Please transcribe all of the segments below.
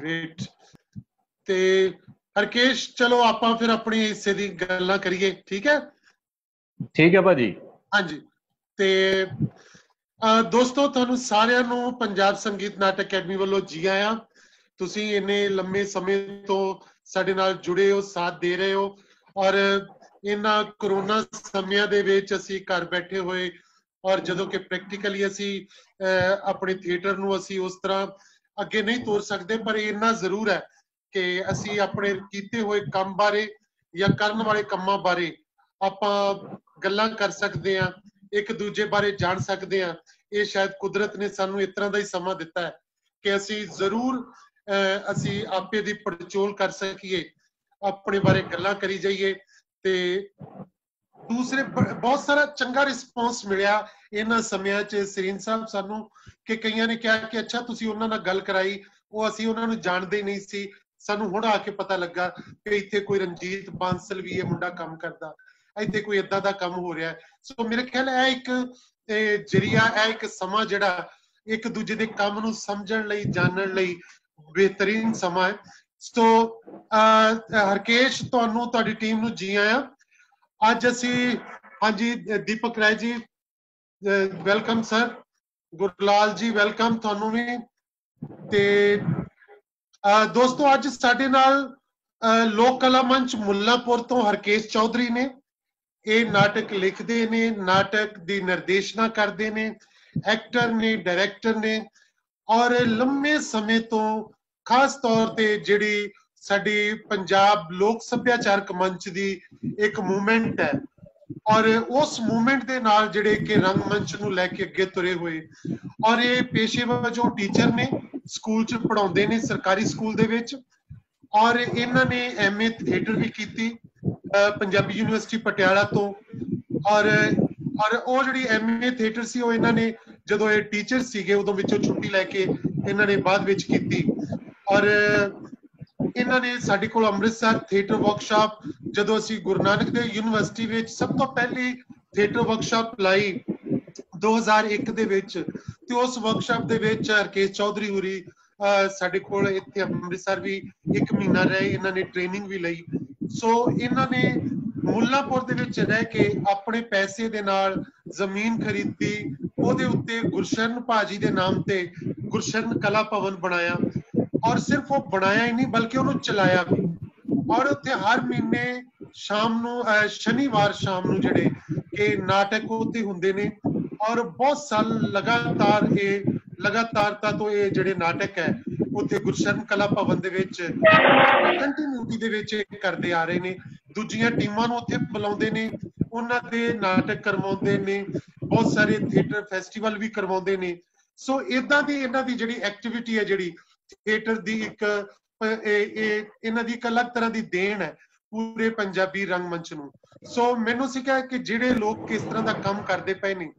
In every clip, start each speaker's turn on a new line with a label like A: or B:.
A: Great ਤੇ ਹਰਕੇਸ਼ ਚਲੋ ਆਪਾਂ ਫਿਰ ਆਪਣੀ ਹਿੱਸੇ ਦੀ ਗੱਲਾਂ ਕਰੀਏ ਠੀਕ ਹੈ?
B: ਠੀਕ ਹੈ ਭਾਜੀ।
A: ਹਾਂਜੀ। ਤੇ ਦੋਸਤੋ ਤੁਹਾਨੂੰ ਸਾਰਿਆਂ ਨੂੰ ਪੰਜਾਬ ਸੰਗੀਤ ਨਾਟਕ ਅਕੈਡਮੀ ਵੱਲੋਂ ਜੀ ਆਇਆਂ। ਤੁਸੀਂ ਇੰਨੇ ਲੰਮੇ ਸਮੇਂ ਤੋਂ ਸਾਡੇ ਨਾਲ ਜੁੜੇ ਹੋ ਸਾਥ ਦੇ ਰਹੇ ਹੋ ਔਰ ਇਹਨਾਂ ਕਰੋਨਾ ਸਮਿਆਂ ਦੇ ਵਿੱਚ ਅਸੀਂ ਘਰ ਬੈਠੇ ਹੋਏ ਔਰ ਜਦੋਂ ਕਿ ਪ੍ਰੈਕਟੀਕਲੀ ਅਸੀਂ ਆਪਣੇ ਥੀਏਟਰ ਨੂੰ ਅਸੀਂ ਉਸ ਤਰ੍ਹਾਂ ਅੱਗੇ ਨਹੀਂ ਤੋਰ ਸਕਦੇ, ਪਰ ਇੰਨਾ ਜ਼ਰੂਰ ਹੈ ਕਿ ਅਸੀਂ ਆਪਣੇ ਕੀਤੇ ਹੋਏ ਕੰਮ ਬਾਰੇ ਜਾਂ ਕਰਨ ਵਾਲੇ ਕੰਮਾਂ ਬਾਰੇ ਆਪਾਂ ਗੱਲਾਂ ਕਰ ਸਕਦੇ ਹਾਂ, ਇੱਕ ਦੂਜੇ ਬਾਰੇ ਜਾਣ ਸਕਦੇ ਹਾਂ। ਇਹ ਸ਼ਾਇਦ ਕੁਦਰਤ ਨੇ ਸਾਨੂੰ ਇਸ ਤਰ੍ਹਾਂ ਦਾ ਹੀ ਸਮਾਂ ਦਿੱਤਾ ਹੈ ਕਿ ਅਸੀਂ ਜ਼ਰੂਰ ਅਸੀਂ ਆਪੇ ਦੀ ਪੜਚੋਲ ਕਰ ਸਕੀਏ, ਆਪਣੇ ਬਾਰੇ ਗੱਲਾਂ ਕਰੀ ਜਾਈਏ ਤੇ ਦੂਸਰੇ ਬਹੁਤ ਸਾਰਾ ਚੰਗਾ ਰਿਸਪੌਂਸ ਮਿਲਿਆ ਇਹਨਾਂ ਸਮਿਆਂ 'ਚ। ਸਰੀਨ ਸਾਹਿਬ, ਸਾਨੂੰ ਕਿ ਕਈਆਂ ਨੇ ਕਿਹਾ ਕਿ ਅੱਛਾ, ਤੁਸੀਂ ਉਹਨਾਂ ਨਾਲ ਗੱਲ ਕਰਾਈ, ਉਹ ਅਸੀਂ ਉਹਨਾਂ ਨੂੰ ਜਾਣਦੇ ਨਹੀਂ ਸੀ। ਸਾਨੂੰ ਹੁਣ ਆ ਕੇ ਪਤਾ ਲੱਗਾ ਕਿ ਇੱਥੇ ਕੋਈ ਰਣਜੀਤ ਬਾਂਸਲ ਵੀ ਇਹ ਮੁੰਡਾ ਕੰਮ ਕਰਦਾ। ਇੱਥੇ ਕੋਈ ਇਦਾਂ ਦਾ ਕੰਮ ਹੋ ਰਿਹਾ। ਸੋ ਮੇਰੇ ਖਿਆਲ ਹੈ ਇੱਕ ਜਰੀਆ ਹੈ ਇੱਕ ਸਮਾਂ ਜਿਹੜਾ ਇੱਕ ਦੂਜੇ ਦੇ ਕੰਮ ਨੂੰ ਸਮਝਣ ਲਈ, ਜਾਣਨ ਲਈ ਬਿਹਤਰੀਨ ਸਮਾਂ ਹੈ। ਸੋ ਹਰਕੇਸ਼, ਤੁਹਾਨੂੰ ਤੁਹਾਡੀ ਟੀਮ ਨੂੰ ਜੀ ਆਇਆਂ। ਅੱਜ ਅਸੀਂ, ਹਾਂਜੀ, ਦੀਪਕ ਰਾਏ ਜੀ ਵੈਲਕਮ ਸਰ ਗੁਰਲਾਲ ਜੀ ਵੈਲਕਮ ਤੁਹਾਨੂੰ ਵੀ। ਤੇ ਦੋਸਤੋ, ਅੱਜ ਸਾਡੇ ਨਾਲ ਲੋਕ ਕਲਾ ਮੰਚ ਮੁੱਲਾਪੁਰ ਤੋਂ ਹਰਕੇਸ਼ ਚੌਧਰੀ ਨੇ। ਇਹ ਨਾਟਕ ਲਿਖਦੇ ਨੇ, ਨਾਟਕ ਦੀ ਨਿਰਦੇਸ਼ਨਾ ਕਰਦੇ ਨੇ ਐਕਟਰ ਨੇ ਡਾਇਰੈਕਟਰ ਨੇ। ਔਰ ਲੰਮੇ ਸਮੇਂ ਤੋਂ ਖਾਸ ਤੌਰ ਤੇ ਜਿਹੜੀ ਸਾਡੀ ਪੰਜਾਬ ਲੋਕ ਸੱਭਿਆਚਾਰਕ ਮੰਚ ਦੀ ਇੱਕ ਮੂਵਮੈਂਟ ਹੈ ਔਰ ਉਸ ਮੂਵਮੈਂਟ ਦੇ ਨਾਲ ਜਿਹੜੇ ਕਿ ਰੰਗ ਮੰਚ ਨੂੰ ਲੈ ਕੇ ਅੱਗੇ ਤੁਰੇ ਹੋਏ। ਔਰ ਇਹ ਪੇਸ਼ੇ ਵਜੋਂ ਟੀਚਰ ਨੇ ਸਕੂਲ 'ਚ ਪੜਾਉਂਦੇ ਨੇ, ਸਰਕਾਰੀ ਸਕੂਲ ਦੇ ਵਿੱਚ। ਔਰ ਇਹਨਾਂ ਨੇ ਐਮਏ ਥੀਏਟਰ ਵੀ ਕੀਤੀ ਪੰਜਾਬੀ ਯੂਨੀਵਰਸਿਟੀ ਪਟਿਆਲਾ ਤੋਂ। ਔਰ ਔਰ ਉਹ ਜਿਹੜੀ ਐਮਏ ਥੀਏਟਰ ਸੀ, ਉਹ ਇਹਨਾਂ ਨੇ ਜਦੋਂ ਇਹ ਟੀਚਰ ਸੀਗੇ, ਉਦੋਂ ਵਿੱਚੋਂ ਛੁੱਟੀ ਲੈ ਕੇ ਇਹਨਾਂ ਨੇ ਬਾਅਦ ਵਿੱਚ ਕੀਤੀ। ਔਰ ਇਹਨਾਂ ਨੇ ਸਾਡੇ ਕੋਲ ਅੰਮ੍ਰਿਤਸਰ ਥੀਏਟਰ ਵਰਕਸ਼ਾਪ ਜਦੋਂ ਅਸੀਂ ਗੁਰੂ ਨਾਨਕ ਦੇਵ ਯੂਨੀਵਰਸਿਟੀ ਵਿੱਚ ਸਭ ਤੋਂ ਪਹਿਲੀ ਥੀਏਟਰ ਵਰਕਸ਼ਾਪ ਲਾਈ 2001 ਦੇ ਵਿੱਚ, ਤੇ ਉਸ ਵਰਕਸ਼ਾਪ ਦੇ ਵਿੱਚ ਹਰਕੇਸ਼ ਚੌਧਰੀ ਹੁਰੀ ਸਾਡੇ ਕੋਲ ਇੱਥੇ ਅੰਮ੍ਰਿਤਸਰ ਵੀ 1 ਮਹੀਨਾ ਰਹੇ, ਇਹਨਾਂ ਨੇ ਟ੍ਰੇਨਿੰਗ ਵੀ ਲਈ। ਸੋ ਇਹਨਾਂ ਨੇ ਮੁੱਲਾਪੁਰ ਦੇ ਵਿੱਚ ਰਹਿ ਕੇ ਆਪਣੇ ਪੈਸੇ ਦੇ ਨਾਲ ਜ਼ਮੀਨ ਖਰੀਦੀ, ਉਹਦੇ ਉੱਤੇ ਗੁਰਸ਼ਰਨ ਭਾਜੀ ਦੇ ਨਾਮ ਤੇ ਗੁਰਸ਼ਰਨ ਕਲਾ ਭਵਨ ਬਣਾਇਆ। ਔਰ ਸਿਰਫ ਉਹ ਬਣਾਇਆ ਹੀ ਨਹੀਂ, ਬਲਕਿ ਉਹਨੂੰ ਚਲਾਇਆ ਵੀ। ਔਰ ਉੱਥੇ ਹਰ ਮਹੀਨੇ ਸ਼ਾਮ ਨੂੰ ਸ਼ਨੀਵਾਰ ਸ਼ਾਮ ਨੂੰ ਜਿਹੜੇ ਕਿ ਨਾਟਕ ਉੱਥੇ ਹੁੰਦੇ ਨੇ। ਔਰ ਬਹੁਤ ਸਾਲ ਲਗਾਤਾਰ ਇਹ, ਲਗਾਤਾਰਤਾ ਤੋਂ ਇਹ ਜਿਹੜੇ ਨਾਟਕ ਹੈ, ਉੱਥੇ ਗੁਰਸ਼ਰਨ ਕਲਾ ਭਵਨ ਦੇ ਵਿੱਚ ਕੰਟੀਨਿਊਟੀ ਦੇ ਵਿੱਚ ਕਰਦੇ ਆ ਰਹੇ ਨੇ। ਦੂਜੀਆਂ ਟੀਮਾਂ ਨੂੰ ਉੱਥੇ ਬੁਲਾਉਂਦੇ ਨੇ, ਉਹਨਾਂ ਦੇ ਨਾਟਕ ਕਰਵਾਉਂਦੇ ਨੇ, ਬਹੁਤ ਸਾਰੇ ਥੀਏਟਰ ਫੈਸਟੀਵਲ ਵੀ ਕਰਵਾਉਂਦੇ ਨੇ। ਸੋ ਇਦਾਂ ਦੀ ਇਹਨਾਂ ਦੀ ਜਿਹੜੀ ਐਕਟੀਵਿਟੀ ਹੈ ਜਿਹੜੀ ਥੀਏਟਰ ਦੀ ਇੱਕ ਇਹ ਇਹਨਾਂ ਦੀ ਇੱਕ ਅਲੱਗ ਤਰ੍ਹਾਂ ਦੀ ਦੇਣ ਹੈ ਪੂਰੇ ਪੰਜਾਬੀ ਰੰਗਮੰਚ ਨੂੰ। ਸੋ ਮੈਨੂੰ ਸੀ ਕਿ ਜਿਹੜੇ ਲੋਕ ਕਿਸ ਤਰ੍ਹਾਂ ਦਾ ਕੰਮ ਕਰਦੇ ਪਏ ਨੇ,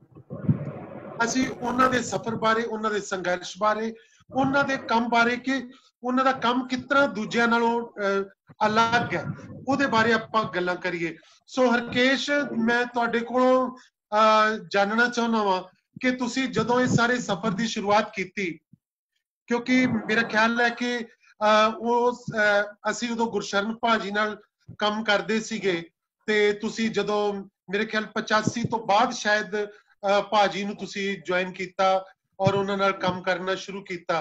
A: ਅਸੀਂ ਉਹਨਾਂ ਦੇ ਸਫ਼ਰ ਬਾਰੇ, ਉਹਨਾਂ ਦੇ ਸੰਘਰਸ਼ ਬਾਰੇ, ਉਹਨਾਂ ਦੇ ਕੰਮ ਬਾਰੇ ਕਿ ਉਹਨਾਂ ਦਾ ਕੰਮ ਕਿਸ ਤਰ੍ਹਾਂ ਦੂਜਿਆਂ ਨਾਲੋਂ ਅਲੱਗ ਹੈ, ਉਹਦੇ ਬਾਰੇ ਆਪਾਂ ਗੱਲਾਂ ਕਰੀਏ। ਸੋ ਹਰਕੇਸ਼, ਮੈਂ ਤੁਹਾਡੇ ਕੋਲੋਂ ਜਾਣਨਾ ਚਾਹੁੰਦਾ ਵਾਂ ਕਿ ਤੁਸੀਂ ਜਦੋਂ ਇਹ ਸਾਰੇ ਸਫ਼ਰ ਦੀ ਸ਼ੁਰੂਆਤ ਕੀਤੀ ਕਿਉਂਕਿ ਮੇਰਾ ਖਿਆਲ ਹੈ ਕਿ ਉਹ ਅਸੀਂ ਉਦੋਂ ਗੁਰਸ਼ਰਨ ਭਾਜੀ ਨਾਲ ਕੰਮ ਕਰਦੇ ਸੀਗੇ ਤੇ ਤੁਸੀਂ ਜਦੋਂ ਮੇਰੇ ਖਿਆਲ 85 ਤੋਂ ਬਾਅਦ ਸ਼ਾਇਦ ਭਾਜੀ ਨੂੰ ਤੁਸੀਂ ਜੁਆਇਨ ਕੀਤਾ ਔਰ ਉਹਨਾਂ ਨਾਲ ਕੰਮ ਕਰਨਾ ਸ਼ੁਰੂ ਕੀਤਾ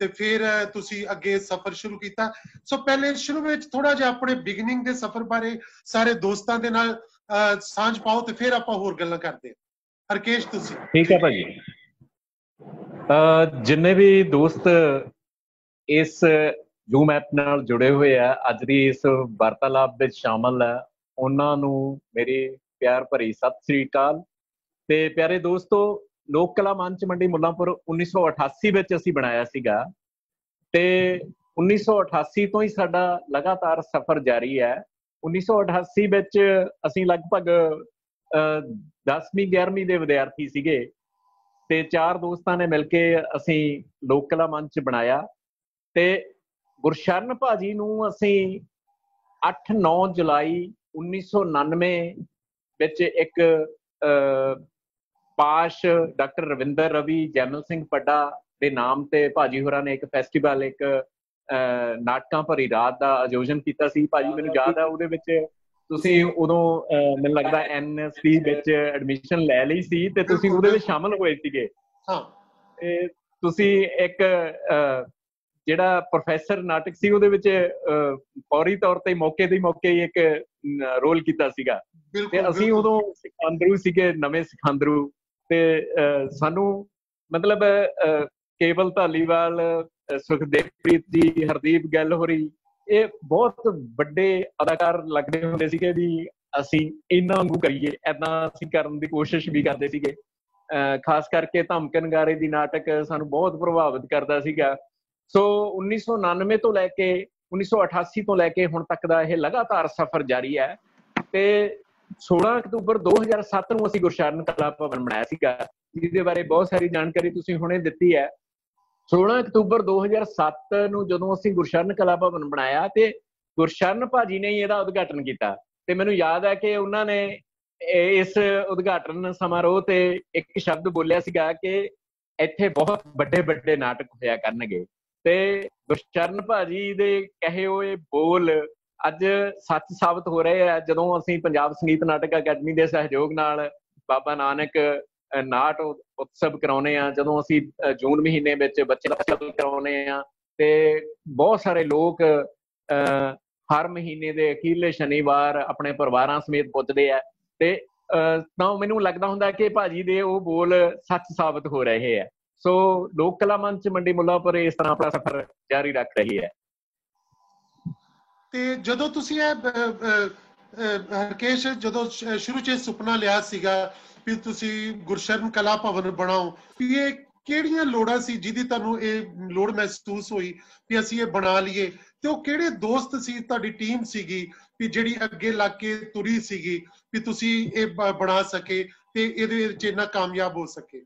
A: ਤੇ ਫਿਰ ਤੁਸੀਂ ਅੱਗੇ ਸਫ਼ਰ ਸ਼ੁਰੂ ਕੀਤਾ। ਸੋ ਪਹਿਲੇ ਸ਼ੁਰੂ ਵਿੱਚ ਥੋੜਾ ਜਿਹਾ ਆਪਣੇ ਬਿਗਨਿੰਗ ਦੇ ਸਫ਼ਰ ਬਾਰੇ ਸਾਰੇ ਦੋਸਤਾਂ ਦੇ ਨਾਲ ਸਾਂਝ ਪਾਓ ਤੇ ਫਿਰ ਆਪਾਂ ਹੋਰ ਗੱਲਾਂ ਕਰਦੇ ਹਾਂ। ਹਰਕੇਸ਼, ਤੁਸੀਂ?
B: ਠੀਕ ਹੈ ਭਾਜੀ। ਜਿੰਨੇ ਵੀ ਦੋਸਤ ਇਸ ਜ਼ੂਮ ਐਪ ਨਾਲ ਜੁੜੇ ਹੋਏ ਆ, ਅੱਜ ਦੀ ਇਸ ਵਾਰਤਾਲਾਪ ਵਿੱਚ ਸ਼ਾਮਲ ਹੈ ਉਹਨਾਂ ਨੂੰ ਮੇਰੀ ਪਿਆਰ ਭਰੀ ਸਤਿ ਸ੍ਰੀ ਅਕਾਲ। ਤੇ ਪਿਆਰੇ ਦੋਸਤੋ, ਲੋਕ ਕਲਾ ਮੰਚ ਮੰਡੀ ਮੁੱਲਾਂਪੁਰ 1988 ਵਿੱਚ ਅਸੀਂ ਬਣਾਇਆ ਸੀਗਾ। ਤੇ 1988 ਤੋਂ ਹੀ ਸਾਡਾ ਲਗਾਤਾਰ ਸਫ਼ਰ ਜਾਰੀ ਹੈ। 1988 ਵਿੱਚ ਅਸੀਂ ਲਗਭਗ 10ਵੀਂ 11ਵੀਂ ਦੇ ਵਿਦਿਆਰਥੀ ਸੀਗੇ। ਤੇ ਚਾਰ ਦੋਸਤਾਂ ਨੇ ਮਿਲ ਕੇ ਅਸੀਂ ਲੋਕ ਕਲਾ ਮੰਚ ਬਣਾਇਆ ਤੇ ਗੁਰਸ਼ਰਨ ਭਾਜੀ ਨੂੰ ਅਸੀਂ 8-9 ਜੁਲਾਈ 1999 ਵਿੱਚ ਇੱਕ ਪਾਸ਼ ਡਾਕਟਰ ਰਵਿੰਦਰ ਰਵੀ ਜੈਮਲ ਸਿੰਘ ਪੱਡਾ ਦੇ ਨਾਮ ਤੇ ਭਾਜੀ ਹੋਰਾਂ ਨੇ ਇੱਕ ਫੈਸਟੀਵਲ ਇੱਕ ਨਾਟਕਾਂ ਭਰੀ ਰਾਤ ਦਾ ਆਯੋਜਨ ਕੀਤਾ ਸੀ। ਭਾਜੀ ਮੈਨੂੰ ਯਾਦ ਆ ਉਹਦੇ ਵਿੱਚ ਤੁਸੀਂ ਉਦੋਂ ਮੈਨੂੰ ਲੱਗਦਾ ਐਨਐਸਪੀ ਵਿੱਚ ਐਡਮਿਸ਼ਨ ਲੈ ਲਈ ਸੀ ਤੇ ਤੁਸੀਂ ਉਹਦੇ ਵਿੱਚ ਸ਼ਾਮਲ ਹੋਏ ਸੀਗੇ।
A: ਹਾਂ।
B: ਤੇ ਤੁਸੀਂ ਇੱਕ ਜਿਹੜਾ ਪ੍ਰੋਫੈਸਰ ਨਾਟਕ ਸੀ ਉਹਦੇ ਵਿੱਚ ਫੌਰੀ ਤੌਰ ਤੇ ਮੌਕੇ ਦੇ ਮੌਕੇ ਹੀ ਇੱਕ ਰੋਲ ਕੀਤਾ ਸੀਗਾ। ਤੇ ਅਸੀਂ ਉਦੋਂ ਸਿਖਾਂਦਰੂ ਸੀਗੇ ਨਵੇਂ ਸਿਖਾਂਦਰੂ। ਤੇ ਸਾਨੂੰ ਮਤਲਬ ਕੇਵਲ ਢਾਲੀਵਾਲ ਸੁਖਦੇਵਪ੍ਰੀਤ ਜੀ ਹਰਦੀਪ ਗੱਲ ਹੋਰੀ ਇਹ ਬਹੁਤ ਵੱਡੇ ਅਦਾਕਾਰ ਲੱਗਦੇ ਹੁੰਦੇ ਸੀਗੇ ਵੀ ਅਸੀਂ ਇਹਨਾਂ ਵਾਂਗੂ ਕਰੀਏ ਐਦਾਂ ਅਸੀਂ ਕਰਨ ਦੀ ਕੋਸ਼ਿਸ਼ ਵੀ ਕਰਦੇ ਸੀਗੇ। ਖਾਸ ਕਰਕੇ ਧਮਕਨ ਗਾਰੇ ਦੀ ਨਾਟਕ ਸਾਨੂੰ ਬਹੁਤ ਪ੍ਰਭਾਵਿਤ ਕਰਦਾ ਸੀਗਾ। ਸੋ 1999 ਤੋਂ ਲੈ ਕੇ 1988 ਤੋਂ ਲੈ ਕੇ ਹੁਣ ਤੱਕ ਦਾ ਇਹ ਲਗਾਤਾਰ ਸਫ਼ਰ ਜਾਰੀ ਹੈ। ਤੇ 16 ਅਕਤੂਬਰ 2007 ਨੂੰ ਅਸੀਂ ਗੁਰਸ਼ਰਨ ਕਲਾ ਭਵਨ ਬਣਾਇਆ ਸੀਗਾ। ਜਿਹਦੇ ਬਾਰੇ ਬਹੁਤ ਸਾਰੀ ਜਾਣਕਾਰੀ ਤੁਸੀਂ ਹੁਣੇ ਦਿੱਤੀ ਹੈ। 16 ਅਕਤੂਬਰ 2007 ਨੂੰ ਜਦੋਂ ਅਸੀਂ ਗੁਰਸ਼ਰਨ ਕਲਾ ਭਵਨ ਬਣਾਇਆ ਤੇ ਗੁਰਸ਼ਰਨ ਭਾਜੀ ਨੇ ਹੀ ਇਹਦਾ ਉਦਘਾਟਨ ਕੀਤਾ। ਤੇ ਮੈਨੂੰ ਯਾਦ ਹੈ ਕਿ ਉਹਨਾਂ ਨੇ ਇਸ ਉਦਘਾਟਨ ਸਮਾਰੋਹ ਤੇ ਇੱਕ ਸ਼ਬਦ ਬੋਲਿਆ ਸੀਗਾ ਕਿ ਇੱਥੇ ਬਹੁਤ ਵੱਡੇ ਵੱਡੇ ਨਾਟਕ ਹੋਇਆ ਕਰਨਗੇ। ਤੇ ਗੁਰਸ਼ਰਨ ਭਾਜੀ ਦੇ ਕਹੇ ਹੋਏ ਬੋਲ ਅੱਜ ਸੱਚ ਸਾਬਤ ਹੋ ਰਹੇ ਆ। ਜਦੋਂ ਅਸੀਂ ਪੰਜਾਬ ਸੰਗੀਤ ਨਾਟਕ ਅਕੈਡਮੀ ਦੇ ਸਹਿਯੋਗ ਨਾਲ ਬਾਬਾ ਨਾਨਕ ਨਾਟ ਉਤਸਵ ਕਰਾਉਨੇ ਆ ਜਦੋਂ ਅਸੀਂ ਜੂਨ ਮਹੀਨੇ ਵਿੱਚ ਬੱਚੇ ਦਾ ਫੈਸਟੀਵਲ ਕਰਾਉਨੇ ਆ ਤੇ ਬਹੁਤ ਸਾਰੇ ਲੋਕ ਹਰ ਮਹੀਨੇ ਦੇ ਅਖੀਰਲੇ ਸ਼ਨੀਵਾਰ ਆਪਣੇ ਪਰਿਵਾਰਾਂ ਸਮੇਤ ਪੁੱਜਦੇ ਆ ਤੇ ਤਾਂ ਮੈਨੂੰ ਲੱਗਦਾ ਹੁੰਦਾ ਕਿ ਭਾਜੀ ਦੇ ਉਹ ਬੋਲ ਸੱਚ ਸਾਬਤ ਹੋ ਰਹੇ ਆ। ਸੋ ਲੋਕ ਕਲਾ ਮੰਚ ਮੰਡੀ ਮੁੱਲਾਪੁਰ ਇਸ ਤਰ੍ਹਾਂ ਆਪਣਾ ਸਫ਼ਰ ਜਾਰੀ ਰੱਖ ਰਹੀ ਹੈ।
A: ਤੇ ਜਦੋਂ ਤੁਸੀਂ ਇਹ ਹਰਕੇਸ਼, ਜਦੋਂ ਸ਼ੁਰੂ 'ਚ ਸੁਪਨਾ ਲਿਆ ਸੀਗਾ ਵੀ ਤੁਸੀਂ ਗੁਰਸ਼ਰਨ ਕਲਾ ਭਵਨ ਬਣਾਓ, ਵੀ ਇਹ ਕਿਹੜੀਆਂ ਲੋੜਾਂ ਸੀ ਜਿਹਦੀ ਤੁਹਾਨੂੰ ਇਹ ਲੋੜ ਮਹਿਸੂਸ ਹੋਈ ਵੀ ਅਸੀਂ ਇਹ ਬਣਾ ਲਈਏ? ਤੇ ਉਹ ਕਿਹੜੇ ਦੋਸਤ ਸੀ, ਤੁਹਾਡੀ ਟੀਮ ਸੀਗੀ ਵੀ ਜਿਹੜੀ ਅੱਗੇ ਲੱਗ ਕੇ ਤੁਰੀ ਸੀਗੀ ਵੀ ਤੁਸੀਂ ਇਹ ਬਣਾ ਸਕੇ ਤੇ ਇਹਦੇ ਵਿੱਚ ਇੰਨਾ ਕਾਮਯਾਬ ਹੋ ਸਕੇ?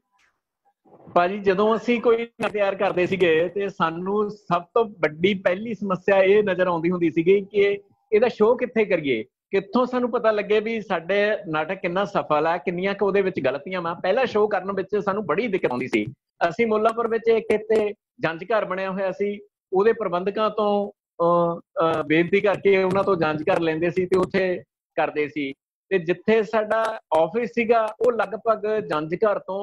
B: ਭਾਜੀ, ਜਦੋਂ ਅਸੀਂ ਕੋਈ ਤਿਆਰ ਕਰਦੇ ਸੀਗੇ ਤੇ ਸਾਨੂੰ ਸਭ ਤੋਂ ਵੱਡੀ ਪਹਿਲੀ ਸਮੱਸਿਆ ਇਹ ਨਜ਼ਰ ਆਉਂਦੀ ਹੁੰਦੀ ਸੀਗੀ ਕਿ ਇਹਦਾ ਸ਼ੋਅ ਕਿੱਥੇ ਕਰੀਏ? ਕਿੱਥੋਂ ਸਾਨੂੰ ਪਤਾ ਲੱਗੇ ਵੀ ਸਾਡੇ ਨਾਟਕ ਕਿੰਨਾ ਸਫਲ ਹੈ ਕਿੰਨੀਆਂ ਕੁ ਉਹਦੇ ਵਿੱਚ ਗਲਤੀਆਂ ਵਾ। ਪਹਿਲਾ ਸ਼ੋਅ ਕਰਨ ਵਿੱਚ ਸਾਨੂੰ ਬੜੀ ਦਿੱਕਤ ਆਉਂਦੀ ਸੀ। ਅਸੀਂ ਮੁੱਲਾਪੁਰ ਵਿੱਚ ਇੱਕ ਇੱਥੇ ਜੰਜ ਘਰ ਬਣਿਆ ਹੋਇਆ ਸੀ। ਉਹਦੇ ਪ੍ਰਬੰਧਕਾਂ ਤੋਂ ਬੇਨਤੀ ਕਰਕੇ ਉਹਨਾਂ ਤੋਂ ਜਾਂਚ ਕਰ ਲੈਂਦੇ ਸੀ ਤੇ ਉੱਥੇ ਕਰਦੇ ਸੀ। ਤੇ ਜਿੱਥੇ ਸਾਡਾ ਆਫਿਸ ਸੀਗਾ, ਉਹ ਲਗਭਗ ਜੰਜ ਘਰ ਤੋਂ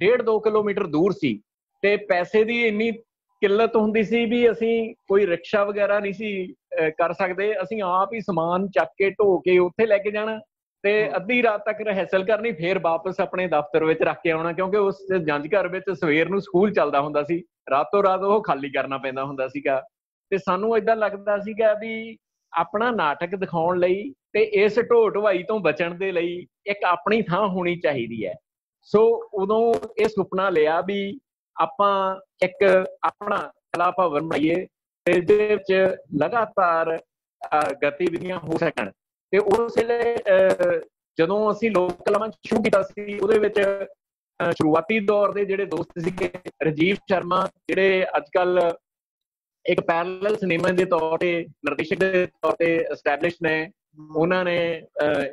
B: 1.5 2 ਕਿਲੋਮੀਟਰ ਦੂਰ ਸੀ। ਤੇ ਪੈਸੇ ਦੀ ਇੰਨੀ ਕਿੱਲਤ ਹੁੰਦੀ ਸੀ ਵੀ ਅਸੀਂ ਕੋਈ ਰਿਕਸ਼ਾ ਵਗੈਰਾ ਨਹੀਂ ਸੀ ਕਰ ਸਕਦੇ। ਅਸੀਂ ਆਪ ਹੀ ਸਮਾਨ ਚੱਕ ਕੇ ਢੋ ਕੇ ਉੱਥੇ ਲੈ ਕੇ ਜਾਣਾ ਤੇ ਅੱਧੀ ਰਾਤ ਤੱਕ ਰਹਿਸਲ ਕਰਨੀ ਫੇਰ ਵਾਪਸ ਆਪਣੇ ਦਫ਼ਤਰ ਵਿੱਚ ਰੱਖ ਕੇ ਆਉਣਾ ਕਿਉਂਕਿ ਉਸ ਜੰਜ ਘਰ ਵਿੱਚ ਸਵੇਰ ਨੂੰ ਸਕੂਲ ਚੱਲਦਾ ਹੁੰਦਾ ਸੀ। ਰਾਤੋਂ ਰਾਤ ਉਹ ਖਾਲੀ ਕਰਨਾ ਪੈਂਦਾ ਹੁੰਦਾ ਸੀਗਾ। ਤੇ ਸਾਨੂੰ ਇਦਾਂ ਲੱਗਦਾ ਸੀਗਾ ਵੀ ਆਪਣਾ ਨਾਟਕ ਦਿਖਾਉਣ ਲਈ ਤੇ ਇਸ ਢੋਟ ਢਵਾਈ ਤੋਂ ਬਚਣ ਦੇ ਲਈ ਇੱਕ ਆਪਣੀ ਥਾਂ ਹੋਣੀ ਚਾਹੀਦੀ ਹੈ। ਸੋ ਉਦੋਂ ਇਹ ਸੁਪਨਾ ਲਿਆ ਵੀ ਆਪਾਂ ਇੱਕ ਆਪਣਾ ਕਲਾ ਭਵਨ ਬਣਾਈਏ ਤੇ ਦੇ ਵਿੱਚ ਲਗਾਤਾਰ ਗਤੀਵਿਧੀਆਂ ਹੋ ਸਕਣ। ਤੇ ਉਸ ਵੇਲੇ ਜਦੋਂ ਅਸੀਂ ਲੋਕ ਕਲਾ ਸ਼ੁਰੂ ਕੀਤਾ ਸੀ, ਉਹਦੇ ਵਿੱਚ ਸ਼ੁਰੂਆਤੀ ਦੌਰ ਦੇ ਜਿਹੜੇ ਦੋਸਤ ਸੀਗੇ ਰਜੀਵ ਸ਼ਰਮਾ, ਜਿਹੜੇ ਅੱਜਕੱਲ ਇੱਕ ਪੈਰਲਲ ਸਿਨੇਮਾ ਦੇ ਤੌਰ ਤੇ, ਨਿਰਦੇਸ਼ਕ ਦੇ ਤੌਰ ਤੇ ਐਸਟੈਬਲਿਸ਼ ਨੇ, ਉਹਨਾਂ ਨੇ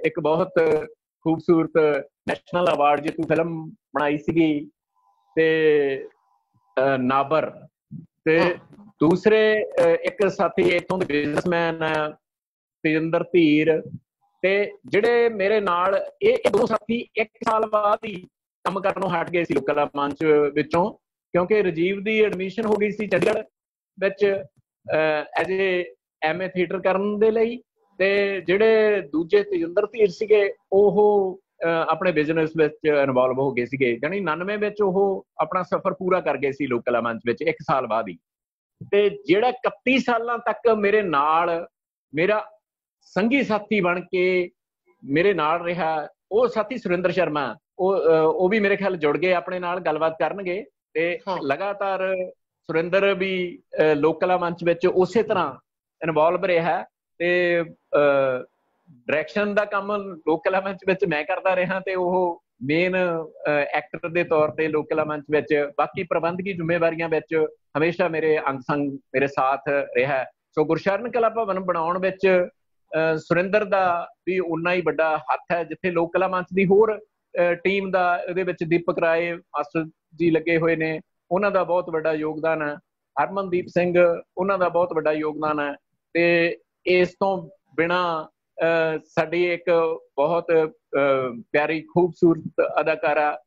B: ਇੱਕ ਬਹੁਤ ਖੂਬਸੂਰਤ ਨੈਸ਼ਨਲ ਅਵਾਰਡ ਜਿੱਤੂ ਫਿਲਮ ਬਣਾਈ ਸੀਗੀ। ਤੇ ਨਾਬਰ ਤੇ ਦੂਸਰੇ ਇੱਕ ਸਾਥੀ ਇਥੋਂ ਦੇ ਬਿਜ਼ਨਸਮੈਨ ਤੇਜਿੰਦਰ ਧੀਰ ਤੇ ਜਿਹੜੇ ਮੇਰੇ ਨਾਲ ਇਹ ਦੋ ਸਾਥੀ ਇੱਕ ਸਾਲ ਬਾਅਦ ਹੀ ਕੰਮ ਕਰਨੋਂ ਹਟ ਗਏ ਸੀ ਲੋਕਲ ਮੰਚ ਵਿੱਚੋਂ ਕਿਉਂਕਿ ਰਜੀਵ ਦੀ ਐਡਮਿਸ਼ਨ ਹੋ ਗਈ ਸੀ ਚੰਡੀਗੜ੍ਹ ਵਿੱਚ ਐਜ਼ ਏ ਐਮਏ ਥੀਏਟਰ ਕਰਨ ਦੇ ਲਈ ਤੇ ਜਿਹੜੇ ਦੂਜੇ ਤੇਜਿੰਦਰ ਧੀਰ ਸੀਗੇ ਉਹ ਆਪਣੇ ਬਿਜ਼ਨਸ ਵਿੱਚ ਇਨਵੋਲਵ ਹੋ ਗਏ ਸੀਗੇ। ਯਾਨੀ 99 ਵਿੱਚ ਉਹ ਆਪਣਾ ਸਫ਼ਰ ਪੂਰਾ ਕਰ ਗਏ ਸੀ ਲੋਕਲ ਮੰਚ ਵਿੱਚ 1 ਸਾਲ ਬਾਅਦ ਹੀ। ਤੇ ਜਿਹੜਾ 31 ਸਾਲਾਂ ਤੱਕ ਮੇਰੇ ਨਾਲ ਮੇਰਾ ਸੰਗੀ ਸਾਥੀ ਬਣ ਕੇ ਮੇਰੇ ਨਾਲ ਰਿਹਾ ਉਹ ਸਾਥੀ ਸੁਰਿੰਦਰ ਸ਼ਰਮਾ ਉਹ ਉਹ ਵੀ ਮੇਰੇ ਖਿਆਲ ਜੁੜ ਗਏ ਆਪਣੇ ਨਾਲ ਗੱਲਬਾਤ ਕਰਨਗੇ। ਤੇ ਲਗਾਤਾਰ ਸੁਰਿੰਦਰ ਵੀ ਲੋਕਲ ਮੰਚ ਵਿੱਚ ਉਸੇ ਤਰ੍ਹਾਂ ਇਨਵੋਲਵ ਰਿਹਾ। ਤੇ ਡਾਇਰੈਕਸ਼ਨ ਦਾ ਕੰਮ ਲੋਕਲ ਮੰਚ ਵਿੱਚ ਮੈਂ ਕਰਦਾ ਰਿਹਾ ਤੇ ਉਹ ਮੇਨ ਐਕਟਰ ਦੇ ਤੌਰ ਤੇ ਲੋਕਲ ਮੰਚ ਵਿੱਚ, ਬਾਕੀ ਪ੍ਰਬੰਧਕੀ ਜ਼ਿੰਮੇਵਾਰੀਆਂ ਵਿੱਚ ਹਮੇਸ਼ਾ ਮੇਰੇ ਅੰਗ ਸੰਗ ਮੇਰੇ ਸਾਥ ਰਿਹਾ ਸੋ ਗੁਰਸ਼ਰਨ ਕਲਾ ਭਵਨ ਬਣਾਉਣ ਵਿੱਚ ਸੁਰਿੰਦਰ ਦਾ ਵੀ ਉਨਾ ਹੀ ਵੱਡਾ ਹੱਥ ਹੈ, ਜਿੱਥੇ ਲੋਕਲ ਮੰਚ ਦੀ ਹੋਰ ਟੀਮ ਦਾ ਇਹਦੇ ਵਿੱਚ ਦੀਪਕ ਰਾਏ, ਮਾਸਟਰ ਜੀ ਲੱਗੇ ਹੋਏ ਨੇ, ਉਹਨਾਂ ਦਾ ਬਹੁਤ ਵੱਡਾ ਯੋਗਦਾਨ ਹੈ। ਹਰਮਨਦੀਪ ਸਿੰਘ, ਉਹਨਾਂ ਦਾ ਬਹੁਤ ਵੱਡਾ ਯੋਗਦਾਨ ਹੈ। ਤੇ ਇਸ ਤੋਂ ਬਿਨਾ ਸਾਡੀ ਇੱਕ ਬਹੁਤ ਪਿਆਰੀ, ਖੂਬਸੂਰਤ ਅਦਾਕਾਰਾ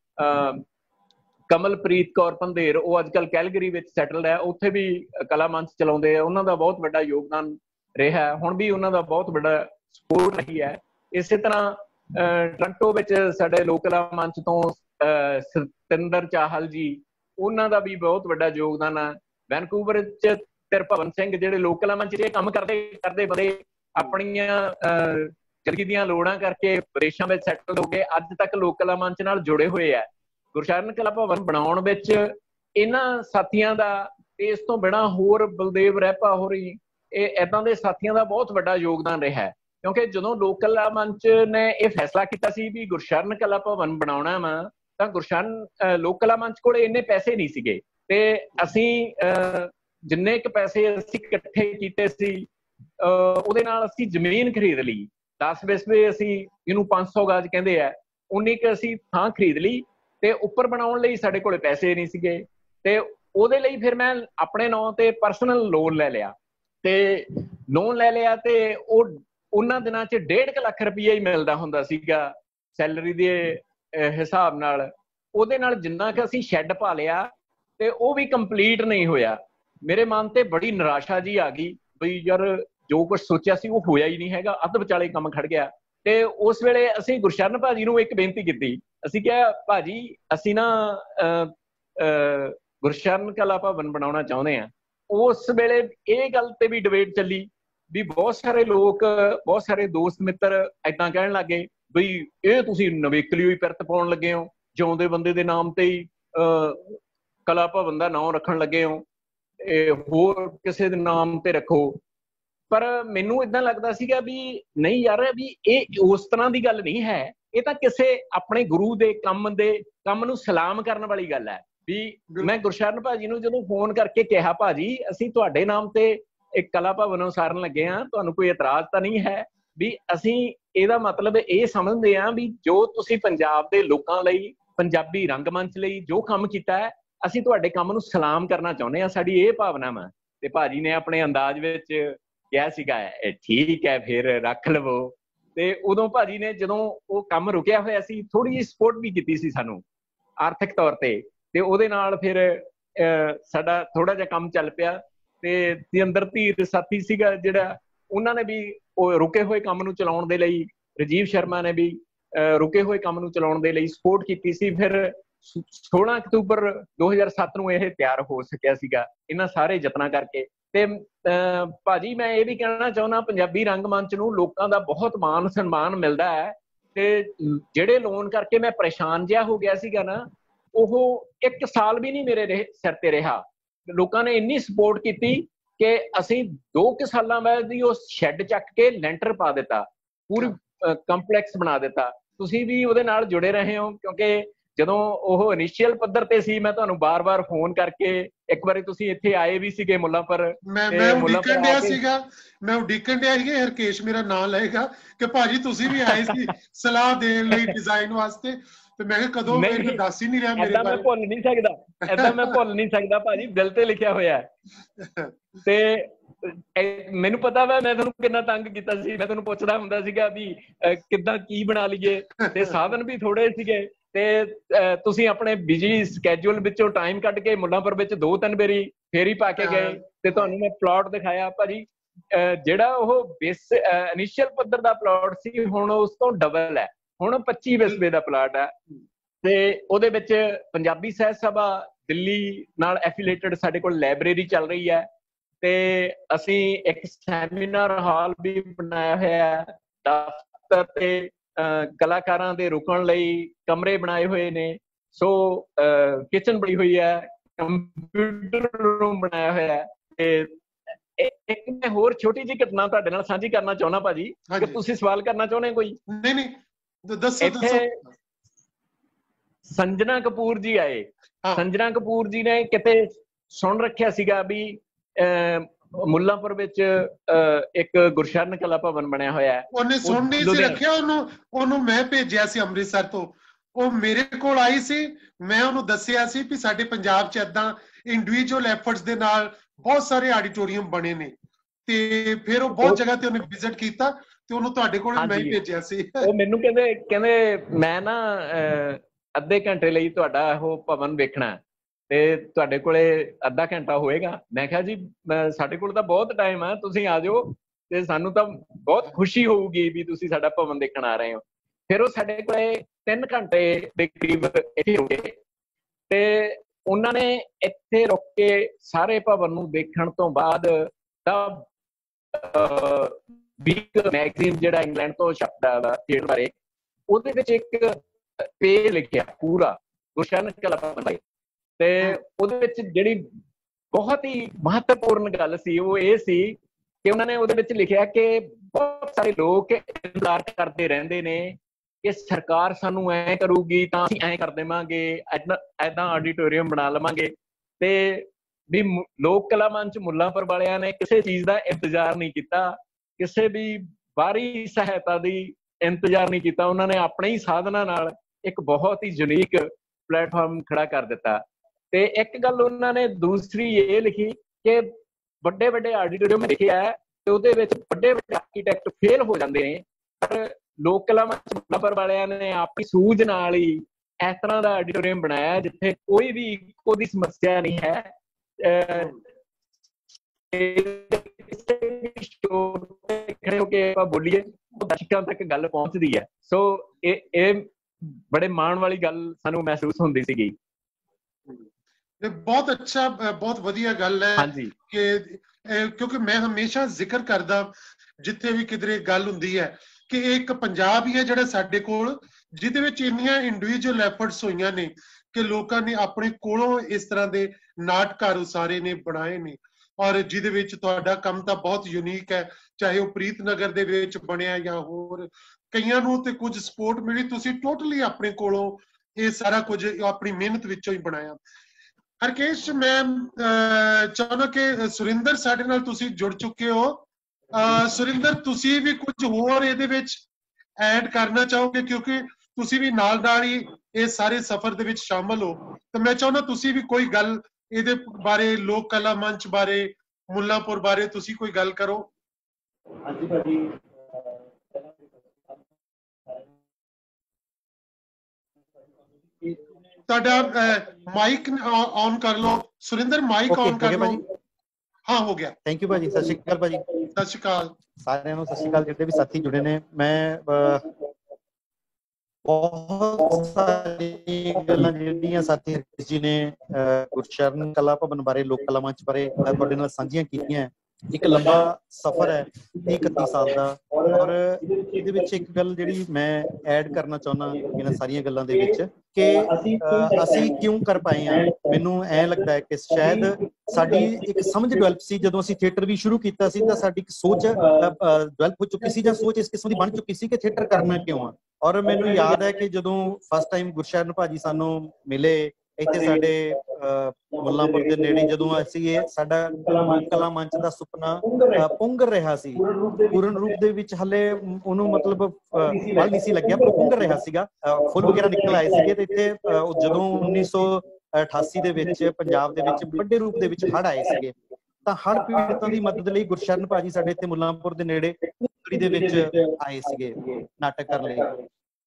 B: ਕਮਲਪ੍ਰੀਤ ਕੌਰ ਪੰਦੇਰ ਉਹ ਅੱਜਕੱਲ ਕੈਲਗਰੀ ਵਿੱਚ ਸੈਟਲਡ ਹੈ, ਉੱਥੇ ਵੀ ਕਲਾ ਮੰਚ ਚਲਾਉਂਦੇ ਆ, ਉਹਨਾਂ ਦਾ ਬਹੁਤ ਵੱਡਾ ਯੋਗਦਾਨ ਰਿਹਾ ਹੁਣ ਵੀ ਉਹਨਾਂ ਦਾ ਬਹੁਤ ਵੱਡਾ ਸਪੋਰਟ ਰਹੀ ਹੈ। ਇਸੇ ਤਰ੍ਹਾਂ ਟ੍ਰਾਂਟੋ ਵਿੱਚ ਸਾਡੇ ਲੋਕਲਾ ਮੰਚ ਤੋਂ ਸਤਿੰਦਰ ਚਾਹਲ ਜੀ, ਉਹਨਾਂ ਦਾ ਵੀ ਬਹੁਤ ਵੱਡਾ ਯੋਗਦਾਨ ਹੈ। ਵੈਨਕੂਵਰ ਵਿੱਚ ਤਿਰਭਵਨ ਸਿੰਘ, ਜਿਹੜੇ ਲੋਕਲ ਮੰਚ 'ਚ ਕੰਮ ਕਰਦੇ ਕਰਦੇ ਬੜੇ ਆਪਣੀਆਂ ਜ਼ਿੰਦਗੀ ਦੀਆਂ ਲੋੜਾਂ ਕਰਕੇ ਵਿਦੇਸ਼ਾਂ ਵਿੱਚ ਸੈਟਲ ਹੋ ਗਏ, ਅੱਜ ਤੱਕ ਲੋਕ ਕਲਾ ਮੰਚ ਨਾਲ ਜੁੜੇ ਹੋਏ ਆ। ਗੁਰਸ਼ਰਨ ਕਲਾ ਭਵਨ ਬਣਾਉਣ ਵਿੱਚ ਇਹਨਾਂ ਸਾਥੀਆਂ ਦਾ ਇਸ ਤੋਂ ਬਿਨਾ ਹੋਰ ਬਲਦੇਵ ਰਹਿਪਾ ਹੋ ਰਹੀ ਇਹ ਐਦਾਂ ਦੇ ਸਾਥੀਆਂ ਦਾ ਬਹੁਤ ਵੱਡਾ ਯੋਗਦਾਨ ਰਿਹਾ ਹੈ। ਕਿਉਂਕਿ ਜਦੋਂ ਲੋਕ ਕਲਾ ਮੰਚ ਨੇ ਇਹ ਫੈਸਲਾ ਕੀਤਾ ਸੀ ਵੀ ਗੁਰਸ਼ਰਨ ਕਲਾ ਭਵਨ ਬਣਾਉਣਾ ਵਾ, ਤਾਂ ਗੁਰਸ਼ਰਨ ਲੋਕ ਕਲਾ ਮੰਚ ਕੋਲੇ ਇੰਨੇ ਪੈਸੇ ਨਹੀਂ ਸੀਗੇ। ਤੇ ਅਸੀਂ ਜਿੰਨੇ ਕ ਪੈਸੇ ਅਸੀਂ ਇਕੱਠੇ ਕੀਤੇ ਸੀ ਉਹਦੇ ਨਾਲ ਅਸੀਂ ਜ਼ਮੀਨ ਖਰੀਦ ਲਈ। 10 ਬਿਸਵੇ ਅਸੀਂ ਇਹਨੂੰ 500 ਗਾਜ ਕਹਿੰਦੇ ਆ, ਉਨੀ ਕ ਅਸੀਂ ਥਾਂ ਖਰੀਦ ਲਈ ਤੇ ਉੱਪਰ ਬਣਾਉਣ ਲਈ ਸਾਡੇ ਕੋਲੇ ਪੈਸੇ ਨਹੀਂ ਸੀਗੇ। ਤੇ ਉਹਦੇ ਲਈ ਫਿਰ ਮੈਂ ਆਪਣੇ ਨਾਂ ਤੇ ਪਰਸਨਲ ਲੋਨ ਲੈ ਲਿਆ। ਤੇ ਲੋਨ ਲੈ ਲਿਆ ਤੇ ਉਹ, ਉਹਨਾਂ ਦਿਨਾਂ 'ਚ 1.5 ਲੱਖ ਰੁਪਈਆ ਹੀ ਮਿਲਦਾ ਹੁੰਦਾ ਸੀਗਾ ਸੈਲਰੀ ਦੇ ਹਿਸਾਬ ਨਾਲ। ਉਹਦੇ ਨਾਲ ਜਿੰਨਾ ਕਿ ਅਸੀਂ ਸ਼ੈੱਡ ਪਾ ਲਿਆ ਤੇ ਉਹ ਵੀ ਕੰਪਲੀਟ ਨਹੀਂ ਹੋਇਆ। ਮੇਰੇ ਮਨ ਤੇ ਬੜੀ ਨਿਰਾਸ਼ਾ ਜੀ ਆ ਗਈ। ਬਈ ਯਾਰ ਜੋ ਕੁਝ ਸੋਚਿਆ ਸੀ ਉਹ ਹੋਇਆ ਹੀ ਨਹੀਂ ਹੈਗਾ, ਅੱਧ ਵਿਚਾਲੇ ਕੰਮ ਖੜ ਗਿਆ। ਤੇ ਉਸ ਵੇਲੇ ਅਸੀਂ ਗੁਰਸ਼ਰਨ ਭਾਜੀ ਨੂੰ ਇੱਕ ਬੇਨਤੀ ਕੀਤੀ। ਅਸੀਂ ਕਿਹਾ, ਭਾਜੀ, ਅਸੀਂ ਨਾ ਗੁਰਸ਼ਰਨ ਕਲਾ ਭਵਨ ਬਣਾਉਣਾ ਚਾਹੁੰਦੇ ਆ ਉਸ ਵੇਲੇ ਇਹ ਗੱਲ ਤੇ ਵੀ ਡਿਬੇਟ ਚੱਲੀ ਵੀ ਬਹੁਤ ਸਾਰੇ ਲੋਕ, ਬਹੁਤ ਸਾਰੇ ਦੋਸਤ ਮਿੱਤਰ ਐਦਾਂ ਕਹਿਣ ਲੱਗੇ ਬਈ, ਇਹ ਤੁਸੀਂ ਨਵੇਕਲੀ ਹੋਈ ਪਿਰਤ ਪਾਉਣ ਲੱਗੇ ਹੋ, ਜਿਉਂਦੇ ਬੰਦੇ ਦੇ ਨਾਮ ਤੇ ਹੀ ਕਲਾ ਭਵਨ ਦਾ ਨਾਮ ਰੱਖਣ ਲੱਗੇ ਹੋ। ਹੋਰ ਕਿਸੇ ਦੇ ਨਾਮ ਤੇ ਰੱਖੋ। ਪਰ ਮੈਨੂੰ ਇਦਾਂ ਲੱਗਦਾ ਸੀਗਾ ਵੀ ਨਹੀਂ ਯਾਰ ਵੀ ਇਹ ਉਸ ਤਰ੍ਹਾਂ ਦੀ ਗੱਲ ਨਹੀਂ ਹੈ। ਇਹ ਤਾਂ ਕਿਸੇ ਆਪਣੇ ਗੁਰੂ ਦੇ ਕੰਮ ਦੇ ਕੰਮ ਨੂੰ ਸਲਾਮ ਕਰਨ ਵਾਲੀ ਗੱਲ ਹੈ। ਵੀ ਮੈਂ ਗੁਰਸ਼ਰਨ ਭਾਜੀ ਨੂੰ ਜਦੋਂ ਫੋਨ ਕਰਕੇ ਕਿਹਾ ਭਾਜੀ ਅਸੀਂ ਤੁਹਾਡੇ ਨਾਮ ਤੇ ਇੱਕ ਕਲਾ ਭਵਨ ਉਸਾਰਨ ਲੱਗੇ ਆ ਤੁਹਾਨੂੰ ਕੋਈ ਇਤਰਾਜ਼ ਤਾਂ ਨਹੀਂ ਹੈ? ਵੀ ਅਸੀਂ ਇਹਦਾ ਮਤਲਬ ਇਹ ਸਮਝਦੇ ਆ ਵੀ ਜੋ ਤੁਸੀਂ ਪੰਜਾਬ ਦੇ ਲੋਕਾਂ ਲਈ ਪੰਜਾਬੀ ਰੰਗਮੰਚ ਲਈ ਜੋ ਕੰਮ ਕੀਤਾ ਹੈ ਅਸੀਂ ਤੁਹਾਡੇ ਕੰਮ ਨੂੰ ਸਲਾਮ ਕਰਨਾ ਚਾਹੁੰਦੇ ਆ ਸਾਡੀ ਇਹ ਭਾਵਨਾ ਵਾ। ਤੇ ਭਾਜੀ ਨੇ ਆਪਣੇ ਅੰਦਾਜ਼ ਵਿੱਚ ਕਿਹਾ ਸੀਗਾ, ਇਹ ਠੀਕ ਹੈ, ਫਿਰ ਰੱਖ ਲਵੋ। ਤੇ ਉਦੋਂ ਭਾਜੀ ਨੇ ਜਦੋਂ ਉਹ ਕੰਮ ਰੁਕਿਆ ਹੋਇਆ ਸੀ ਥੋੜੀ ਜਿਹੀ ਸਪੋਰਟ ਵੀ ਕੀਤੀ ਸੀ ਸਾਨੂੰ, ਆਰਥਿਕ ਤੌਰ ਤੇ। ਤੇ ਉਹਦੇ ਨਾਲ ਫਿਰ ਸਾਡਾ ਥੋੜਾ ਜਿਹਾ ਕੰਮ ਚੱਲ ਪਿਆ। ਤੇ ਦੀ ਅੰਦਰ ਧੀਰ ਸਾਥੀ ਸੀਗਾ ਜਿਹੜਾ, ਉਹਨਾਂ ਨੇ ਵੀ ਉਹ ਰੁਕੇ ਹੋਏ ਕੰਮ ਨੂੰ ਚਲਾਉਣ ਦੇ ਲਈ, ਰਜੀਵ ਸ਼ਰਮਾ ਨੇ ਵੀ ਰੁਕੇ ਹੋਏ ਕੰਮ ਨੂੰ ਚਲਾਉਣ ਦੇ ਲਈ ਸਪੋਰਟ ਕੀਤੀ ਸੀ। ਫਿਰ 16 ਅਕਤੂਬਰ 2007 ਨੂੰ ਇਹ ਤਿਆਰ ਹੋ ਸਕਿਆ ਸੀਗਾ, ਇਹਨਾਂ ਸਾਰੇ ਯਤਨਾਂ ਕਰਕੇ। ਤੇ ਭਾਜੀ ਮੈਂ ਇਹ ਵੀ ਕਹਿਣਾ ਚਾਹੁੰਦਾ, ਪੰਜਾਬੀ ਰੰਗਮੰਚ ਨੂੰ ਲੋਕਾਂ ਦਾ ਬਹੁਤ ਮਾਣ, ਸਨਮਾਨ ਮਿਲਦਾ ਹੈ। ਤੇ ਜਿਹੜੇ ਲੋਨ ਕਰਕੇ ਮੈਂ ਪਰੇਸ਼ਾਨ ਜਿਹਾ ਹੋ ਗਿਆ ਸੀਗਾ ਨਾ, ਉਹ ਇੱਕ ਸਾਲ ਵੀ ਨਹੀਂ ਮੇਰੇ ਸਿਰ ਤੇ ਰਿਹਾ। ਲੋਕਾਂ ਨੇ ਇੰਨੀ ਸਪੋਰਟ ਕੀਤੀ ਕਿ ਅਸੀਂ 2 ਕਿ ਸਾਲਾਂ ਬਾਅਦ ਦੀ ਉਹ ਸ਼ੈੱਡ ਚੱਕ ਕੇ ਲੈਂਟਰ ਪਾ ਦਿੱਤਾ। ਪੂਰੀ ਕੰਪਲੈਕਸ ਬਣਾ ਦਿੱਤਾ। ਤੁਸੀਂ ਵੀ ਉਹਦੇ ਨਾਲ ਜੁੜੇ ਰਹੇ ਹੋ, ਕਿਉਂਕਿ ਜਦੋਂ ਉਹ ਇਨੀਸ਼ੀਅਲ ਪੱਧਰ ਤੇ ਸੀ ਮੈਂ ਤੁਹਾਨੂੰ ਬਾਰ-ਬਾਰ ਫੋਨ ਕਰਕੇ ਇੱਕ ਵਾਰੀ ਤੁਸੀਂ ਇੱਥੇ ਆਏ ਵੀ ਸੀਗੇ ਮੁੱਲਾਂਪੁਰ
A: ਮੈਂ ਮੈਂ ਉਡੀਕਣ ਡਿਆ ਸੀਗਾ। ਮੈਂ ਉਡੀਕਣ ਡਿਆ ਸੀਗਾ ਹਰਕੇਸ਼ ਮੇਰਾ ਨਾਮ ਲਏਗਾ ਕਿ ਭਾਜੀ ਤੁਸੀਂ ਵੀ ਆਏ ਸੀ ਸਲਾਹ ਦੇਣ ਲਈ ਡਿਜ਼ਾਈਨ ਵਾਸਤੇ। ਤੇ ਮੈਂ ਕਿਹਾ ਕਦੋਂ? ਮੈਨੂੰ ਦੱਸ ਹੀ ਨਹੀਂ ਰਿਹਾ ਮੇਰੇ
B: ਬਾਰੇ ਮੈਂ ਭੁੱਲ ਨਹੀਂ ਸਕਦਾ। ਐਦਾਂ ਮੈਂ ਭੁੱਲ ਨਹੀਂ ਸਕਦਾ ਭਾਜੀ ਦਿਲ ਤੇ ਲਿਖਿਆ ਹੋਇਆ ਹੈ। ਤੇ ਮੈਨੂੰ ਪਤਾ ਵਾ ਮੈਂ ਤੁਹਾਨੂੰ ਕਿੰਨਾ ਤੰਗ ਕੀਤਾ ਸੀ। ਮੈਂ ਤੁਹਾਨੂੰ ਪੁੱਛਦਾ ਹੁੰਦਾ ਸੀਗਾ ਵੀ ਕਿੱਦਾਂ ਕੀ ਬਣਾ ਲਈਏ? ਤੇ ਸਾਧਨ ਵੀ ਥੋੜੇ ਸੀਗੇ। ਤੇ ਤੁਸੀਂ ਆਪਣੇ ਬਿਜ਼ੀ ਸਕੇਜੂਲ ਵਿੱਚੋਂ ਟਾਈਮ ਕੱਢ ਕੇ ਮੁੱਲਾਂਪੁਰ ਵਿੱਚ ਦੋ ਤਿੰਨ ਵਾਰੀ ਫੇਰੀ ਪਾ ਕੇ ਗਏ ਤੇ ਤੁਹਾਨੂੰ ਮੈਂ ਪਲਾਟ ਦਿਖਾਇਆ ਭਾਜੀ। ਜਿਹੜਾ ਉਹ ਬੇਸ ਇਨੀਸ਼ੀਅਲ ਪੱਧਰ ਦਾ ਪਲਾਟ ਸੀ ਹੁਣ ਉਸ ਤੋਂ ਡਬਲ ਹੈ। ਹੁਣ 25 ਵਿਸਵੇ ਦਾ ਪਲਾਟ ਹੈ। ਤੇ ਉਹਦੇ ਵਿੱਚ ਪੰਜਾਬੀ ਸਾਹਿਤ ਸਭਾ ਦਿੱਲੀ ਨਾਲ ਐਫੀਲੀਏਟਡ ਸਾਡੇ ਕੋਲ ਲਾਇਬ੍ਰੇਰੀ ਚੱਲ ਰਹੀ ਹੈ। ਤੇ ਅਸੀਂ ਇੱਕ ਸੈਮੀਨਾਰ ਹਾਲ ਵੀ ਬਣਾਇਆ ਹੋਇਆ ਹੈ। ਦਫ਼ਤਰ ਤੇ ਕਲਾਕਾਰਾਂ ਦੇ ਰੁਕਣ ਲਈ ਕਮਰੇ ਬਣਾਏ ਹੋਏ ਨੇ। ਸੋ ਕਿਚਨ ਬਣੀ ਹੋਈ ਹੈ ਕੰਪਿਊਟਰ ਰੂਮ ਬਣਾਇਆ ਹੋਇਆ ਹੈ ਤੇ ਇੱਕ ਮੈਂ ਹੋਰ ਛੋਟੀ ਜਿਹੀ ਘਟਨਾ ਤੁਹਾਡੇ ਨਾਲ ਸਾਂਝੀ ਕਰਨਾ ਚਾਹੁੰਦਾ ਭਾਜੀ। ਕਿ ਤੁਸੀਂ ਸਵਾਲ ਕਰਨਾ ਚਾਹੁੰਦੇ ਕੋਈ?
A: ਨਹੀਂ ਨਹੀਂ ਦੱਸੋ ਦੱਸੋ।
B: ਸੰਜਨਾ ਕਪੂਰ ਜੀ ਆਏ। ਸੰਜਨਾ ਕਪੂਰ ਜੀ ਨੇ ਕਿਤੇ ਸੁਣ ਰੱਖਿਆ ਸੀਗਾ ਵੀ ਮੁੱਲਾਂਪੁਰ ਵਿੱਚ ਇੱਕ ਗੁਰਸ਼ਰਨ ਕਲਾ ਭਵਨ ਬਣਿਆ ਹੋਇਆ ਹੈ।
A: ਉਹਨੇ ਸੁਣ ਨਹੀਂ ਸੀ ਰੱਖਿਆ ਉਹਨੂੰ ਉਹਨੂੰ ਮੈਂ ਭੇਜਿਆ ਸੀ ਅੰਮ੍ਰਿਤਸਰ ਤੋਂ। ਉਹ ਮੇਰੇ ਕੋਲ ਆਈ ਸੀ ਮੈਂ ਉਹਨੂੰ ਦੱਸਿਆ ਸੀ ਕਿ ਸਾਡੇ ਪੰਜਾਬ 'ਚ ਇਦਾਂ ਇੰਡੀਵਿਜੂਅਲ ਐਫਰਟਸ ਦੇ ਨਾਲ ਬਹੁਤ ਸਾਰੇ ਆਡੀਟੋਰੀਅਮ ਬਣੇ ਨੇ। ਤੇ ਫਿਰ ਉਹ ਬਹੁਤ ਜਗ੍ਹਾ ਤੇ ਉਹਨੇ ਵਿਜ਼ਿਟ ਕੀਤਾ ਤੇ ਉਹਨੂੰ ਤੁਹਾਡੇ ਕੋਲ ਮੈਂ ਹੀ ਭੇਜਿਆ ਸੀ।
B: ਉਹ ਮੈਨੂੰ ਕਹਿੰਦੇ ਕਹਿੰਦੇ ਮੈਂ ਨਾ ਅੱਧੇ ਘੰਟੇ ਲਈ ਤੁਹਾਡਾ ਉਹ ਭਵਨ ਵੇਖਣਾ ਤੇ ਤੁਹਾਡੇ ਕੋਲੇ ਅੱਧਾ ਘੰਟਾ ਹੋਏਗਾ। ਮੈਂ ਕਿਹਾ ਜੀ ਸਾਡੇ ਕੋਲ ਤਾਂ ਬਹੁਤ ਟਾਈਮ ਆ, ਤੁਸੀਂ ਆ ਜਾਓ ਤੇ ਸਾਨੂੰ ਤਾਂ ਬਹੁਤ ਖੁਸ਼ੀ ਹੋਊਗੀ ਵੀ ਤੁਸੀਂ ਸਾਡਾ ਭਵਨ ਦੇਖਣ ਆ ਰਹੇ ਹੋ। ਫਿਰ ਉਹ ਸਾਡੇ ਕੋਲੇ 3 ਘੰਟੇ ਦੇ ਕਰੀਬ ਇੱਥੇ ਹੋ ਗਏ ਤੇ ਉਹਨਾਂ ਨੇ ਇੱਥੇ ਰੁਕ ਕੇ ਸਾਰੇ ਭਵਨ ਨੂੰ ਦੇਖਣ ਤੋਂ ਬਾਅਦ ਤਾਂ ਵੀਕ ਮੈਗਜ਼ੀਨ ਜਿਹੜਾ ਇੰਗਲੈਂਡ ਤੋਂ ਛਪਦਾ ਵਾ ਥੀਏਟਰ ਬਾਰੇ, ਉਹਦੇ ਵਿੱਚ ਇੱਕ ਪੇਜ ਲਿਖਿਆ ਪੂਰਾ ਗੁਸ਼ਨ ਕਲਾ ਬਾਰੇ। ਤੇ ਉਹਦੇ ਵਿੱਚ ਜਿਹੜੀ ਬਹੁਤ ਹੀ ਮਹੱਤਵਪੂਰਨ ਗੱਲ ਸੀ, ਉਹ ਇਹ ਸੀ ਕਿ ਉਹਨਾਂ ਨੇ ਉਹਦੇ ਵਿੱਚ ਲਿਖਿਆ ਕਿ ਬਹੁਤ ਸਾਰੇ ਲੋਕ ਇੰਤਜ਼ਾਰ ਕਰਦੇ ਰਹਿੰਦੇ ਨੇ ਕਿ ਸਰਕਾਰ ਸਾਨੂੰ ਐ ਕਰੂਗੀ ਤਾਂ ਅਸੀਂ ਐ ਕਰ ਦੇਵਾਂਗੇ, ਐਦਾਂ ਆਡੀਟੋਰੀਅਮ ਬਣਾ ਲਵਾਂਗੇ। ਤੇ ਵੀ ਲੋਕ ਕਲਾ ਮੰਚ ਮੁੱਲਾਂਪੁਰ ਵਾਲਿਆਂ ਨੇ ਕਿਸੇ ਚੀਜ਼ ਦਾ ਇੰਤਜ਼ਾਰ ਨਹੀਂ ਕੀਤਾ, ਕਿਸੇ ਵੀ ਬਾਹਰੀ ਸਹਾਇਤਾ ਦੀ ਇੰਤਜ਼ਾਰ ਨਹੀਂ ਕੀਤਾ। ਉਹਨਾਂ ਨੇ ਆਪਣੇ ਹੀ ਸਾਧਨਾ ਨਾਲ ਇੱਕ ਬਹੁਤ ਹੀ ਯੂਨੀਕ ਪਲੇਟਫਾਰਮ ਖੜਾ ਕਰ ਦਿੱਤਾ। ਤੇ ਇੱਕ ਗੱਲ ਉਹਨਾਂ ਨੇ ਦੂਸਰੀ ਇਹ ਲਿਖੀ ਕਿ ਵੱਡੇ ਵੱਡੇ ਆਡੀਟੋਰੀਅਮ ਲਿਖਿਆ ਹੈ ਤੇ ਉਹਦੇ ਵਿੱਚ ਵੱਡੇ ਵੱਡੇ ਆਰਕੀਟੈਕਟ ਫੇਲ ਹੋ ਜਾਂਦੇ ਨੇ, ਪਰ ਲੋਕ ਕਲਾ ਵਾਲਿਆਂ ਨੇ ਆਪਣੀ ਸੂਝ ਨਾਲ ਹੀ ਇਸ ਤਰ੍ਹਾਂ ਦਾ ਆਡੀਟੋਰੀਅਮ ਬਣਾਇਆ ਜਿੱਥੇ ਕੋਈ ਵੀ ਇੱਕੋ ਦੀ ਸਮੱਸਿਆ ਨਹੀਂ ਹੈ। ਖੜੇ ਹੋ ਕੇ ਆਪਾਂ ਬੋਲੀਏ ਦਰਸ਼ਕਾਂ ਤੱਕ ਗੱਲ ਪਹੁੰਚਦੀ ਹੈ। ਸੋ ਇਹ ਇਹ ਬੜੇ ਮਾਣ ਵਾਲੀ ਗੱਲ ਸਾਨੂੰ ਮਹਿਸੂਸ ਹੁੰਦੀ ਸੀਗੀ।
A: ਇਹ ਬਹੁਤ ਅੱਛਾ ਬਹੁਤ ਵਧੀਆ ਗੱਲ ਹੈ ਕਿ ਕਿਉਂਕਿ ਮੈਂ ਹਮੇਸ਼ਾ ਜ਼ਿਕਰ ਕਰਦਾ ਜਿੱਥੇ ਵੀ ਕਿਧਰੇ ਗੱਲ ਹੁੰਦੀ ਹੈ ਕਿ ਇੱਕ ਪੰਜਾਬ ਹੀ ਹੈ ਜਿਹੜਾ ਸਾਡੇ ਕੋਲ ਜਿਹਦੇ ਵਿੱਚ ਇੰਨੀਆਂ ਇੰਡੀਵਿਜੂਅਲ ਐਫਰਟਸ ਹੋਈਆਂ ਨੇ ਕਿ ਲੋਕਾਂ ਨੇ ਆਪਣੇ ਕੋਲੋਂ ਇਸ ਤਰ੍ਹਾਂ ਦੇ ਨਾਟਕਾਰ ਉਸਾਰੇ ਨੇ ਬਣਾਏ ਨੇ। ਔਰ ਜਿਹਦੇ ਵਿੱਚ ਤੁਹਾਡਾ ਕੰਮ ਤਾਂ ਬਹੁਤ ਯੂਨੀਕ ਹੈ ਚਾਹੇ ਉਹ ਪ੍ਰੀਤਨਗਰ ਦੇ ਵਿੱਚ ਬਣਿਆ ਜਾਂ ਹੋਰ ਕਈਆਂ ਨੂੰ ਤੇ ਕੁਝ ਸਪੋਰਟ ਮਿਲੀ ਤੁਸੀਂ ਟੋਟਲੀ ਆਪਣੇ ਕੋਲੋਂ ਇਹ ਸਾਰਾ ਕੁਝ ਆਪਣੀ ਮਿਹਨਤ ਵਿੱਚੋਂ ਹੀ ਬਣਾਇਆ। ਹਰਕੇਸ਼, ਮੈਂ ਚਾਹੁੰਦਾ ਕਿ ਸੁਰਿੰਦਰ ਸਾਡੇ ਨਾਲ ਤੁਸੀਂ ਜੁੜ ਚੁੱਕੇ ਹੋ। ਸੁਰਿੰਦਰ, ਤੁਸੀਂ ਵੀ ਕੁਝ ਹੋਰ ਇਹਦੇ ਵਿੱਚ ਐਡ ਕਰਨਾ ਚਾਹੋਗੇ? ਕਿਉਂਕਿ ਤੁਸੀਂ ਵੀ ਨਾਲ ਨਾਲ ਹੀ ਇਹ ਸਾਰੇ ਸਫ਼ਰ ਦੇ ਵਿੱਚ ਸ਼ਾਮਲ ਹੋ। ਤਾਂ ਮੈਂ ਚਾਹੁੰਦਾ ਤੁਸੀਂ ਵੀ ਕੋਈ ਗੱਲ ਇਹਦੇ ਬਾਰੇ, ਲੋਕ ਕਲਾ ਮੰਚ ਬਾਰੇ, ਮੁੱਲਾਪੁਰ ਬਾਰੇ ਤੁਸੀਂ ਕੋਈ ਗੱਲ ਕਰੋ।
C: ਹਾਂਜੀ ਭਾਜੀ
A: ਤੁਹਾਡਾ ਮਾਈਕ ਆਨ ਕਰ ਲਓ। ਸੁਰਿੰਦਰ ਮਾਈਕ ਆਨ ਕਰ ਲਓ। ਹਾਂ ਹੋ ਗਿਆ।
C: ਥੈਂਕ ਯੂ ਭਾਜੀ ਸਤਿ ਸ਼੍ਰੀ ਅਕਾਲ ਭਾਜੀ।
A: ਸਤਿ ਸ਼੍ਰੀ ਅਕਾਲ।
C: ਸਾਰਿਆਂ ਨੂੰ ਸਤਿ ਸ਼੍ਰੀ ਅਕਾਲ ਜਿਹੜੇ ਵੀ ਸਾਥੀ ਜੁੜੇ ਨੇ। ਮੈਂ ਬਹੁਤ ਸਾਰੀ ਗੱਲਾਂ ਜਿਹੜੀਆਂ ਸਾਥੀ ਜੀ ਨੇ ਗੁਰਸ਼ਰਨ ਕਲਾ ਭਵਨ ਬਾਰੇ ਲੋਕ ਕਲਾ ਮੰਚ ਬਾਰੇ ਤੁਹਾਡੇ ਨਾਲ ਸਾਂਝੀਆਂ ਕੀਤੀਆਂ। ਇੱਕ ਲੰਬਾ ਸਫ਼ਰ ਹੈ 31 ਸਾਲ ਦਾ। ਔਰ ਇਹਦੇ ਵਿੱਚ ਇੱਕ ਗੱਲ ਜਿਹੜੀ ਮੈਂ ਐਡ ਕਰਨਾ ਚਾਹੁੰਦਾ ਇਹਨਾਂ ਸਾਰੀਆਂ ਗੱਲਾਂ ਦੇ ਵਿੱਚ ਕਿ ਅਸੀਂ ਕਿਉਂ ਕਰ ਪਾਏ ਆ ਮੈਨੂੰ ਐ ਲੱਗਦਾ ਹੈ ਕਿ ਸ਼ਾਇਦ ਸਾਡੀ ਇੱਕ ਸਮਝ ਡਿਵੈਲਪ ਸੀ, ਜਦੋਂ ਅਸੀਂ ਥੀਏਟਰ ਵੀ ਸ਼ੁਰੂ ਕੀਤਾ ਸੀ, ਤਾਂ ਸਾਡੀ ਇੱਕ ਸੋਚ ਡਿਵੈਲਪ ਹੋ ਚੁੱਕੀ ਸੀ ਜਾਂ ਸੋਚ ਇਸ ਕਿਸਮ ਦੀ ਬਣ ਚੁੱਕੀ ਸੀ ਕਿ ਥੀਏਟਰ ਕਰਨਾ ਕਿਉਂ ਆ? ਔਰ ਮੈਨੂੰ ਯਾਦ ਹੈ ਕਿ ਜਦੋਂ ਫਸਟ ਟਾਈਮ ਗੁਰਸ਼ਰਨ ਭਾਜੀ ਸਾਨੂੰ ਮਿਲੇ ਇੱਥੇ ਸਾਡੇ ਮੁੱਲਾਂਪੁਰ ਦੇ ਨੇੜੇ ਜਦੋਂ ਅਸੀਂ ਇਹ ਸਾਡਾ ਕਲਾ ਮੰਚ ਦਾ ਸੁਪਨਾ ਪੁੰਗਰ ਰਿਹਾ ਸੀ। ਪੂਰਨ ਰੂਪ ਦੇ ਵਿੱਚ ਹੱਲੇ ਉਹਨੂੰ ਮਤਲਬ ਫਲ ਨਹੀਂ ਸੀ ਲੱਗਿਆ ਪਰ ਪੁੰਗਰ ਰਿਹਾ ਸੀਗਾ। ਫੁੱਲ ਵਗੈਰਾ ਨਿਕਲ ਆਏ ਸੀਗੇ ਤੇ ਇੱਥੇ ਜਦੋਂ 1988 ਦੇ ਵਿੱਚ ਪੰਜਾਬ ਦੇ ਵਿੱਚ ਵੱਡੇ ਰੂਪ ਦੇ ਵਿੱਚ ਹੜ ਆਏ ਸੀਗੇ ਤਾਂ ਹੜ ਪੀੜਤਾਂ ਦੀ ਮਦਦ ਲਈ ਗੁਰਸ਼ਰਨ ਭਾਜੀ ਸਾਡੇ ਇੱਥੇ ਮੁੱਲਾਂਪੁਰ ਦੇ ਨੇੜੇ ਦੇ ਵਿੱਚ ਆਏ ਸੀਗੇ ਨਾਟਕ ਕਰਨ ਲਈ।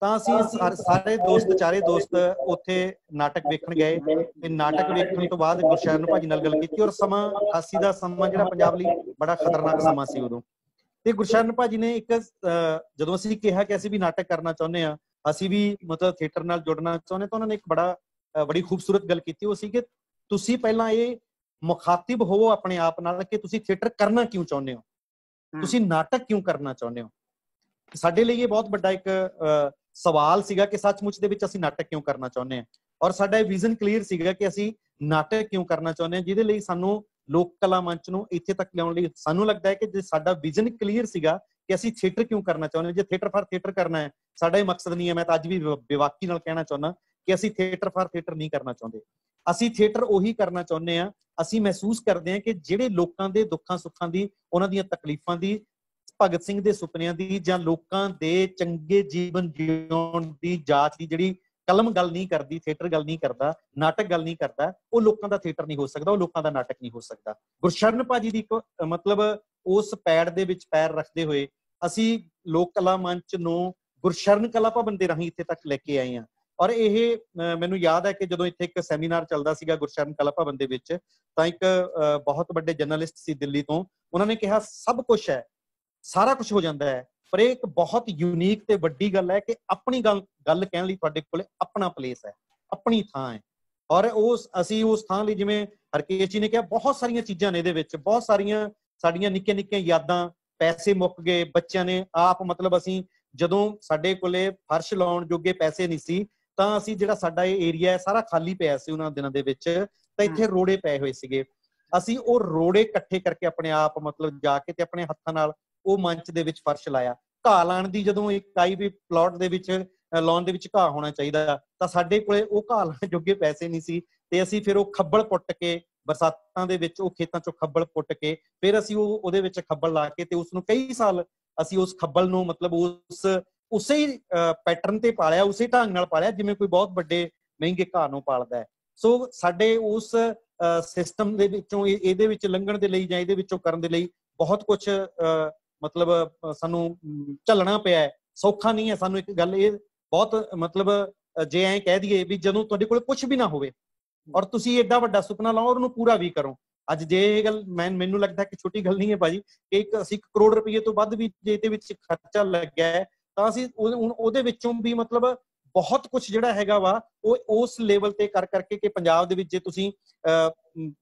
C: ਤਾਂ ਅਸੀਂ ਸਾਰੇ ਦੋਸਤ ਚਾਰੇ ਦੋਸਤ ਉੱਥੇ ਨਾਟਕ ਵੇਖਣ ਗਏ ਤੇ ਨਾਟਕ ਵੇਖਣ ਤੋਂ ਬਾਅਦ ਗੁਰਸ਼ਰਨ ਭਾਜੀ ਨਾਲ ਗੱਲ ਕੀਤੀ ਔਰ ਸਮਾਂ 88 ਦਾ ਸਮਾਂ ਜਿਹੜਾ ਪੰਜਾਬ ਲਈ ਬੜਾ ਖਤਰਨਾਕ ਸਮਾਂ ਸੀ ਉਦੋਂ। ਤੇ ਗੁਰਸ਼ਰਨ ਭਾਜੀ ਨੇ ਇੱਕ ਜਦੋਂ ਅਸੀਂ ਕਿਹਾ ਕਿ ਅਸੀਂ ਵੀ ਨਾਟਕ ਕਰਨਾ ਚਾਹੁੰਦੇ ਆ ਅਸੀਂ ਵੀ ਮਤਲਬ ਥੀਏਟਰ ਨਾਲ ਜੁੜਨਾ ਚਾਹੁੰਦੇ ਤਾਂ ਉਹਨਾਂ ਨੇ ਇੱਕ ਬੜਾ ਬੜੀ ਖੂਬਸੂਰਤ ਗੱਲ ਕੀਤੀ। ਉਹ ਸੀ ਕਿ ਤੁਸੀਂ ਪਹਿਲਾਂ ਇਹ ਮੁਖਾਤਿਬ ਹੋਵੋ ਆਪਣੇ ਆਪ ਨਾਲ ਕਿ ਤੁਸੀਂ ਥੀਏਟਰ ਕਰਨਾ ਕਿਉਂ ਚਾਹੁੰਦੇ ਹੋ? ਤੁਸੀਂ ਨਾਟਕ ਕਿਉਂ ਕਰਨਾ ਚਾਹੁੰਦੇ ਹੋ? ਸਾਡੇ ਲਈ ਇਹ ਬਹੁਤ ਵੱਡਾ ਇੱਕ ਸਵਾਲ ਸੀਗਾ ਕਿ ਸੱਚਮੁੱਚ ਦੇ ਵਿੱਚ ਅਸੀਂ ਨਾਟਕ ਕਿਉਂ ਕਰਨਾ ਚਾਹੁੰਦੇ ਹਾਂ? ਔਰ ਸਾਡਾ ਇਹ ਵਿਜ਼ਨ ਕਲੀਅਰ ਸੀਗਾ ਕਿ ਅਸੀਂ ਨਾਟਕ ਕਿਉਂ ਕਰਨਾ ਚਾਹੁੰਦੇ ਹਾਂ? ਜਿਹਦੇ ਲਈ ਸਾਨੂੰ ਲੋਕ ਕਲਾ ਮੰਚ ਨੂੰ ਇੱਥੇ ਤੱਕ ਲਿਆਉਣ ਲਈ ਸਾਨੂੰ ਲੱਗਦਾ ਹੈ ਕਿ ਜੇ ਸਾਡਾ ਵਿਜ਼ਨ ਕਲੀਅਰ ਸੀਗਾ ਕਿ ਅਸੀਂ ਥੀਏਟਰ ਕਿਉਂ ਕਰਨਾ ਚਾਹੁੰਦੇ ਹਾਂ? ਜੇ ਥੀਏਟਰ ਫਾਰ ਥੀਏਟਰ ਕਰਨਾ ਹੈ, ਸਾਡਾ ਇਹ ਮਕਸਦ ਨਹੀਂ ਹੈ। ਮੈਂ ਤਾਂ ਅੱਜ ਵੀ ਵਿਵਾਕੀ ਨਾਲ ਕਹਿਣਾ ਚਾਹੁੰਦਾ ਕਿ ਅਸੀਂ ਥੀਏਟਰ ਫਾਰ ਥੀਏਟਰ ਨਹੀਂ ਕਰਨਾ ਚਾਹੁੰਦੇ। ਅਸੀਂ ਥੀਏਟਰ ਉਹੀ ਕਰਨਾ ਚਾਹੁੰਦੇ ਆ ਅਸੀਂ ਮਹਿਸੂਸ ਕਰਦੇ ਹਾਂ ਕਿ ਜਿਹੜੇ ਲੋਕਾਂ ਦੇ ਦੁੱਖਾਂ ਸੁੱਖਾਂ ਦੀ, ਉਹਨਾਂ ਦੀਆਂ ਤਕਲੀਫਾਂ ਦੀ ਭਗਤ ਸਿੰਘ ਦੇ ਸੁਪਨਿਆਂ ਦੀ ਜਾਂ ਲੋਕਾਂ ਦੇ ਚੰਗੇ ਜੀਵਨ ਜਿਉਣ ਦੀ ਜਾਂਚ ਦੀ ਜਿਹੜੀ ਕਲਮ ਗੱਲ ਨਹੀਂ ਕਰਦੀ ਥੀਏਟਰ ਗੱਲ ਨਹੀਂ ਕਰਦਾ ਨਾਟਕ ਗੱਲ ਨਹੀਂ ਕਰਦਾ ਉਹ ਲੋਕਾਂ ਦਾ ਥੀਏਟਰ ਨਹੀਂ ਹੋ ਸਕਦਾ ਉਹ ਲੋਕਾਂ ਦਾ ਨਾਟਕ ਨਹੀਂ ਹੋ ਸਕਦਾ। ਗੁਰਸ਼ਰਨ ਭਾਜੀ ਦੀ ਮਤਲਬ ਉਸ ਪੈੜ ਦੇ ਵਿੱਚ ਪੈਰ ਰੱਖਦੇ ਹੋਏ ਅਸੀਂ ਲੋਕ ਕਲਾ ਮੰਚ ਨੂੰ ਗੁਰਸ਼ਰਨ ਕਲਾ ਭਵਨ ਦੇ ਰਾਹੀਂ ਇੱਥੇ ਤੱਕ ਲੈ ਕੇ ਆਏ ਹਾਂ। ਔਰ ਇਹ ਮੈਨੂੰ ਯਾਦ ਹੈ ਕਿ ਜਦੋਂ ਇੱਥੇ ਇੱਕ ਸੈਮੀਨਾਰ ਚੱਲਦਾ ਸੀਗਾ ਗੁਰਸ਼ਰਨ ਕਲਾ ਭਵਨ ਦੇ ਵਿੱਚ ਤਾਂ ਇੱਕ ਅ, ਬਹੁਤ ਵੱਡੇ ਜਰਨਲਿਸਟ ਸੀ ਦਿੱਲੀ ਤੋਂ ਉਹਨਾਂ ਨੇ ਕਿਹਾ ਸਭ ਕੁਝ ਹੈ ਸਾਰਾ ਕੁਝ ਹੋ ਜਾਂਦਾ ਹੈ ਪਰ ਇਹ ਇੱਕ ਬਹੁਤ ਯੂਨੀਕ ਤੇ ਵੱਡੀ ਗੱਲ ਹੈ ਕਿ ਆਪਣੀ ਗੱਲ ਗੱਲ ਕਹਿਣ ਲਈ ਤੁਹਾਡੇ ਕੋਲੇ ਆਪਣਾ ਪਲੇਸ ਹੈ ਆਪਣੀ ਥਾਂ ਹੈ। ਔਰ ਉਸ ਅਸੀਂ ਉਸ ਥਾਂ ਲਈ ਜਿਵੇਂ ਹਰਕੇਸ਼ ਜੀ ਨੇ ਕਿਹਾ ਬਹੁਤ ਸਾਰੀਆਂ ਚੀਜ਼ਾਂ ਨੇ ਇਹਦੇ ਵਿੱਚ ਬਹੁਤ ਸਾਰੀਆਂ ਸਾਡੀਆਂ ਨਿੱਕੀਆਂ ਨਿੱਕੀਆਂ ਯਾਦਾਂ ਪੈਸੇ ਮੁੱਕ ਗਏ ਬੱਚਿਆਂ ਨੇ ਆਪ ਮਤਲਬ ਅਸੀਂ ਜਦੋਂ ਸਾਡੇ ਕੋਲੇ ਫਰਸ਼ ਲਾਉਣ ਜੋਗੇ ਪੈਸੇ ਨਹੀਂ ਸੀ ਤਾਂ ਅਸੀਂ ਜਿਹੜਾ ਸਾਡਾ ਇਹ ਏਰੀਆ ਹੈ ਸਾਰਾ ਖਾਲੀ ਪਿਆ ਸੀ ਉਹਨਾਂ ਦਿਨਾਂ ਦੇ ਵਿੱਚ ਤਾਂ ਇੱਥੇ ਰੋੜੇ ਪਏ ਹੋਏ ਸੀਗੇ। ਅਸੀਂ ਉਹ ਰੋੜੇ ਇਕੱਠੇ ਕਰਕੇ ਆਪਣੇ ਆਪ ਮਤਲਬ ਜਾ ਕੇ ਤੇ ਆਪਣੇ ਹੱਥਾਂ ਨਾਲ ਉਹ ਮੰਚ ਦੇ ਵਿੱਚ ਫਰਸ਼ ਲਾਇਆ। ਘਾਹ ਲਾਣ ਦੀ ਜਦੋਂ ਇੱਕ ਵੀ ਪਲਾਟ ਦੇ ਵਿੱਚ ਲਾਉਣ ਦੇ ਵਿੱਚ ਘਾਹ ਹੋਣਾ ਚਾਹੀਦਾ, ਤਾਂ ਸਾਡੇ ਕੋਲੇ ਉਹ ਘਾਹ ਲਾਣ ਜੋਗੇ ਪੈਸੇ ਨਹੀਂ ਸੀ ਤੇ ਅਸੀਂ ਫਿਰ ਉਹ ਖੱਬਲ ਪੁੱਟ ਕੇ, ਬਰਸਾਤਾਂ ਦੇ ਵਿੱਚ ਉਹ ਖੇਤਾਂ ਚੋਂ ਖੱਬਲ ਪੁੱਟ ਕੇ, ਫਿਰ ਅਸੀਂ ਉਹ ਉਹਦੇ ਵਿੱਚ ਖੱਬਲ ਲਾ ਕੇ ਤੇ ਉਸ ਨੂੰ ਕਈ ਸਾਲ ਅਸੀਂ ਉਸ ਖੱਬਲ ਨੂੰ ਮਤਲਬ ਉਸ, ਉਸੇ ਹੀ ਪੈਟਰਨ ਤੇ ਪਾਲਿਆ, ਉਸੇ ਢੰਗ ਨਾਲ ਪਾਲਿਆ, ਜਿਵੇਂ ਕੋਈ ਬਹੁਤ ਵੱਡੇ ਮਹਿੰਗੇ ਘਾਹ ਨੂੰ ਪਾਲਦਾ ਹੈ। ਸੋ ਸਾਡੇ ਉਸ ਸਿਸਟਮ ਦੇ ਵਿੱਚੋਂ ਇਹਦੇ ਵਿੱਚ ਲੰਘਣ ਦੇ ਲਈ ਜਾਂ ਇਹਦੇ ਵਿੱਚੋਂ ਕਰਨ ਦੇ ਲਈ ਬਹੁਤ ਕੁਝ ਮਤਲਬ ਸਾਨੂੰ ਝੱਲਣਾ ਪਿਆ ਹੈ। ਸੌਖਾ ਨਹੀਂ ਹੈ ਸਾਨੂੰ ਇੱਕ ਗੱਲ ਇਹ ਬਹੁਤ ਮਤਲਬ ਜੇ ਐਂ ਕਹਿ ਦਈਏ ਵੀ ਜਦੋਂ ਤੁਹਾਡੇ ਕੋਲ ਕੁਝ ਵੀ ਨਾ ਹੋਵੇ ਔਰ ਤੁਸੀਂ ਐਡਾ ਵੱਡਾ ਸੁਪਨਾ ਲਾਓ ਔਰ ਉਹਨੂੰ ਪੂਰਾ ਵੀ ਕਰੋ। ਅੱਜ ਜੇ ਇਹ ਗੱਲ ਮੈਂ ਮੈਨੂੰ ਲੱਗਦਾ ਕਿ ਛੋਟੀ ਗੱਲ ਨਹੀਂ ਹੈ ਭਾਜੀ ਕਿ ਇੱਕ ਅਸੀਂ 1 ਕਰੋੜ ਰੁਪਏ ਤੋਂ ਵੱਧ ਵੀ ਜੇ ਇਹਦੇ ਵਿੱਚ ਖਰਚਾ ਲੱਗਿਆ ਹੈ ਤਾਂ ਅਸੀਂ ਉਹਦੇ ਵਿੱਚੋਂ ਵੀ ਮਤਲਬ ਬਹੁਤ ਕੁਝ ਜਿਹੜਾ ਹੈਗਾ ਵਾ ਉਹ ਉਸ ਲੈਵਲ ਤੇ ਕਰ ਕਰਕੇ ਕਿ ਪੰਜਾਬ ਦੇ ਵਿੱਚ ਜੇ ਤੁਸੀਂ ਅਹ,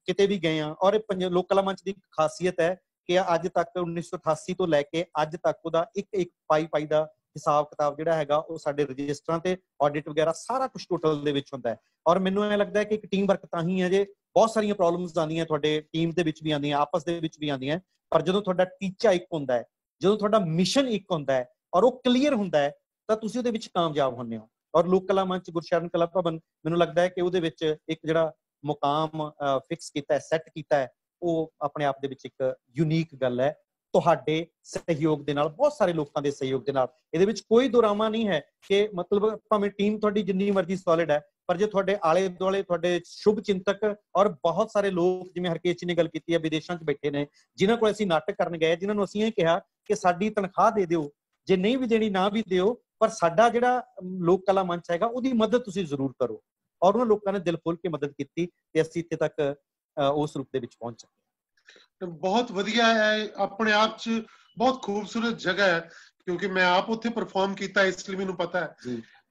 C: ਕਿਤੇ ਵੀ ਗਏ ਆ ਔਰ ਇਹ ਪੰਜ ਲੋਕ ਕਲਾ ਮੰਚ ਦੀ ਖਾਸੀਅਤ ਹੈ ਕਿ ਅੱਜ ਤੱਕ 1988 ਤੋਂ ਲੈ ਕੇ ਅੱਜ ਤੱਕ ਉਹਦਾ ਇੱਕ ਇੱਕ ਪਾਈ ਪਾਈ ਦਾ ਹਿਸਾਬ ਕਿਤਾਬ ਜਿਹੜਾ ਹੈਗਾ ਉਹ ਸਾਡੇ ਰਜਿਸਟਰਾਂ ਤੇ ਆਡਿਟ ਵਗੈਰਾ ਸਾਰਾ ਕੁਝ ਟੋਟਲ ਦੇ ਵਿੱਚ ਹੁੰਦਾ ਹੈ। ਔਰ ਮੈਨੂੰ ਐ ਲੱਗਦਾ ਹੈ ਕਿ ਇੱਕ ਟੀਮ ਵਰਕ ਤਾਂ ਹੀ ਹੈ ਜੇ ਬਹੁਤ ਸਾਰੀਆਂ ਪ੍ਰੋਬਲਮਸ ਆਉਂਦੀਆਂ ਤੁਹਾਡੇ ਟੀਮ ਦੇ ਵਿੱਚ ਵੀ ਆਉਂਦੀਆਂ, ਆਪਸ ਦੇ ਵਿੱਚ ਵੀ ਆਉਂਦੀਆਂ, ਪਰ ਜਦੋਂ ਤੁਹਾਡਾ ਟੀਚਾ ਇੱਕ ਹੁੰਦਾ ਹੈ, ਜਦੋਂ ਤੁਹਾਡਾ ਮਿਸ਼ਨ ਇੱਕ ਹੁੰਦਾ ਹੈ ਔਰ ਉਹ ਕਲੀਅਰ ਹੁੰਦਾ ਹੈ, ਤਾਂ ਤੁਸੀਂ ਉਹਦੇ ਵਿੱਚ ਕਾਮਯਾਬ ਹੁੰਦੇ ਹੋ। ਔਰ ਲੋਕ ਕਲਾ ਮੰਚ ਗੁਰਸ਼ਰਨ ਕਲਾ ਭਵਨ ਮੈਨੂੰ ਲੱਗਦਾ ਹੈ ਕਿ ਉਹਦੇ ਵਿੱਚ ਇੱਕ ਜਿਹੜਾ ਮੁਕਾਮ ਫਿਕਸ ਕੀਤਾ ਹੈ ਸੈੱਟ ਕੀਤਾ ਹੈ ਉਹ ਆਪਣੇ ਆਪ ਦੇ ਵਿੱਚ ਇੱਕ ਯੂਨੀਕ ਗੱਲ ਹੈ। ਤੁਹਾਡੇ ਸਹਿਯੋਗ ਦੇ ਨਾਲ, ਬਹੁਤ ਸਾਰੇ ਲੋਕਾਂ ਦੇ ਸਹਿਯੋਗ ਦੇ ਨਾਲ। ਇਹਦੇ ਵਿੱਚ ਕੋਈ ਦੁਰਾਮਾ ਨਹੀਂ ਹੈ ਕਿ ਮਤਲਬ ਭਾਵੇਂ ਟੀਮ ਤੁਹਾਡੀ ਜਿੰਨੀ ਮਰਜ਼ੀ ਸੋਲਿਡ ਹੈ, ਪਰ ਜੇ ਤੁਹਾਡੇ ਆਲੇ ਦੁਆਲੇ ਤੁਹਾਡੇ ਸ਼ੁਭ ਚਿੰਤਕ ਔਰ ਬਹੁਤ ਸਾਰੇ ਲੋਕ, ਜਿਵੇਂ ਹਰਕੇਸ਼ ਜੀ ਨੇ ਗੱਲ ਕੀਤੀ ਹੈ, ਵਿਦੇਸ਼ਾਂ 'ਚ ਬੈਠੇ ਨੇ, ਜਿਨ੍ਹਾਂ ਕੋਲ ਅਸੀਂ ਨਾਟਕ ਕਰਨ ਗਏ, ਜਿਨ੍ਹਾਂ ਨੂੰ ਅਸੀਂ ਇਹ ਕਿਹਾ ਕਿ ਸਾਡੀ ਤਨਖਾਹ ਦੇ ਦਿਓ। ਜੇ ਨਹੀਂ ਵੀ ਦੇਣੀ, ਨਾ ਵੀ ਦਿਓ, ਪਰ ਸਾਡਾ ਜਿਹੜਾ ਲੋਕ ਕਲਾ ਮੰਚ ਹੈਗਾ, ਉਹਦੀ ਮਦਦ ਤੁਸੀਂ ਜ਼ਰੂਰ ਕਰੋ। ਔਰ ਉਹਨਾਂ ਲੋਕਾਂ ਨੇ ਦਿਲ ਖੋਲ ਕੇ ਮਦਦ ਕੀਤੀ ਤੇ ਅਸੀਂ ਇੱਥੇ ਤੱਕ ਉਸ ਰੂਪ ਦੇ ਵਿੱਚ ਪਹੁੰਚ ਸਕੇ
A: ਬਹੁਤ ਵਧੀਆ ਹੈ ਆਪਣੇ ਆਪ 'ਚ ਬਹੁਤ ਖੂਬਸੂਰਤ ਜਗ੍ਹਾ ਹੈ ਕਿਉਂਕਿ ਮੈਂ ਆਪ ਉੱਥੇ ਪਰਫਾਰਮ ਕੀਤਾ ਇਸ ਲਈ ਮੈਨੂੰ ਪਤਾ ਹੈ।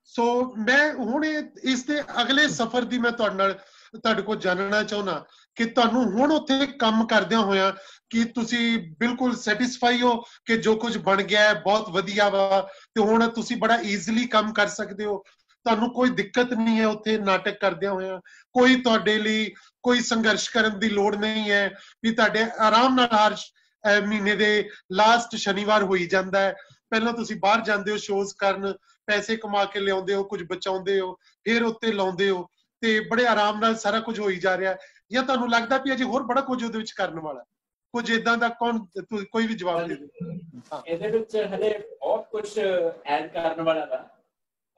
A: ਸੋ ਮੈਂ ਹੁਣ ਇਸ ਦੇ ਅਗਲੇ ਸਫ਼ਰ ਦੀ ਮੈਂ ਤੁਹਾਡੇ ਨਾਲ ਤੁਹਾਡੇ ਕੋਲ ਜਾਣਨਾ ਚਾਹੁੰਦਾ ਕਿ ਤੁਹਾਨੂੰ ਹੁਣ ਉੱਥੇ ਕੰਮ ਕਰਦਿਆਂ ਹੋਇਆਂ ਕਿ ਤੁਸੀਂ ਬਿਲਕੁਲ ਸੈਟੀਸਫਾਈ ਹੋ ਕਿ ਜੋ ਕੁਝ ਬਣ ਗਿਆ ਹੈ ਬਹੁਤ ਵਧੀਆ ਵਾ ਤੇ ਹੁਣ ਤੁਸੀਂ ਬੜਾ ਈਜ਼ੀਲੀ ਕੰਮ ਕਰ ਸਕਦੇ ਹੋ? ਤੁਹਾਨੂੰ ਕੋਈ ਦਿੱਕਤ ਨਹੀਂ ਹੈ ਉੱਥੇ ਨਾਟਕ ਕਰਦਿਆਂ ਹੋਇਆਂ? ਕੋਈ ਤੁਹਾਡੇ ਲਈ ਕੋਈ ਸੰਘਰਸ਼ ਕਰਨ ਦੀ ਲੋੜ ਨਹੀਂ ਹੈ ਵੀ ਤੁਹਾਡੇ ਆਰਾਮ ਨਾਲ ਹਰ ਮਹੀਨੇ ਦੇ ਲਾਸਟ ਸ਼ਨੀਵਾਰ ਹੋਈ ਜਾਂਦਾ ਹੈ। ਪਹਿਲਾਂ ਤੁਸੀਂ ਬਾਹਰ ਜਾਂਦੇ ਹੋ ਸ਼ੋਜ਼ ਕਰਨ, ਪੈਸੇ ਕਮਾ ਕੇ ਲਿਆਉਂਦੇ ਹੋ, ਕੁਝ ਬਚਾਉਂਦੇ ਹੋ, ਫਿਰ ਉੱਤੇ ਲਾਉਂਦੇ ਹੋ ਤੇ ਬੜੇ ਆਰਾਮ ਨਾਲ ਸਾਰਾ ਕੁਝ ਹੋਈ ਜਾ ਰਿਹਾ ਜਾਂ ਤੁਹਾਨੂੰ ਲੱਗਦਾ ਵੀ ਅਜੇ ਹੋਰ ਬੜਾ ਕੁਝ ਉਹਦੇ ਵਿੱਚ ਕਰਨ ਵਾਲਾ ਹੈ? ਕੁਝ ਇਦਾਂ ਦਾ ਕੌਣ ਕੋਈ ਵੀ ਜਵਾਬ ਦੇ ਦਿਓ।
B: ਇਹਦੇ ਵਿੱਚ ਹਲੇ ਬਹੁਤ ਕੁਝ ਐਡ ਕਰਨ ਵਾਲਾ ਦਾ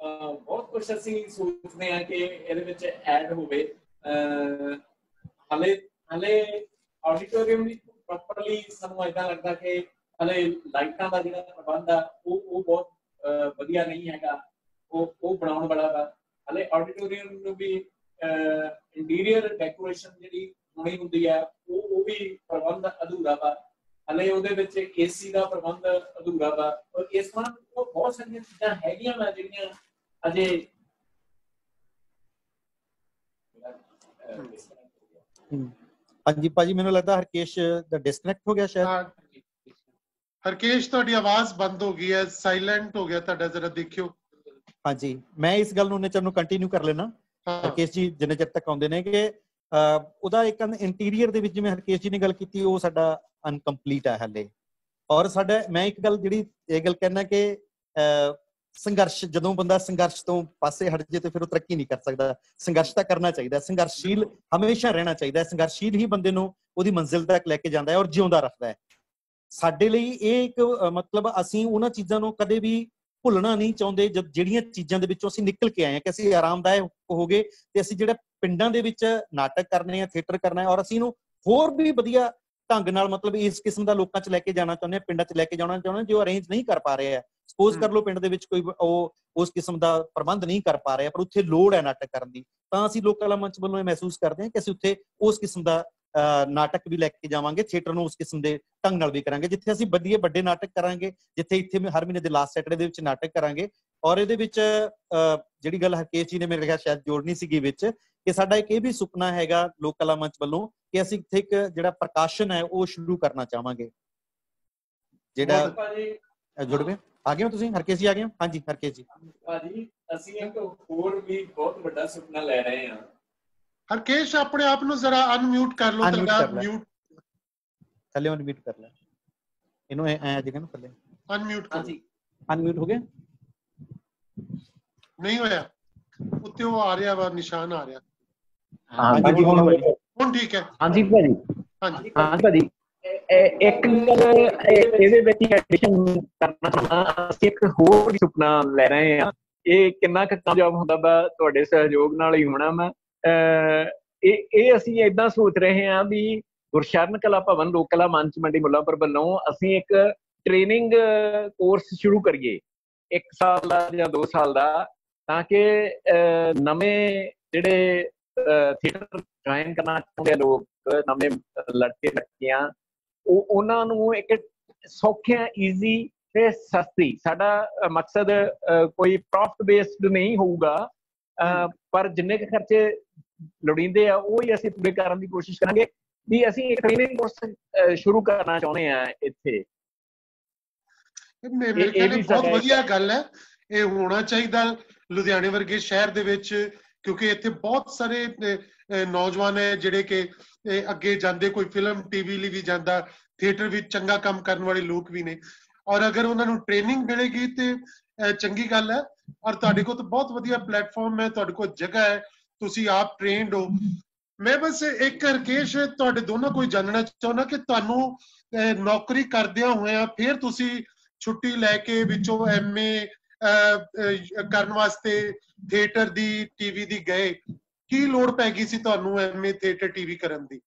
B: ਬਹੁਤ ਕੁਝ ਅਸੀਂ ਸੋਚਦੇ ਹਾਂ ਕਿ ਇਹਦੇ ਵਿੱਚ ਐਡ ਹੋਵੇ। ਹਲੇ ਹਲੇ ਆਡੀਟੋਰੀਅਮ ਵੀ ਪ੍ਰੋਪਰਲੀ ਸਾਨੂੰ ਇਦਾਂ ਲੱਗਦਾ ਕਿ ਹਲੇ ਲਾਈਟਾਂ ਦਾ ਜਿਹੜਾ ਪ੍ਰਬੰਧ ਆ, ਉਹ ਉਹ ਬਹੁਤ ਵਧੀਆ ਨਹੀਂ ਹੈਗਾ। ਉਹ ਉਹ ਬਣਾਉਣ ਵਾਲਾ ਵਾ। ਹਲੇ ਆਡੀਟੋਰੀਅਮ ਨੂੰ ਵੀ ਇੰਟੀਰੀਅਰ ਡੈਕੋਰੇਸ਼ਨ ਜਿਹੜੀ ਹੋਣੀ ਹੁੰਦੀ ਹੈ ਉਹ ਉਹ ਵੀ ਪ੍ਰਬੰਧ ਅਧੂਰਾ ਵਾ। ਹਲੇ ਉਹਦੇ ਵਿੱਚ ਏਸੀ ਦਾ ਪ੍ਰਬੰਧ ਅਧੂਰਾ ਵਾ। ਔਰ ਇਸ ਤਰ੍ਹਾਂ ਉਹ ਬਹੁਤ ਸਾਰੀਆਂ ਚੀਜ਼ਾਂ ਹੈਗੀਆਂ ਵਾ ਜਿਹੜੀਆਂ ਅਜੇ
C: ਹਾਂਜੀ ਭਾਜੀ ਮੈਨੂੰ ਲੱਗਦਾ ਹਰਕੇਸ਼ ਦਾ ਡਿਸਕਨੈਕਟ ਹੋ ਗਿਆ ਸ਼ਾਇਦ।
A: ਹਰਕੇਸ਼ ਤੁਹਾਡੀ ਆਵਾਜ਼ ਬੰਦ ਹੋ ਗਈ ਹੈ ਸਾਇਲੈਂਟ ਹੋ ਗਿਆ ਤੁਹਾਡਾ ਜ਼ਰਾ ਦੇਖਿਓ।
C: ਹਾਂਜੀ ਮੈਂ ਇਸ ਗੱਲ ਨੂੰ ਨੇ ਚਰ ਨੂੰ ਕੰਟੀਨਿਊ ਕਰ ਲੈਣਾ ਹਰਕੇਸ਼ ਜੀ ਜਿੰਨੇ ਚਿਰ ਤੱਕ ਆਉਂਦੇ ਨੇ ਕਿ ਉਹਦਾ ਇੱਕ ਇੰਟੀਰੀਅਰ ਦੇ ਵਿੱਚ ਜਿਵੇਂ ਹਰਕੇਸ਼ ਜੀ ਨੇ ਗੱਲ ਕੀਤੀ ਉਹ ਸਾਡਾ ਅਨਕੰਪਲੀਟ ਹੈ ਹਲੇ। ਔਰ ਸਾਡਾ ਮੈਂ ਇੱਕ ਗੱਲ ਜਿਹੜੀ ਇਹ ਗੱਲ ਕਹਿਣਾ ਕਿ ਸੰਘਰਸ਼, ਜਦੋਂ ਬੰਦਾ ਸੰਘਰਸ਼ ਤੋਂ ਪਾਸੇ ਹਟ ਜੇ ਤੇ ਫਿਰ ਉਹ ਤਰੱਕੀ ਨਹੀਂ ਕਰ ਸਕਦਾ। ਸੰਘਰਸ਼ ਤਾਂ ਕਰਨਾ ਚਾਹੀਦਾ ਹੈ। ਸੰਘਰਸ਼ੀਲ ਹਮੇਸ਼ਾ ਰਹਿਣਾ ਚਾਹੀਦਾ ਸੰਘਰਸ਼ੀਲ ਹੀ ਬੰਦੇ ਨੂੰ ਉਹਦੀ ਮੰਜ਼ਿਲ ਤੱਕ ਲੈ ਕੇ ਜਾਂਦਾ ਹੈ ਔਰ ਜਿਉਂਦਾ ਰੱਖਦਾ ਹੈ। ਸਾਡੇ ਲਈ ਇਹ ਇੱਕ ਮਤਲਬ ਅਸੀਂ ਉਹਨਾਂ ਚੀਜ਼ਾਂ ਨੂੰ ਕਦੇ ਵੀ ਭੁੱਲਣਾ ਨਹੀਂ ਚਾਹੁੰਦੇ। ਜਦ ਜਿਹੜੀਆਂ ਚੀਜ਼ਾਂ ਦੇ ਵਿੱਚੋਂ ਅਸੀਂ ਨਿਕਲ ਕੇ ਆਏ ਹਾਂ ਕਿ ਅਸੀਂ ਆਰਾਮਦਾਇਕ ਹੋ ਗਏ ਤੇ ਅਸੀਂ ਜਿਹੜਾ ਪਿੰਡਾਂ ਦੇ ਵਿੱਚ ਨਾਟਕ ਕਰਨੇ ਆ, ਥੀਏਟਰ ਕਰਨਾ ਹੈ ਔਰ ਅਸੀਂ ਇਹਨੂੰ ਹੋਰ ਵੀ ਵਧੀਆ ਢੰਗ ਨਾਲ ਮਤਲਬ ਇਸ ਕਿਸਮ ਦਾ ਲੋਕਾਂ 'ਚ ਲੈ ਕੇ ਜਾਣਾ ਚਾਹੁੰਦੇ ਆ ਪਿੰਡਾਂ 'ਚ ਲੈ ਕੇ ਜਾਣਾ ਚਾਹੁੰਦੇ ਜੋ ਅਰੇਂਜ ਨਹੀਂ ਕਰ ਪਾ ਰਹੇ ਆ ਸਪੋਜ਼ ਕਰ ਲਓ ਪਿੰਡ ਦੇ ਵਿੱਚ ਕੋਈ ਉਹ ਉਸ ਕਿਸਮ ਦਾ ਪ੍ਰਬੰਧ ਨਹੀਂ ਕਰ ਪਾ ਰਿਹਾ ਪਰ ਉੱਥੇ ਲੋੜ ਹੈ ਨਾਟਕ ਕਰਨ ਦੀ। ਤਾਂ ਅਸੀਂ ਲੋਕ ਕਲਾ ਮੰਚ ਵੱਲੋਂ ਇਹ ਮਹਿਸੂਸ ਕਰਦੇ ਹਾਂ ਕਿ ਅਸੀਂ ਉੱਥੇ ਉਸ ਕਿਸਮ ਦਾ ਨਾਟਕ ਵੀ ਲੈ ਕੇ ਜਾਵਾਂਗੇ ਥੀਏਟਰ ਨੂੰ ਉਸ ਕਿਸਮ ਦੇ ਢੰਗ ਨਾਲ ਵੀ ਕਰਾਂਗੇ ਜਿੱਥੇ ਅਸੀਂ ਵਧੀਆ ਵੱਡੇ ਨਾਟਕ ਕਰਾਂਗੇ ਜਿੱਥੇ ਇੱਥੇ ਹਰ ਮਹੀਨੇ ਦੇ ਲਾਸਟ ਸੈਟਰਡੇ ਦੇ ਵਿੱਚ ਨਾਟਕ ਕਰਾਂਗੇ। ਔਰ ਇਹਦੇ ਵਿੱਚ ਜਿਹੜੀ ਗੱਲ ਹਰਕੇਸ਼ ਜੀ ਨੇ ਮੇਰੇ ਖਿਆਲ ਸ਼ਾਇਦ ਜੋੜਨੀ ਸੀਗੀ ਵਿੱਚ ਕਿ ਸਾਡਾ ਇੱਕ ਇਹ ਵੀ ਸੁਪਨਾ ਹੈਗਾ ਲੋਕ ਕਲਾ ਮੰਚ ਵੱਲੋਂ ਕਿ ਅਸੀਂ ਇੱਥੇ ਇੱਕ ਜਿਹੜਾ ਪ੍ਰਕਾਸ਼ਨ ਹੈ ਉਹ ਸ਼ੁਰੂ ਕਰਨਾ ਚਾਹਾਂਗੇ। ਜਿਹੜਾ ਜੁੜਵੇ ਆ ਗਏ ਹੋ ਤੁਸੀਂ? ਹਰਕੇਸ਼ ਜੀ ਆ ਗਏ ਹੋ? ਹਾਂਜੀ ਹਰਕੇਸ਼ ਜੀ।
B: ਭਾਜੀ ਅਸੀਂ ਇੱਕ ਹੋਰ ਵੀ ਬਹੁਤ ਵੱਡਾ ਸੁਪਨਾ ਲੈ ਰਹੇ ਹਾਂ।
A: ਹਰਕੇਸ਼ ਆਪਣੇ ਆਪ ਨੂੰ ਜ਼ਰਾ ਅਨਮਿਊਟ ਕਰ ਲਓ
C: ਤਾਂ ਮਿਊਟ ਥੱਲੇ ਅਨਮਿਊਟ ਕਰ ਲੈ। ਇਹਨੂੰ ਐ ਆ ਜਾਏਗਾ ਨਾ ਥੱਲੇ।
A: ਅਨਮਿਊਟ ਕਰ
C: ਹਾਂਜੀ। ਅਨਮਿਊਟ ਹੋ ਗਿਆ?
A: ਨਹੀਂ ਹੋਇਆ। ਉੱਤੇ ਉਹ ਆ ਰਿਹਾ ਵਾ ਨਿਸ਼ਾਨ ਆ ਰਿਹਾ।
C: ਹਾਂਜੀ ਹੁਣ
A: ਹੁਣ ਠੀਕ ਹੈ।
D: ਹਾਂਜੀ ਭਾਜੀ।
A: ਹਾਂਜੀ।
D: ਹਾਂਜੀ ਭਾਜੀ। ਇੱਕ ਗੱਲ ਇਹਦੇ ਵਿੱਚ ਐਡੀਸ਼ਨ ਕਰਨਾ ਚਾਹੁੰਦਾ ਅਸੀਂ ਇੱਕ ਹੋਰ ਸੁਪਨਾ ਲੈ ਰਹੇ ਹਾਂ। ਇਹ ਕਿੰਨਾ ਕੁ ਕਾਮਯਾਬ ਹੁੰਦਾ ਵਾ ਤੁਹਾਡੇ ਸਹਿਯੋਗ ਨਾਲ ਹੀ ਹੋਣਾ ਮੈਂ ਇਹ ਇਹ ਅਸੀਂ ਇਦਾਂ ਸੋਚ ਰਹੇ ਹਾਂ ਵੀ ਗੁਰਸ਼ਰਨ ਕਲਾ ਭਵਨ, ਲੋਕ ਕਲਾ ਮੰਚ ਮੰਡੀ ਮੁੱਲਾਂਪੁਰ ਵੱਲੋਂ ਅਸੀਂ ਇੱਕ ਟ੍ਰੇਨਿੰਗ ਕੋਰਸ ਸ਼ੁਰੂ ਕਰੀਏ। 1 ਸਾਲ ਦਾ ਜਾਂ 2 ਸਾਲ ਦਾ, ਤਾਂ ਕਿ ਨਵੇਂ ਜਿਹੜੇ ਥੀਏਟਰ ਜੁਆਇਨ ਕਰਨਾ ਚਾਹੁੰਦੇ ਲੋਕ, ਨਵੇਂ ਲੜਕੇ ਲੜਕੀਆਂ ਉਹ ਉਹਨਾਂ ਨੂੰ ਇੱਕ ਸੌਖਿਆ ਈਜ਼ੀ ਤੇ ਸਸਤੀ। ਸਾਡਾ ਮਕਸਦ ਕੋਈ ਪ੍ਰੋਫਿਟ ਬੇਸਡ ਨਹੀਂ ਹੋਊਗਾ। ਪਰ ਜਿੰਨੇ ਕੁ ਖਰਚੇ ਲੋੜੀਂਦੇ ਆ ਉਹ ਹੀ ਅਸੀਂ ਪੂਰੇ ਕਰਨ ਦੀ ਕੋਸ਼ਿਸ਼ ਕਰਾਂਗੇ। ਵੀ ਅਸੀਂ ਇੱਕ ਟ੍ਰੇਨਿੰਗ ਕੋਰਸ ਸ਼ੁਰੂ ਕਰਨਾ ਚਾਹੁੰਦੇ ਆ ਇੱਥੇ।
A: ਮੇਰੇ ਖਿਆਲ ਬਹੁਤ ਵਧੀਆ ਗੱਲ ਹੈ। ਇਹ ਹੋਣਾ ਚਾਹੀਦਾ ਲੁਧਿਆਣੇ ਵਰਗੇ ਸ਼ਹਿਰ ਦੇ ਵਿੱਚ ਕਿਉਂਕਿ ਇੱਥੇ ਬਹੁਤ ਸਾਰੇ ਨੌਜਵਾਨ ਹੈ ਜਿਹੜੇ ਕਿ ਅੱਗੇ ਜਾਂਦੇ, ਕੋਈ ਫਿਲਮ ਟੀਵੀ ਲਈ ਵੀ ਜਾਂਦਾ ਥੀਏਟਰ ਵਿੱਚ ਚੰਗਾ ਕੰਮ ਕਰਨ ਵਾਲੇ ਲੋਕ ਵੀ ਨੇ। ਔਰ ਅਗਰ ਉਹਨਾਂ ਨੂੰ ਟ੍ਰੇਨਿੰਗ ਮਿਲੇਗੀ ਤੇ ਚੰਗੀ ਗੱਲ ਹੈ। ਔਰ ਤੁਹਾਡੇ ਕੋਲ ਤਾਂ ਬਹੁਤ ਵਧੀਆ ਪਲੇਟਫਾਰਮ ਹੈ, ਤੁਹਾਡੇ ਕੋਲ ਜਗ੍ਹਾ ਹੈ, ਤੁਸੀਂ ਆਪ ਟ੍ਰੇਨਡ ਹੋ। ਮੈਂ ਬਸ ਇੱਕ ਰਕੇਸ਼, ਤੁਹਾਡੇ ਦੋਨੋਂ ਕੋਈ ਜਾਣਨਾ ਚਾਹੁੰਦਾ ਕਿ ਤੁਹਾਨੂੰ ਨੌਕਰੀ ਕਰਦਿਆਂ ਹੋਇਆਂ ਫਿਰ ਤੁਸੀਂ ਛੁੱਟੀ ਲੈ ਕੇ ਵਿੱਚੋਂ ਐਮਏ ਕਰਨ ਵਾਸਤੇ ਥੀਏਟਰ ਦੀ ਟੀਵੀ ਦੀ ਗਏ। ਕੀ ਲੋੜ ਪੈ ਗਈ ਸੀ ਤੁਹਾਨੂੰ ਐਮਏ ਥੀਏਟਰ ਟੀਵੀ ਕਰਨ ਦੀ?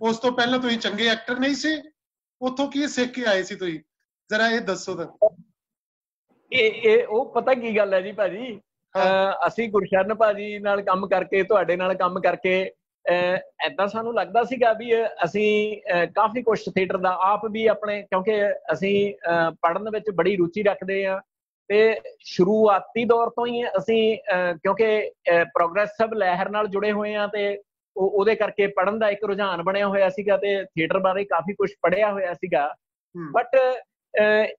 A: ਉਸ ਤੋਂ ਪਹਿਲਾਂ ਤੁਸੀਂ ਚੰਗੇ ਐਕਟਰ ਨਹੀਂ ਸੀ? ਉੱਥੋਂ ਕੀ ਸਿੱਖ ਕੇ ਆਏ ਸੀ ਤੁਸੀਂ? ਜ਼ਰਾ ਇਹ ਦੱਸੋ ਤਾਂ।
B: ਇਹ ਇਹ ਉਹ ਪਤਾ ਕੀ ਗੱਲ ਹੈ ਜੀ ਭਾਜੀ? ਅਸੀਂ ਗੁਰਸ਼ਰਨ ਭਾਜੀ ਨਾਲ ਕੰਮ ਕਰਕੇ ਤੁਹਾਡੇ ਨਾਲ ਕੰਮ ਕਰਕੇ ਐਦਾਂ ਸਾਨੂੰ ਲੱਗਦਾ ਸੀਗਾ ਵੀ ਅਸੀਂ ਕਾਫੀ ਕੁਝ ਥੀਏਟਰ ਦਾ ਆਪ ਵੀ ਆਪਣੇ ਕਿਉਂਕਿ ਅਸੀਂ ਪੜਨ ਵਿੱਚ ਬੜੀ ਰੁਚੀ ਰੱਖਦੇ ਆ ਤੇ ਸ਼ੁਰੂਆਤੀ ਦੌਰ ਤੋਂ ਹੀ ਅਸੀਂ ਕਿਉਂਕਿ ਪ੍ਰੋਗਰੈਸਿਵ ਲਹਿਰ ਨਾਲ ਜੁੜੇ ਹੋਏ ਆ ਤੇ ਉਹਦੇ ਕਰਕੇ ਪੜਨ ਦਾ ਇੱਕ ਰੁਝਾਨ ਬਣਿਆ ਹੋਇਆ ਸੀਗਾ ਤੇ ਥੀਏਟਰ ਬਾਰੇ ਕਾਫੀ ਕੁਝ ਪੜਿਆ ਹੋਇਆ ਸੀਗਾ। ਬਟ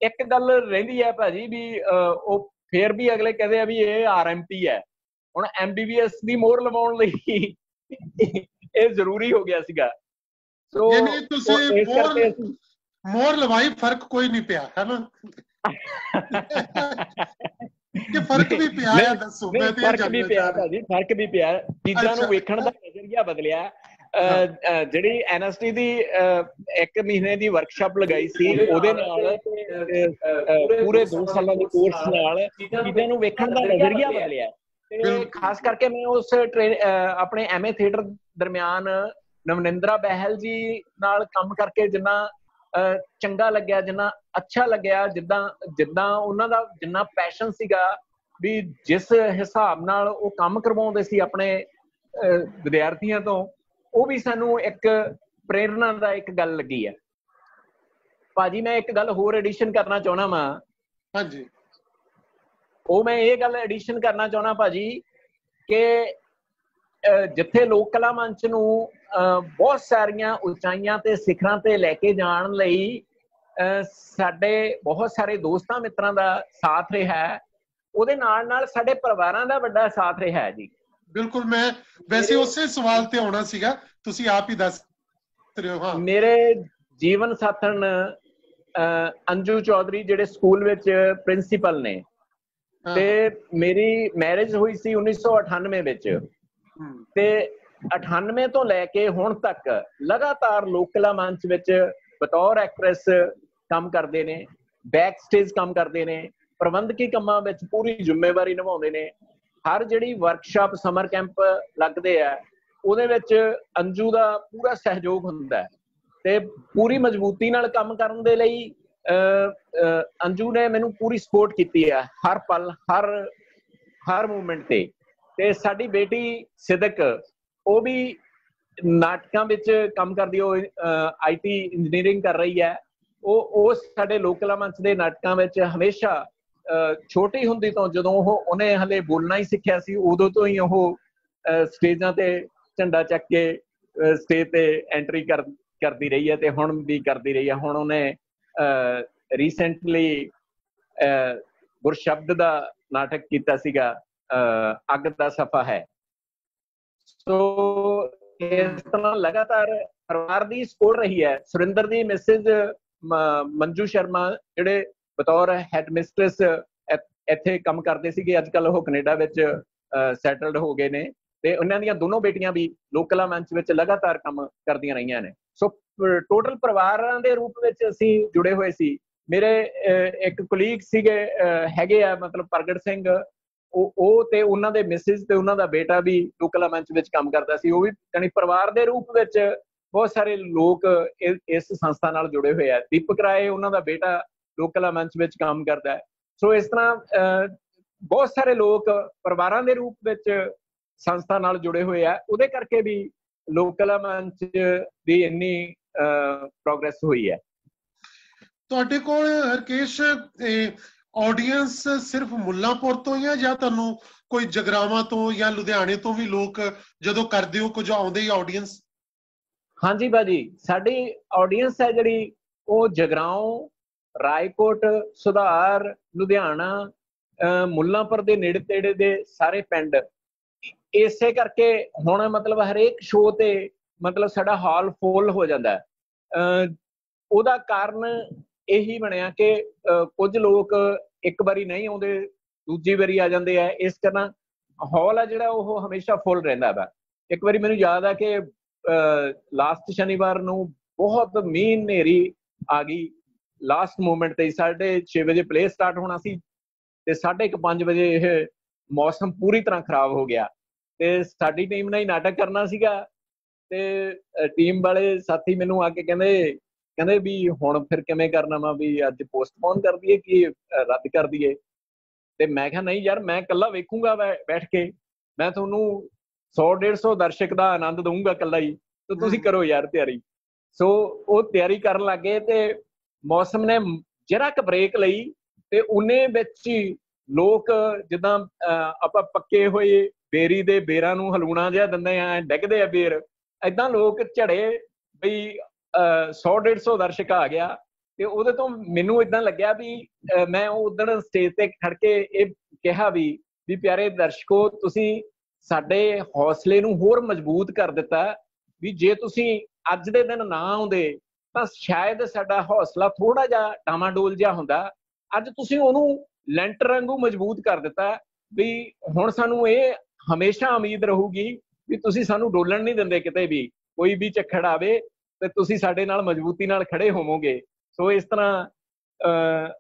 B: ਇੱਕ ਗੱਲ ਰਹਿੰਦੀ ਹੈ ਭਾਜੀ ਵੀ ਉਹ ਫੇਰ ਵੀ ਅਗਲੇ ਕਹਿੰਦੇ ਆ ਵੀ ਇਹ ਆਰਐਮਪੀ ਹੈ। ਹੁਣ ਐਮਬੀਬੀਐਸ ਦੀ ਮੋਹਰ ਲਵਾਉਣ ਲਈ ਇਹ ਜ਼ਰੂਰੀ ਹੋ ਗਿਆ ਸੀਗਾ।
A: ਸੋ ਯਾਨੀ ਤੁਸੀਂ ਮੋਹਰ ਮੋਹਰ ਲਵਾਈ ਫ਼ਰਕ ਕੋਈ ਨਹੀਂ ਪਿਆ ਹੈ ਨਾ? ਕਿ ਫ਼ਰਕ ਵੀ ਪਿਆ ਹੈ ਦੱਸੋ
B: ਮੈਂ ਤੇ ਫ਼ਰਕ ਵੀ ਪਿਆ ਭਾਜੀ ਫ਼ਰਕ ਵੀ ਪਿਆ। ਚੀਜ਼ਾਂ ਨੂੰ ਵੇਖਣ ਦਾ ਨਜ਼ਰੀਆ ਬਦਲਿਆ। ਜਿਹੜੀ ਐਨਐਸਟੀ ਦੀ ਇੱਕ ਮਹੀਨੇ ਦੀ ਵਰਕਸ਼ਾਪ ਲਗਾਈ ਸੀ ਉਹਦੇ ਨਾਲ ਪੂਰੇ 2 ਸਾਲਾਂ ਦੇ ਕੋਰਸ ਨਾਲ ਚੀਜ਼ਾਂ ਨੂੰ ਵੇਖਣ ਦਾ ਨਜ਼ਰੀਆ ਬਦਲਿਆ। ਤੇ ਖਾਸ ਕਰਕੇ ਮੈਂ ਉਸ ਆਪਣੇ ਐਮਏ ਥੀਏਟਰ ਦਰਮਿਆਨ ਨਵਨਿੰਦਰਾ ਬਹਿਲ ਜੀ ਨਾਲ ਕੰਮ ਕਰਕੇ ਜਿੰਨਾ ਚੰਗਾ ਲੱਗਿਆ ਜਿੰਨਾ ਅੱਛਾ ਲੱਗਿਆ ਜਿੱਦਾਂ ਜਿੱਦਾਂ ਉਹਨਾਂ ਦਾ ਜਿੰਨਾ ਪੈਸ਼ਨ ਸੀਗਾ ਵੀ ਜਿਸ ਹਿਸਾਬ ਨਾਲ ਉਹ ਕੰਮ ਕਰਵਾਉਂਦੇ ਸੀ ਆਪਣੇ ਵਿਦਿਆਰਥੀਆਂ ਤੋਂ ਉਹ ਵੀ ਸਾਨੂੰ ਇੱਕ ਪ੍ਰੇਰਣਾ ਦਾ ਇੱਕ ਗੱਲ ਲੱਗੀ ਹੈ। ਭਾਜੀ ਮੈਂ ਇੱਕ ਗੱਲ ਹੋਰ ਐਡੀਸ਼ਨ ਕਰਨਾ ਚਾਹਣਾ ਮੈਂ
A: ਹਾਂਜੀ।
B: ਉਹ ਮੈਂ ਇਹ ਗੱਲ ਐਡੀਸ਼ਨ ਕਰਨਾ ਚਾਹਣਾ ਭਾਜੀ ਕਿ ਜਿੱਥੇ ਲੋਕ ਕਲਾ ਮੰਚ ਨੂੰ ਬਹੁਤ ਸਾਰੀਆਂ ਉਚਾਈਆਂ ਤੇ ਸਿਖਰਾਂ ਤੇ ਲੈ ਕੇ ਜਾਣ ਲਈ ਸਾਡੇ ਬਹੁਤ ਸਾਰੇ ਦੋਸਤਾਂ ਮਿੱਤਰਾਂ ਦਾ ਸਾਥ ਰਿਹਾ ਉਹਦੇ ਨਾਲ ਨਾਲ ਸਾਡੇ ਪਰਿਵਾਰਾਂ ਦਾ ਵੱਡਾ ਸਾਥ ਰਿਹਾ ਹੈ ਜੀ।
A: ਬਿਲਕੁਲ ਮੈਂ ਵੈਸੇ ਉਸੇ ਸਵਾਲ ਤੇ ਆਉਣਾ ਸੀਗਾ। ਤੁਸੀਂ ਆਪ ਹੀ ਦੱਸ ਰਹੇ ਹੋ ਹਾਂ।
B: ਮੇਰੇ ਜੀਵਨ ਸਾਥਣ ਅੰਜੂ ਚੌਧਰੀ ਜਿਹੜੇ ਸਕੂਲ ਵਿੱਚ ਪ੍ਰਿੰਸੀਪਲ ਨੇ ਤੇ ਮੇਰੀ ਮੈਰਿਜ ਹੋਈ ਸੀ 1998 ਵਿੱਚ। ਤੇ 98 ਤੋਂ ਲੈ ਕੇ ਹੁਣ ਤੱਕ ਲਗਾਤਾਰ ਲੋਕਲਾ ਮੰਚ ਵਿੱਚ ਬਤੌਰ ਐਕਟ੍ਰੈਸ ਕੰਮ ਕਰਦੇ ਨੇ ਬੈਕ ਸਟੇਜ ਕੰਮ ਕਰਦੇ ਨੇ, ਪ੍ਰਬੰਧਕੀ ਕੰਮਾਂ ਵਿੱਚ ਪੂਰੀ ਜ਼ਿੰਮੇਵਾਰੀ ਨਿਭਾਉਂਦੇ ਨੇ। ਹਰ ਜਿਹੜੀ ਵਰਕਸ਼ਾਪ ਸਮਰ ਕੈਂਪ ਲੱਗਦੇ ਆ, ਉਹਦੇ ਵਿੱਚ ਅੰਜੂ ਦਾ ਪੂਰਾ ਸਹਿਯੋਗ ਹੁੰਦਾ ਹੈ ਤੇ ਪੂਰੀ ਮਜ਼ਬੂਤੀ ਨਾਲ ਕੰਮ ਕਰਨ ਦੇ ਲਈ ਅੰਜੂ ਨੇ ਮੈਨੂੰ ਪੂਰੀ ਸਪੋਰਟ ਕੀਤੀ ਹੈ ਹਰ ਪਲ, ਹਰ ਹਰ ਮੂਮੈਂਟ ਤੇ। ਤੇ ਸਾਡੀ ਬੇਟੀ ਸਿਦਕ ਉਹ ਵੀ ਨਾਟਕਾਂ ਵਿੱਚ ਕੰਮ ਕਰਦੀ ਉਹ ਆਈਟੀ ਇੰਜੀਨੀਅਰਿੰਗ ਕਰ ਰਹੀ ਹੈ। ਉਹ ਉਹ ਸਾਡੇ ਲੋਕਲ ਮੰਚ ਦੇ ਨਾਟਕਾਂ ਵਿੱਚ ਹਮੇਸ਼ਾ ਛੋਟੀ ਹੁੰਦੀ ਤੋਂ ਜਦੋਂ ਉਹ ਉਹਨੇ ਹਲੇ ਬੋਲਣਾ ਹੀ ਸਿੱਖਿਆ ਸੀ, ਉਦੋਂ ਤੋਂ ਹੀ ਉਹ ਸਟੇਜਾਂ ਤੇ ਝੰਡਾ ਚੱਕ ਕੇ ਸਟੇਜ ਤੇ ਐਂਟਰੀ ਕਰ, ਕਰਦੀ ਰਹੀ ਹੈ ਤੇ ਹੁਣ ਵੀ ਕਰਦੀ ਰਹੀ ਹੈ। ਹੁਣ ਉਹਨੇ ਰੀਸੈਂਟਲੀ ਗੁਰਸ਼ਬਦ ਦਾ ਨਾਟਕ ਕੀਤਾ ਸੀਗਾ ਅੱਗ ਦਾ ਸਫਾ ਹੈ। ਸੋ ਇਸ ਤਰ੍ਹਾਂ ਲਗਾਤਾਰ ਪਰਿਵਾਰ ਦੀ ਸਪੋਰਟ ਰਹੀ ਹੈ। ਸੁਰਿੰਦਰ ਦੀ ਮੈਸੇਜ ਮੰਜੂ ਸ਼ਰਮਾ ਜਿਹੜੇ ਬਤੌਰ ਹੈਡ ਮਿਸਟ੍ਰੈਸ ਇੱਥੇ ਕੰਮ ਕਰਦੇ ਸੀਗੇ। ਅੱਜ ਕੱਲ ਉਹ ਕੈਨੇਡਾ ਵਿੱਚ ਸੈਟਲਡ ਹੋ ਗਏ ਨੇ ਤੇ ਉਹਨਾਂ ਦੀਆਂ ਦੋਨੋਂ ਬੇਟੀਆਂ ਵੀ ਲੋਕਲ ਮੰਚ ਵਿੱਚ ਲਗਾਤਾਰ ਕੰਮ ਕਰਦੀਆਂ ਰਹੀਆਂ ਨੇ। ਸੋ ਟੋਟਲ ਪਰਿਵਾਰਾਂ ਦੇ ਰੂਪ ਵਿੱਚ ਅਸੀਂ ਜੁੜੇ ਹੋਏ ਸੀ। ਮੇਰੇ ਇੱਕ ਕੁਲੀਗ ਸੀਗੇ ਹੈਗੇ ਆ, ਮਤਲਬ ਪ੍ਰਗਟ ਸਿੰਘ ਉਹ ਉਹ ਤੇ ਉਹਨਾਂ ਦੇ ਮਿਸਿਸ ਤੇ ਉਹਨਾਂ ਦਾ ਬੇਟਾ ਵੀ ਲੋਕਲ ਮੰਚ ਵਿੱਚ ਕੰਮ ਕਰਦਾ ਸੀ, ਉਹ ਵੀ ਯਾਨੀ ਪਰਿਵਾਰ ਦੇ ਰੂਪ ਵਿੱਚ ਬਹੁਤ ਸਾਰੇ ਲੋਕ ਇਸ ਸੰਸਥਾ ਨਾਲ ਜੁੜੇ ਹੋਏ ਆ। ਦੀਪਕ ਰਾਏ ਉਹਨਾਂ ਦਾ ਬੇਟਾ ਲੋਕਲ ਮੰਚ ਵਿੱਚ ਕੰਮ ਕਰਦਾ ਹੈ। ਸੋ ਇਸ ਤਰ੍ਹਾਂ ਬਹੁਤ ਸਾਰੇ ਲੋਕ ਪਰਿਵਾਰਾਂ ਦੇ ਰੂਪ ਵਿੱਚ ਸੰਸਥਾ ਨਾਲ ਜੁੜੇ ਹੋਏ ਆ। ਉਹਦੇ ਕਰਕੇ ਵੀ ਲੋਕਲ ਮੰਚ ਦੀ ਇੰਨੀ ਪ੍ਰੋਗਰੈਸ ਹੋਈ ਹੈ।
A: ਤੁਹਾਡੇ ਕੋਲ ਹਰਕੇਸ਼ ਆਡੀਅנס ਸਿਰਫ ਮੁੱਲਾਪੁਰ ਤੋਂ ਜਾਂ ਜਾਂ ਤੁਹਾਨੂੰ ਕੋਈ ਜਗਰਾਵਾਂ ਤੋਂ ਜਾਂ ਲੁਧਿਆਣੇ ਤੋਂ ਵੀ ਲੋਕ ਜਦੋਂ ਕਰਦੇ ਹੋ, ਕੁਝ ਆਉਂਦੇ ਹੀ ਆਡੀਅנס
B: ਹਾਂਜੀ ਬਾਜੀ ਸਾਡੀ ਆਡੀਅנס ਹੈ ਜਿਹੜੀ, ਉਹ ਜਗਰਾਉਂ, ਰਾਏਕੋਟ, ਸੁਧਾਰ, ਲੁਧਿਆਣਾ ਮੁੱਲਾਪੁਰ ਦੇ ਨੇੜੇ ਤੇੜੇ ਦੇ ਸਾਰੇ ਪਿੰਡ। ਇਸੇ ਕਰਕੇ ਹੁਣ ਮਤਲਬ ਹਰੇਕ ਸ਼ੋਅ ਤੇ ਮਤਲਬ ਸਾਡਾ ਹਾਲ ਫੁੱਲ ਹੋ ਜਾਂਦਾ ਉਹਦਾ ਕਾਰਨ ਇਹੀ ਬਣਿਆ ਕਿ ਕੁਝ ਲੋਕ ਇੱਕ ਵਾਰੀ ਨਹੀਂ ਆਉਂਦੇ, ਦੂਜੀ ਵਾਰੀ ਆ ਜਾਂਦੇ ਆ। ਇਸ ਤਰ੍ਹਾਂ ਹਾਲ ਆ ਜਿਹੜਾ ਉਹ ਹਮੇਸ਼ਾ ਫੁੱਲ ਰਹਿੰਦਾ ਵਾ। ਇੱਕ ਵਾਰੀ ਮੈਨੂੰ ਯਾਦ ਆ ਕਿ ਲਾਸਟ ਸ਼ਨੀਵਾਰ ਨੂੰ ਬਹੁਤ ਮੀਂਹ ਨੇਰੀ ਆ ਗਈ। ਲਾਸਟ ਮੂਮੈਂਟ ਤੇ ਸਾਡੇ 6 ਵਜੇ ਪਲੇ ਸਟਾਰਟ ਹੋਣਾ ਸੀ ਤੇ 5:30 ਵਜੇ ਇਹ ਮੌਸਮ ਪੂਰੀ ਤਰ੍ਹਾਂ ਖਰਾਬ ਹੋ ਗਿਆ। ਤੇ ਸਾਡੀ ਟੀਮ ਨੇ ਹੀ ਨਾਟਕ ਕਰਨਾ ਸੀਗਾ ਤੇ ਟੀਮ ਵਾਲੇ ਸਾਥੀ ਮੈਨੂੰ ਆ ਕੇ ਕਹਿੰਦੇ ਕਹਿੰਦੇ ਵੀ ਹੁਣ ਫਿਰ ਕਿਵੇਂ ਕਰਨਾ ਵਾ ਵੀ ਅੱਜ ਪੋਸਟਪੋਨ ਕਰ ਦਈਏ ਕਿ ਰੱਦ ਕਰ ਦਈਏ? ਤੇ ਮੈਂ ਕਿਹਾ ਨਹੀਂ ਯਾਰ ਮੈਂ ਇਕੱਲਾ ਵੇਖੂੰਗਾ ਬੈਠ ਕੇ। ਮੈਂ ਤੁਹਾਨੂੰ 100 150 ਦਰਸ਼ਕ ਦਾ ਆਨੰਦ ਦਊਂਗਾ ਇਕੱਲਾ ਹੀ। ਤੇ ਤੁਸੀਂ ਕਰੋ ਯਾਰ ਤਿਆਰੀ। ਸੋ ਉਹ ਤਿਆਰੀ ਕਰਨ ਲੱਗੇ ਤੇ ਮੌਸਮ ਨੇ ਜਰਾ ਕ ਬ੍ਰੇਕ ਲਈ ਤੇ ਉਹਨੇ ਵਿੱਚ ਹੀ ਲੋਕ ਜਿੱਦਾਂ ਆਪਾਂ ਪੱਕੇ ਹੋਏ ਬੇਰੀ ਦੇ ਬੇਰਾਂ ਨੂੰ ਹਲੂਣਾ ਜਿਹਾ ਦਿੰਦੇ ਆ ਡਿੱਗਦੇ ਆ ਬੇਰ ਐਦਾਂ ਲੋਕ ਝੜੇ ਬਈ 100 150 ਦਰਸ਼ਕ ਆ ਗਿਆ ਤੇ ਉਹਦੇ ਤੋਂ ਮੈਨੂੰ ਇਦਾਂ ਲੱਗਿਆ ਵੀ ਮੈਂ ਉਹ ਉਦੋਂ ਸਟੇਜ ਤੇ ਖੜ ਕੇ ਇਹ ਕਿਹਾ ਵੀ ਵੀ ਪਿਆਰੇ ਦਰਸ਼ਕੋ, ਤੁਸੀਂ ਸਾਡੇ ਹੌਸਲੇ ਨੂੰ ਹੋਰ ਮਜ਼ਬੂਤ ਕਰ ਦਿੱਤਾ ਵੀ ਜੇ ਤੁਸੀਂ ਅੱਜ ਦੇ ਦਿਨ ਨਾ ਆਉਂਦੇ, ਤਾਂ ਸ਼ਾਇਦ ਸਾਡਾ ਹੌਸਲਾ ਥੋੜਾ ਜਿਹਾ ਡਾਮਾਡੋਲ ਜਿਹਾ ਹੁੰਦਾ। ਅੱਜ ਤੁਸੀਂ ਉਹਨੂੰ ਲੈਂਟਰ ਵਾਂਗੂ ਮਜ਼ਬੂਤ ਕਰ ਦਿੱਤਾ ਵੀ ਹੁਣ ਸਾਨੂੰ ਇਹ ਹਮੇਸ਼ਾ ਉਮੀਦ ਰਹੂਗੀ ਵੀ ਤੁਸੀਂ ਸਾਨੂੰ ਡੋਲਣ ਨਹੀਂ ਦਿੰਦੇ ਕਿਤੇ ਵੀ, ਕੋਈ ਵੀ ਝੱਖੜ ਆਵੇ ਤੇ ਤੁਸੀਂ ਸਾਡੇ ਨਾਲ ਮਜ਼ਬੂਤੀ ਨਾਲ ਖੜੇ ਹੋਵੋਗੇ। ਸੋ ਇਸ ਤਰ੍ਹਾਂ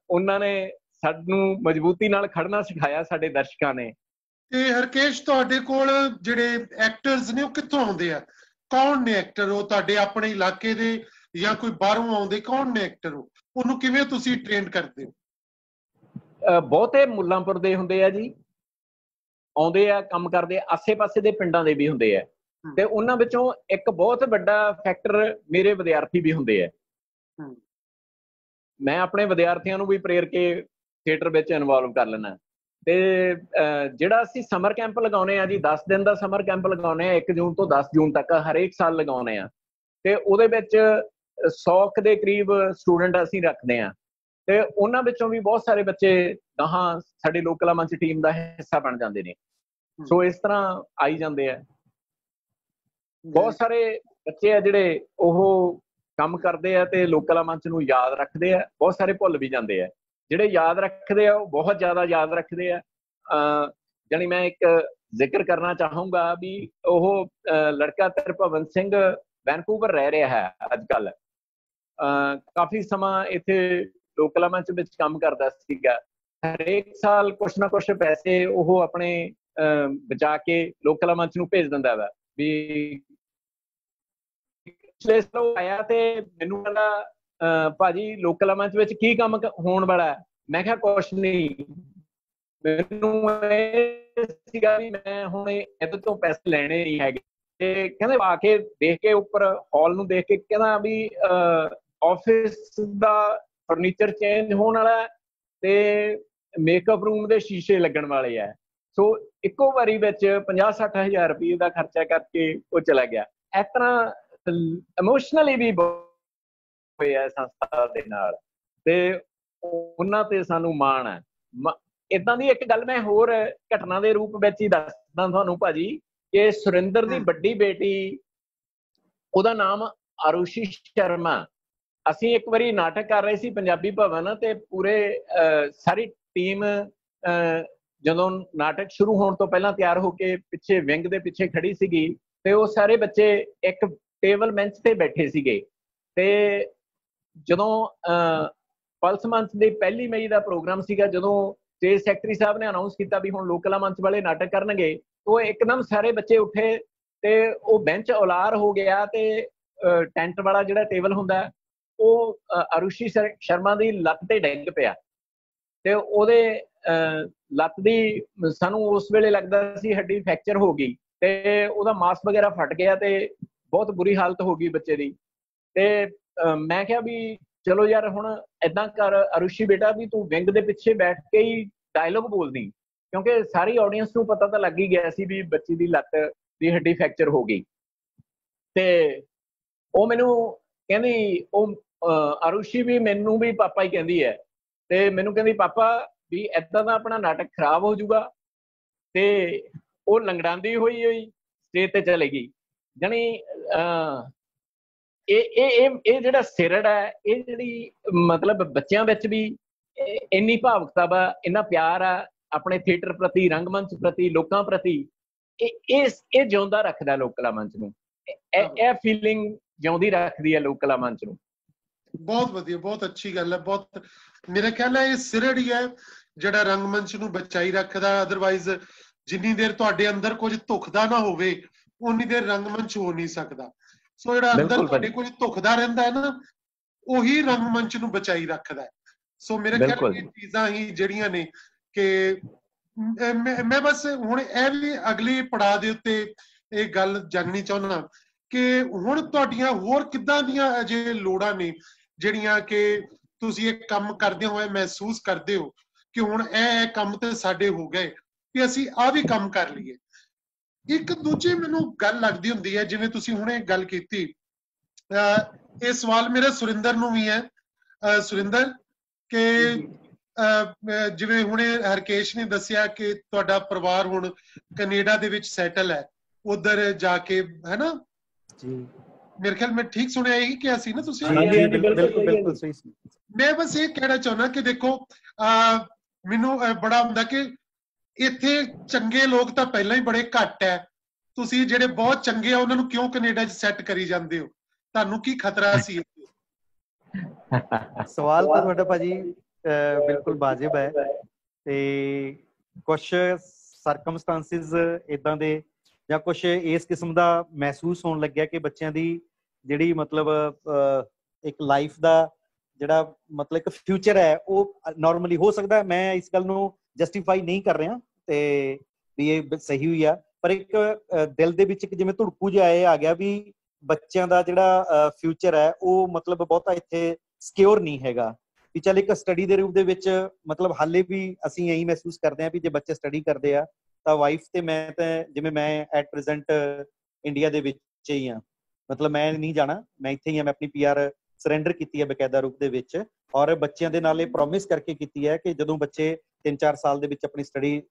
B: ਉਹਨਾਂ ਨੇ ਸਾਨੂੰ ਮਜ਼ਬੂਤੀ ਨਾਲ ਖੜਨਾ ਸਿਖਾਇਆ ਸਾਡੇ ਦਰਸ਼ਕਾਂ ਨੇ।
A: ਤੇ ਹਰਕੇਸ਼ ਤੁਹਾਡੇ ਕੋਲ ਜਿਹੜੇ ਐਕਟਰਸ ਨੇ ਉਹ ਕਿੱਥੋਂ ਆਉਂਦੇ ਆ? ਕੌਣ ਨੇ ਐਕਟਰ ਉਹ ਤੁਹਾਡੇ ਆਪਣੇ ਇਲਾਕੇ ਦੇ ਜਾਂ ਕੋਈ ਬਾਹਰੋਂ ਆਉਂਦੇ? ਕੌਣ ਨੇ ਐਕਟਰ ਉਹ? ਉਹਨੂੰ ਕਿਵੇਂ ਤੁਸੀਂ ਟ੍ਰੇਨ ਕਰਦੇ
B: ਹੋ? ਬਹੁਤੇ ਮੁੱਲਾਂਪੁਰ ਦੇ ਹੁੰਦੇ ਆ ਜੀ। ਆਉਂਦੇ ਆ ਕੰਮ ਕਰਦੇ ਆਸੇ-ਪਾਸੇ ਦੇ ਪਿੰਡਾਂ ਦੇ ਵੀ ਹੁੰਦੇ ਆ। ਤੇ ਉਹਨਾਂ ਵਿੱਚੋਂ ਇੱਕ ਬਹੁਤ ਵੱਡਾ ਫੈਕਟਰ ਮੇਰੇ ਵਿਦਿਆਰਥੀ ਵੀ ਹੁੰਦੇ ਆ। ਮੈਂ ਆਪਣੇ ਵਿਦਿਆਰਥੀਆਂ ਨੂੰ ਵੀ ਪ੍ਰੇਰ ਕੇ ਥੀਏਟਰ ਵਿੱਚ ਇਨਵੋਲਵ ਕਰ ਲੈਣਾ ਤੇ ਜਿਹੜਾ ਅਸੀਂ ਸਮਰ ਕੈਂਪ ਲਗਾਉਨੇ ਆ ਜੀ 10 ਦਿਨ ਦਾ ਸਮਰ ਕੈਂਪ ਲਗਾਉਨੇ ਆ 1 ਜੂਨ ਤੋਂ 10 ਜੂਨ ਤੱਕ ਹਰੇਕ ਸਾਲ ਲਗਾਉਨੇ ਆ ਤੇ ਉਹਦੇ ਵਿੱਚ 100 ਦੇ ਕਰੀਬ ਸਟੂਡੈਂਟ ਅਸੀਂ ਰੱਖਦੇ ਆ ਤੇ ਉਹਨਾਂ ਵਿੱਚੋਂ ਵੀ ਬਹੁਤ ਸਾਰੇ ਬੱਚੇ ਗਾਹਾਂ ਸਾਡੇ ਲੋਕਲ ਮੰਚ ਟੀਮ ਦਾ ਹਿੱਸਾ ਬਣ ਜਾਂਦੇ ਨੇ। ਸੋ ਇਸ ਤਰ੍ਹਾਂ ਆਈ ਜਾਂਦੇ ਆ। ਬਹੁਤ ਸਾਰੇ ਬੱਚੇ ਆ ਜਿਹੜੇ ਉਹ ਕੰਮ ਕਰਦੇ ਆ ਤੇ ਲੋਕਲ ਮੰਚ ਨੂੰ ਯਾਦ ਰੱਖਦੇ ਆ, ਬਹੁਤ ਸਾਰੇ ਭੁੱਲ ਵੀ ਜਾਂਦੇ ਆ। ਜਿਹੜੇ ਯਾਦ ਰੱਖਦੇ ਆ, ਉਹ ਬਹੁਤ ਜ਼ਿਆਦਾ ਯਾਦ ਰੱਖਦੇ ਆ। ਜਾਨੀ ਮੈਂ ਇੱਕ ਜ਼ਿਕਰ ਕਰਨਾ ਚਾਹੂੰਗਾ ਵੀ ਉਹ ਲੜਕਾ ਤਰਪਵਨ ਸਿੰਘ ਵੈਨਕੂਵਰ ਰਹਿ ਰਿਹਾ ਹੈ ਅੱਜ ਕੱਲ ਕਾਫੀ ਸਮਾਂ ਇੱਥੇ ਲੋਕਲ ਮੰਚ ਵਿੱਚ ਕੰਮ ਕਰਦਾ ਸੀਗਾ। ਹਰੇਕ ਸਾਲ ਕੁਛ ਨਾ ਕੁਛ ਪੈਸੇ ਉਹ ਆਪਣੇ ਬਚਾ ਕੇ ਲੋਕਲ ਮੰਚ ਨੂੰ ਭੇਜ ਦਿੰਦਾ ਵਾ। ਵੀ ਪਿਛਲੇ ਸਾਲ ਆਇਆ ਤੇ ਮੈਨੂੰ ਕਹਿੰਦਾ ਭਾਜੀ ਲੋਕਲ ਮੰਚ ਵਿੱਚ ਕੀ ਕੰਮ ਹੋਣ ਵਾਲਾ ਮੈਂ ਕਿਹਾ, ਕੁਛ ਨਹੀਂ। ਮੈਨੂੰ ਇਹ ਸੀਗਾ ਵੀ ਮੈਂ ਹੁਣ ਇਹਦੇ ਤੋਂ ਪੈਸੇ ਲੈਣੇ ਨਹੀਂ ਹੈਗੇ। ਤੇ ਕਹਿੰਦੇ ਆ ਕੇ ਦੇਖ ਕੇ ਉੱਪਰ ਹਾਲ ਨੂੰ ਦੇਖ ਕੇ ਕਹਿੰਦਾ ਵੀ ਆਫਿਸ ਦਾ ਫਰਨੀਚਰ ਚੇਂਜ ਹੋਣ ਵਾਲਾ ਤੇ ਮੇਕਅਪ ਰੂਮ ਦੇ ਸ਼ੀਸ਼ੇ ਲੱਗਣ ਵਾਲੇ ਆ ਸੋ ਇੱਕੋ ਵਾਰੀ ਵਿੱਚ 50 60000 ਰੁਪਏ ਦਾ ਖਰਚਾ ਕਰਕੇ ਉਹ ਚਲਾ ਗਿਆ। ਇਸ ਤਰ੍ਹਾਂ ਇਮੋਸ਼ਨਲੀ ਵੀ ਹੋਇਆ ਸੰਸਥਾ ਦੇ ਨਾਲ। ਤੇ ਉਹਨਾਂ ਤੇ ਸਾਨੂੰ ਮਾਣ ਹੈ ਇਦਾਂ ਦੀ ਇੱਕ ਗੱਲ ਮੈਂ ਹੋਰ ਘਟਨਾ ਦੇ ਰੂਪ ਵਿੱਚ ਹੀ ਦੱਸਦਾ ਤੁਹਾਨੂੰ ਭਾਜੀ ਕਿ ਸੁਰਿੰਦਰ ਦੀ ਵੱਡੀ ਬੇਟੀ ਉਹਦਾ ਨਾਮ ਅਰੁਸ਼ੀ ਸ਼ਰਮਾ। ਅਸੀਂ ਇੱਕ ਵਾਰੀ ਨਾਟਕ ਕਰ ਰਹੇ ਸੀ ਪੰਜਾਬੀ ਭਵਨ ਤੇ ਪੂਰੇ ਸਾਰੀ ਟੀਮ ਜਦੋਂ ਨਾਟਕ ਸ਼ੁਰੂ ਹੋਣ ਤੋਂ ਪਹਿਲਾਂ ਤਿਆਰ ਹੋ ਕੇ ਪਿੱਛੇ ਵਿੰਗ ਦੇ ਪਿੱਛੇ ਖੜੀ ਸੀਗੀ ਤੇ ਉਹ ਸਾਰੇ ਬੱਚੇ ਇੱਕ ਟੇਬਲ ਬੈਂਚ ਤੇ ਬੈਠੇ ਸੀਗੇ। ਤੇ ਜਦੋਂ ਪਲਸ ਮੰਚ ਦੇ ਪਹਿਲੀ ਮਈ ਦਾ ਪ੍ਰੋਗਰਾਮ ਸੀਗਾ, ਜਦੋਂ ਸਟੇਜ ਸੈਕਟਰੀ ਸਾਹਿਬ ਨੇ ਅਨਾਉਂਸ ਕੀਤਾ ਵੀ ਹੁਣ ਲੋਕਲਾ ਮੰਚ ਵਾਲੇ ਨਾਟਕ ਕਰਨਗੇ, ਉਹ ਇੱਕਦਮ ਸਾਰੇ ਬੱਚੇ ਉੱਠੇ ਤੇ ਉਹ ਬੈਂਚ ਔਲਾਰ ਹੋ ਗਿਆ ਤੇ ਟੈਂਟ ਵਾਲਾ ਜਿਹੜਾ ਟੇਬਲ ਹੁੰਦਾ, ਉਹ ਅਰੁਸ਼ੀ ਸ਼ਰਮਾ ਦੀ ਲੱਤ ਤੇ ਡਿੱਗ ਪਿਆ। ਤੇ ਉਹਦੇ ਲੱਤ ਦੀ ਸਾਨੂੰ ਉਸ ਵੇਲੇ ਲੱਗਦਾ ਸੀ ਹੱਡੀ ਫ੍ਰੈਕਚਰ ਹੋ ਗਈ ਤੇ ਉਹਦਾ ਮਾਸ ਵਗੈਰਾ ਫਟ ਗਿਆ ਤੇ ਬਹੁਤ ਬੁਰੀ ਹਾਲਤ ਹੋ ਗਈ ਬੱਚੇ ਦੀ। ਤੇ ਮੈਂ ਕਿਹਾ ਵੀ ਚਲੋ ਯਾਰ ਹੁਣ ਐਦਾਂ ਕਰ ਅਰੁਸ਼ੀ ਬੇਟਾ ਵੀ ਤੂੰ ਵਿੰਗ ਦੇ ਪਿੱਛੇ ਬੈਠ ਕੇ ਹੀ ਡਾਇਲੌਗ ਬੋਲਦੀ, ਕਿਉਂਕਿ ਸਾਰੀ ਆਡੀਅנס ਨੂੰ ਪਤਾ ਤਾਂ ਲੱਗ ਹੀ ਗਿਆ ਸੀ ਵੀ ਬੱਚੀ ਦੀ ਲੱਤ ਦੀ ਹੱਡੀ ਫ੍ਰੈਕਚਰ ਹੋ ਗਈ। ਤੇ ਉਹ ਮੈਨੂੰ ਕਹਿੰਦੀ, ਉਹ ਅਰੁਸ਼ੀ ਵੀ ਮੈਨੂੰ ਵੀ ਪਾਪਾ ਹੀ ਕਹਿੰਦੀ ਹੈ। ਤੇ ਮੈਨੂੰ ਕਹਿੰਦੀ, ਪਾਪਾ ਵੀ ਐਦਾਂ ਦਾ ਆਪਣਾ ਨਾਟਕ ਖਰਾਬ ਹੋ ਜਾਊਗਾ ਤੇ ਉਹ ਲੰਗੜਾਂਦੀ ਹੋਈ ਹੋਈ ਸਟੇਜ ਤੇ ਚਲੇ ਗਈ। ਜਣੀ ਇਹ ਇਹ ਇਹ ਜਿਹੜਾ ਸਿਰੜ ਹੈ, ਇਹ ਜਿਹੜੀ ਮਤਲਬ ਬੱਚਿਆਂ ਵਿੱਚ ਵੀ ਇੰਨੀ ਭਾਵੁਕਤਾ ਵਾ, ਇੰਨਾ ਪਿਆਰ ਆ ਆਪਣੇ ਥੀਏਟਰ ਪ੍ਰਤੀ, ਰੰਗਮੰਚ ਪ੍ਰਤੀ, ਲੋਕਾਂ ਪ੍ਰਤੀ, ਇਹ ਇਹ ਇਹ ਜਿਉਂਦਾ ਰੱਖਦਾ ਲੋਕ ਕਲਾ ਮੰਚ ਨੂੰ। ਇਹ ਇਹ ਫੀਲਿੰਗ ਜਿਉਂਦੀ ਰੱਖਦੀ ਹੈ ਲੋਕ ਕਲਾ ਮੰਚ ਨੂੰ।
A: ਬਹੁਤ ਵਧੀਆ, ਬਹੁਤ ਅੱਛੀ ਗੱਲ ਹੈ, ਬਹੁਤ, ਮੇਰੇ ਖਿਆਲ ਹੈ ਇਹ ਸਿਰੜ ਹੀ ਹੈ। ਜਿਹੜਾ ਰੰਗਮੰਚ ਨੂੰ ਬਚਾਈ ਰੱਖਦਾ ਅਦਰਵਾਈਜ਼ ਜਿੰਨੀ ਦੇਰ ਤੁਹਾਡੇ ਅੰਦਰ ਕੁਝ ਧੁਖਦਾ ਨਾ ਹੋਵੇ ਉਨੀ ਦੇਰ ਰੰਗਮੰਚ ਹੋ ਨਹੀਂ ਸਕਦਾ। ਸੋ ਜਿਹੜਾ ਅੰਦਰ ਤੁਹਾਡੇ ਕੁਝ ਧੁਖਦਾ ਰਹਿੰਦਾ ਹੈ ਨਾ ਉਹੀ ਰੰਗਮੰਚ ਨੂੰ ਬਚਾਈ ਰੱਖਦਾ ਹੈ। ਸੋ ਮੇਰੇ ਖਿਆਲ ਇਹ ਚੀਜ਼ਾਂ ਹੀ ਜਿਹੜੀਆਂ ਨੇ ਕਿ ਮੈਂ ਬਸ ਹੁਣ ਇਹ ਵੀ ਅਗਲੀ ਪੜਾਅ ਦੇ ਉੱਤੇ ਇਹ ਗੱਲ ਜਾਣਨੀ ਚਾਹੁੰਦਾ ਕਿ ਹੁਣ ਤੁਹਾਡੀਆਂ ਹੋਰ ਕਿੱਦਾਂ ਦੀਆਂ ਅਜੇ ਲੋੜਾਂ ਨੇ ਜਿਹੜੀਆਂ ਕਿ ਤੁਸੀਂ ਇਹ ਕੰਮ ਕਰਦੇ ਹੋਏ ਮਹਿਸੂਸ ਕਰਦੇ ਹੋ? ਕਿ ਹੁਣ ਇਹ ਕੰਮ ਤੇ ਸਾਡੇ ਹੋ ਗਏ ਕਿ ਅਸੀਂ ਆ ਵੀ ਕੰਮ ਕਰ ਲਈਏ। ਇੱਕ ਦੂਜੀ ਮੈਨੂੰ ਗੱਲ ਲੱਗਦੀ ਹੁੰਦੀ ਹੈ ਜਿਵੇਂ ਤੁਸੀਂ ਹੁਣੇ ਗੱਲ ਕੀਤੀ। ਇਹ ਸਵਾਲ ਮੇਰੇ ਸੁਰਿੰਦਰ ਨੂੰ ਵੀ ਹੈ। ਸੁਰਿੰਦਰ ਕਿ ਜਿਵੇਂ ਹੁਣੇ ਹਰਕੇਸ਼ ਨੇ ਦੱਸਿਆ ਕਿ ਤੁਹਾਡਾ ਪਰਿਵਾਰ ਹੁਣ ਕੈਨੇਡਾ ਦੇ ਵਿੱਚ ਸੈਟਲ ਹੈ। ਉਧਰ ਜਾ ਕੇ ਹੈ ਨਾ ਜੀ। ਮੇਰੇ ਖਿਆਲ ਮੈਂ ਠੀਕ ਸੁਣਿਆ ਇਹੀ ਕਿਹਾ ਸੀ ਨਾ ਤੁਸੀਂ?
C: ਬਿਲਕੁਲ ਬਿਲਕੁਲ ਸਹੀ
A: ਮੈਂ ਬਸ ਇਹ ਕਹਿਣਾ ਚਾਹੁੰਦਾ ਕਿ ਦੇਖੋ ਮੈਨੂੰ ਬੜਾ ਹੁੰਦਾ ਕਿ ਇੱਥੇ ਚੰਗੇ ਲੋਕ ਤਾਂ ਪਹਿਲਾਂ ਹੀ ਬੜੇ ਘੱਟ ਹੈ ਤੁਸੀਂ ਜਿਹੜੇ ਬਹੁਤ ਚੰਗੇ ਆ, ਉਹਨਾਂ ਨੂੰ ਕਿਉਂ ਕੈਨੇਡਾ 'ਚ ਸੈੱਟ ਕਰੀ ਜਾਂਦੇ ਹੋ? ਤੁਹਾਨੂੰ ਕੀ ਖਤਰਾ ਸੀ
C: ਸਵਾਲ ਤਾਂ ਤੁਹਾਡਾ ਭਾਜੀ ਬਿਲਕੁਲ ਵਾਜਿਬ ਹੈ ਤੇ ਕੁਝ ਸਰਕਮਸਟੈਂਸਸ ਇਦਾਂ ਦੇ ਜਾਂ ਕੁਝ ਇਸ ਕਿਸਮ ਦਾ ਮਹਿਸੂਸ ਹੋਣ ਲੱਗਿਆ ਕਿ ਬੱਚਿਆਂ ਦੀ ਜਿਹੜੀ ਮਤਲਬ ਇੱਕ ਲਾਈਫ ਦਾ ਜਿਹੜਾ ਮਤਲਬ ਇੱਕ ਫਿਊਚਰ ਹੈ, ਉਹ ਨਾਰਮਲੀ ਹੋ ਸਕਦਾ ਮੈਂ ਇਸ ਗੱਲ ਨੂੰ ਜਸਟੀਫਾਈ ਨਹੀਂ ਕਰ ਰਿਹਾ ਤੇ ਵੀ ਇਹ ਸਹੀ ਹੋਈ ਆ। ਪਰ ਇੱਕ ਦਿਲ ਦੇ ਵਿੱਚ ਇੱਕ ਜਿਵੇਂ ਧੜਕੂ ਜਿਹਾ ਆ ਗਿਆ ਵੀ ਬੱਚਿਆਂ ਦਾ ਜਿਹੜਾ ਫਿਊਚਰ ਹੈ, ਉਹ ਮਤਲਬ ਬਹੁਤਾ ਇੱਥੇ ਸਿਕਿਉਰ ਨਹੀਂ ਹੈਗਾ। ਵੀ ਚੱਲ ਇੱਕ ਸਟੱਡੀ ਦੇ ਰੂਪ ਦੇ ਵਿੱਚ ਮਤਲਬ ਹਾਲੇ ਵੀ ਅਸੀਂ ਇਹੀ ਮਹਿਸੂਸ ਕਰਦੇ ਆਂ ਵੀ ਜੇ ਬੱਚੇ ਸਟੱਡੀ ਕਰਦੇ ਆ, ਤਾਂ ਵਾਈਫ ਤੇ ਮੈਂ ਤਾਂ ਜਿਵੇਂ ਮੈਂ ਐਟ ਪ੍ਰੈਜ਼ੈਂਟ ਇੰਡੀਆ ਦੇ ਵਿੱਚ ਹੀ ਆ ਮਤਲਬ ਮੈਂ ਨਹੀਂ ਜਾਣਾ, ਮੈਂ ਇੱਥੇ ਹੀ ਆ ਮੈਂ ਆਪਣੀ ਪੀਆਰ ਸਰੈਂਡਰ ਕੀਤੀ ਹੈ ਬਕਾਇਦਾ ਰੂਪ ਦੇ ਵਿੱਚ ਔਰ ਬੱਚਿਆਂ ਦੇ ਨਾਲ ਇਹ ਪ੍ਰੋਮਿਸ ਕਰਕੇ ਕੀਤੀ ਹੈ ਕਿ ਜਦੋਂ ਬੱਚੇ 3-4 ਸਾਲ ਦੇ ਵਿੱਚ ਆਪਣੀ ਸਟੱਡੀ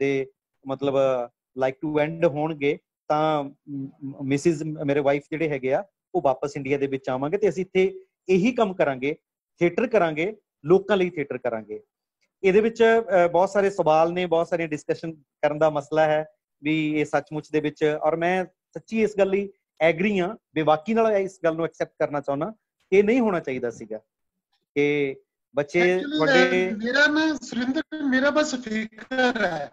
C: ਦੇ ਮਤਲਬ ਲਾਈਕ ਟੂ ਐਂਡ ਹੋਣਗੇ, ਤਾਂ ਮਿਸਿਸ ਮੇਰੇ ਵਾਈਫ ਜਿਹੜੇ ਹੈਗੇ ਆ, ਉਹ ਵਾਪਸ ਇੰਡੀਆ ਦੇ ਵਿੱਚ ਆਵਾਂਗੇ ਤੇ ਅਸੀਂ ਇੱਥੇ ਇਹੀ ਕੰਮ ਕਰਾਂਗੇ ਥੀਏਟਰ ਕਰਾਂਗੇ, ਲੋਕਾਂ ਲਈ ਥੀਏਟਰ ਕਰਾਂਗੇ। ਇਹਦੇ ਵਿੱਚ ਬਹੁਤ ਸਾਰੇ ਸਵਾਲ ਨੇ, ਬਹੁਤ ਸਾਰੀਆਂ ਡਿਸਕਸ਼ਨ ਕਰਨ ਦਾ ਮਸਲਾ ਹੈ ਵੀ ਇਹ ਸੱਚਮੁੱਚ ਦੇ ਵਿੱਚ ਔਰ ਮੈਂ ਸੱਚੀ ਇਸ ਗੱਲ ਲਈ ਐਗਰੀ ਆ ਬੇਵਾਕੀ ਨਾਲ ਇਸ ਗੱਲ ਨੂੰ ਐਕਸੈਪਟ ਕਰਨਾ ਚਾਹੁੰਦਾ ਇਹ ਨਹੀਂ ਹੋਣਾ ਚਾਹੀਦਾ ਸੀਗਾ ਕਿ ਬੱਚੇ
A: ਅਹ, ਮੇਰਾ ਨਾ ਸੁਰਿੰਦਰ ਮੇਰਾ ਬਸ ਫਿਕਰ ਹੈ